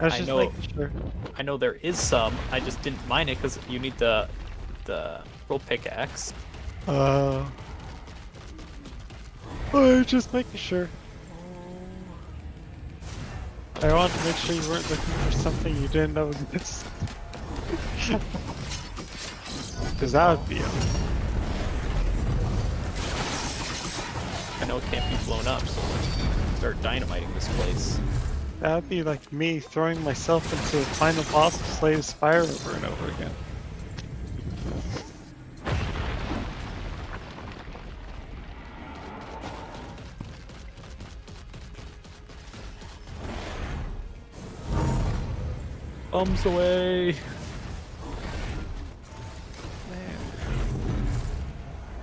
I I know- sure. I know there is some. I just didn't mine it because you need the the full pickaxe. Uh. I was just making sure. I wanted to make sure you weren't looking for something you didn't know existed. Because that would be I know it can't be blown up, so let's start dynamiting this place. That would be like me throwing myself into the final boss of Slay the Spire over and over again. Bums away. Man.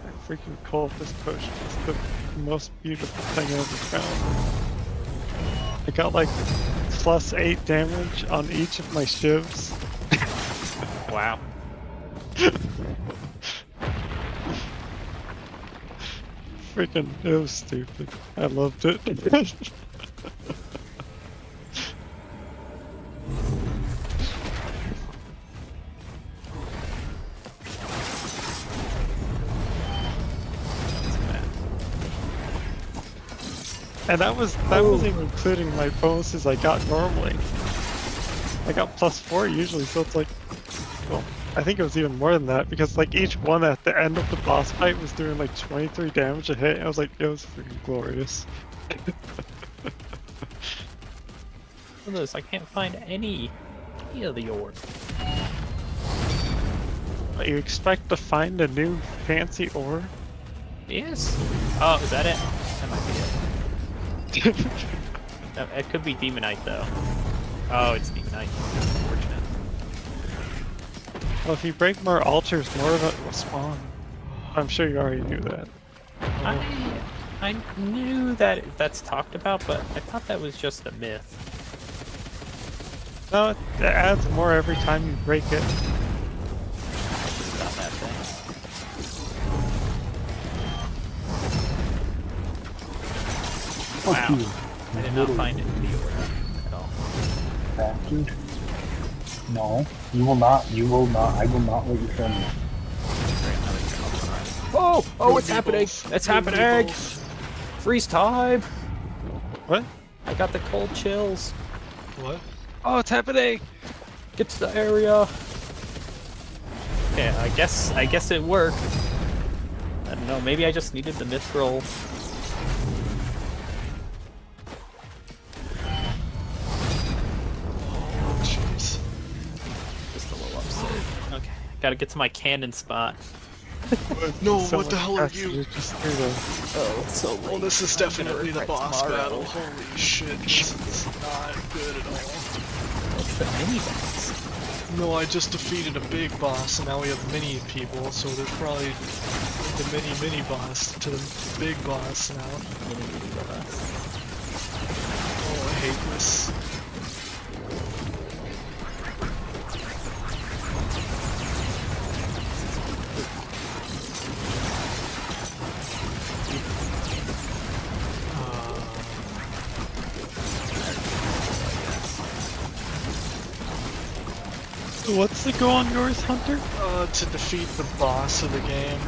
I freaking call this potion. is the most beautiful thing I've ever found. I got like plus 8 damage on each of my shivs. Wow. Freaking, it was stupid. I loved it. And that was that wasn't even including my bonuses I got normally. I got plus four usually, so it's like, well, I think it was even more than that because like each one at the end of the boss fight was doing like 23 damage a hit. And I was like, it was freaking glorious. Look at this, I can't find any, any of the ore. You expect to find a new fancy ore? Yes. Oh, is that it? That might be it. It could be Demonite though. Oh, it's Demonite. Unfortunate. Well, if you break more altars, more of it will spawn. I'm sure you already knew that. I I knew that that's talked about, but I thought that was just a myth. No, it adds more every time you break it. Fuck Wow. you. I did not find it in the order at all. Bastard. No, you will not. You will not. I will not let you show me. Oh! Oh, Good it's happening! meatballs. It's Good happening! meatballs. Freeze time! What? I got the cold chills. What? Oh, it's happening! Get to the area. Yeah, I guess I guess it worked. I don't know. Maybe I just needed the mithril. Gotta get to my cannon spot. No, So what the hell are you? Just through the... Oh, it's so late. Well, this is definitely the boss tomorrow. battle. Holy shit, this is not good at all. It's the mini boss. No, I just defeated a big boss, and now we have mini people, so there's probably the mini mini boss to the big boss now. Mini mini boss. Oh, I hate this. What's the go on yours, Hunter? uh, to defeat the boss of the game.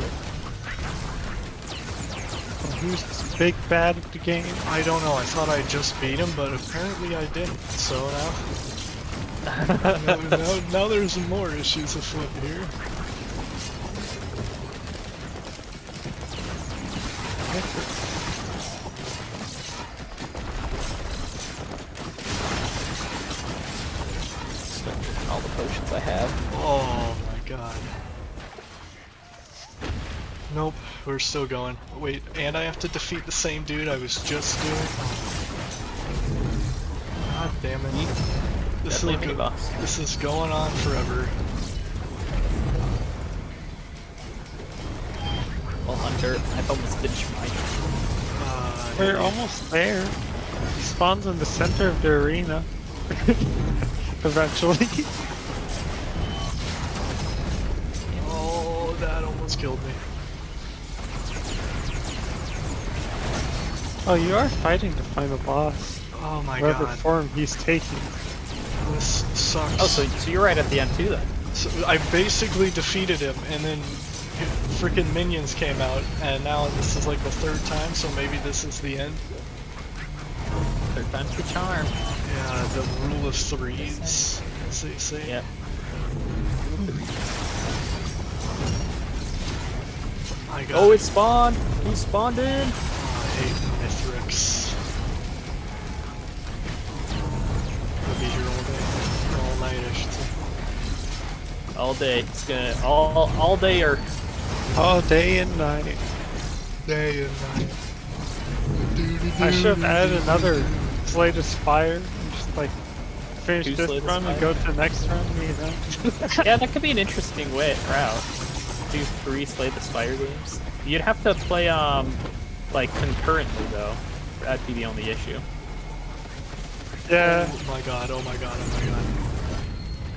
Who's the big bad of the game? I don't know, I thought I just beat him, but apparently I didn't, so now... now, now, now there's more issues afoot here. I have. Oh my god. Nope, we're still going. Wait, and I have to defeat the same dude I was just doing? God damn it. This is, Definitely a mini go- boss. this is going on forever. Well, Hunter, I've almost finished mine. Uh, We're hate- almost there. He spawns in the center of the arena. Eventually. Oh, that almost killed me. oh, you are fighting to find the final boss. Oh my Whatever god. Whatever form he's taking. This sucks. Oh, so, so you're right at the end too then. So I basically defeated him, and then freaking minions came out, and now this is like the third time, so maybe this is the end. Third time's the charm. Yeah, the rule of threes, as they say. Yep. I got Oh, it. it spawned! He spawned in! Oh, I hate Mithrix. I'll be here all day. All night, I should say. All day. It's gonna all all day or All day and night. Day and night. I should have added another Slay the Spire and just like finish Two this Slay run and go to the next run, you know? yeah, that could be an interesting way route. Do three Slay the Spire games. You'd have to play um like concurrently though. That'd be the only issue. Yeah. Oh my god, oh my god, oh my god.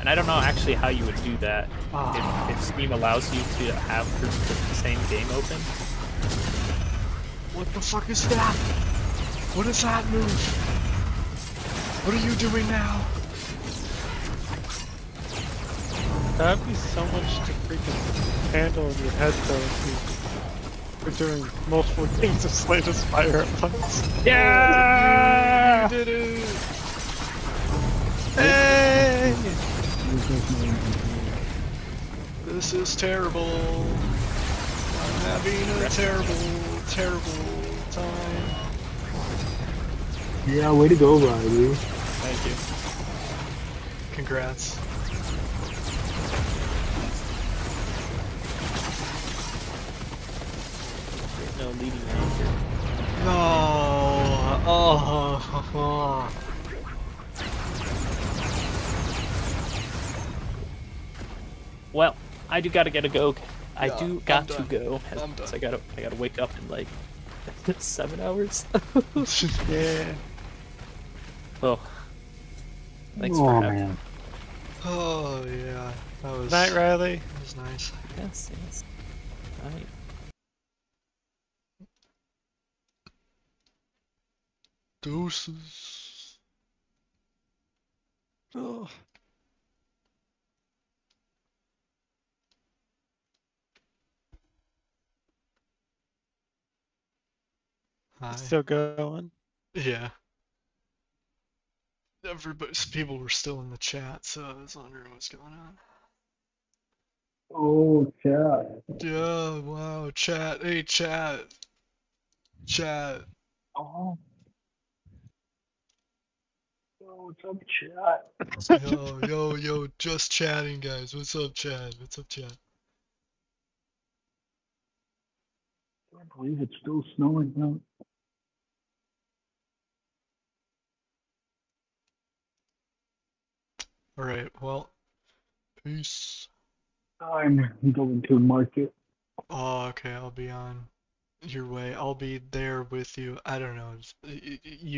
And I don't know actually how you would do that. Ah. If, if Steam allows you to have the, the same game open. What the fuck is that? What is that move? What are you doing now? That'd be so much to freaking handle in your head though if you were doing multiple games of Slay the Spire at once. Yeah! You did it! Hey! There's just no one This is terrible. I'm having a terrible, terrible time. Yeah, way to go, Riley. Thank you. Congrats. There's no leading man here. No. Oh, oh, oh. Well, I do gotta get a go. I Yeah, do got to go. I'm done. So I gotta I gotta wake up in like seven hours. Yeah. oh. Thanks oh, for having man. oh yeah. That was. Night, Riley. That was nice. Yes, yes. Right. Deuces. Oh. Hi. Still going. Yeah. Everybody, people were still in the chat, so I was wondering what's going on. Oh, chat. Yeah, wow, chat. Hey, chat. Chat. Oh. Oh, what's up, chat? Yo, yo, yo, just chatting, guys. What's up, chat? What's up, chat? I can't believe it's still snowing out. Alright, well, peace. I'm going to market. Oh, okay, I'll be on your way. I'll be there with you. I don't know. You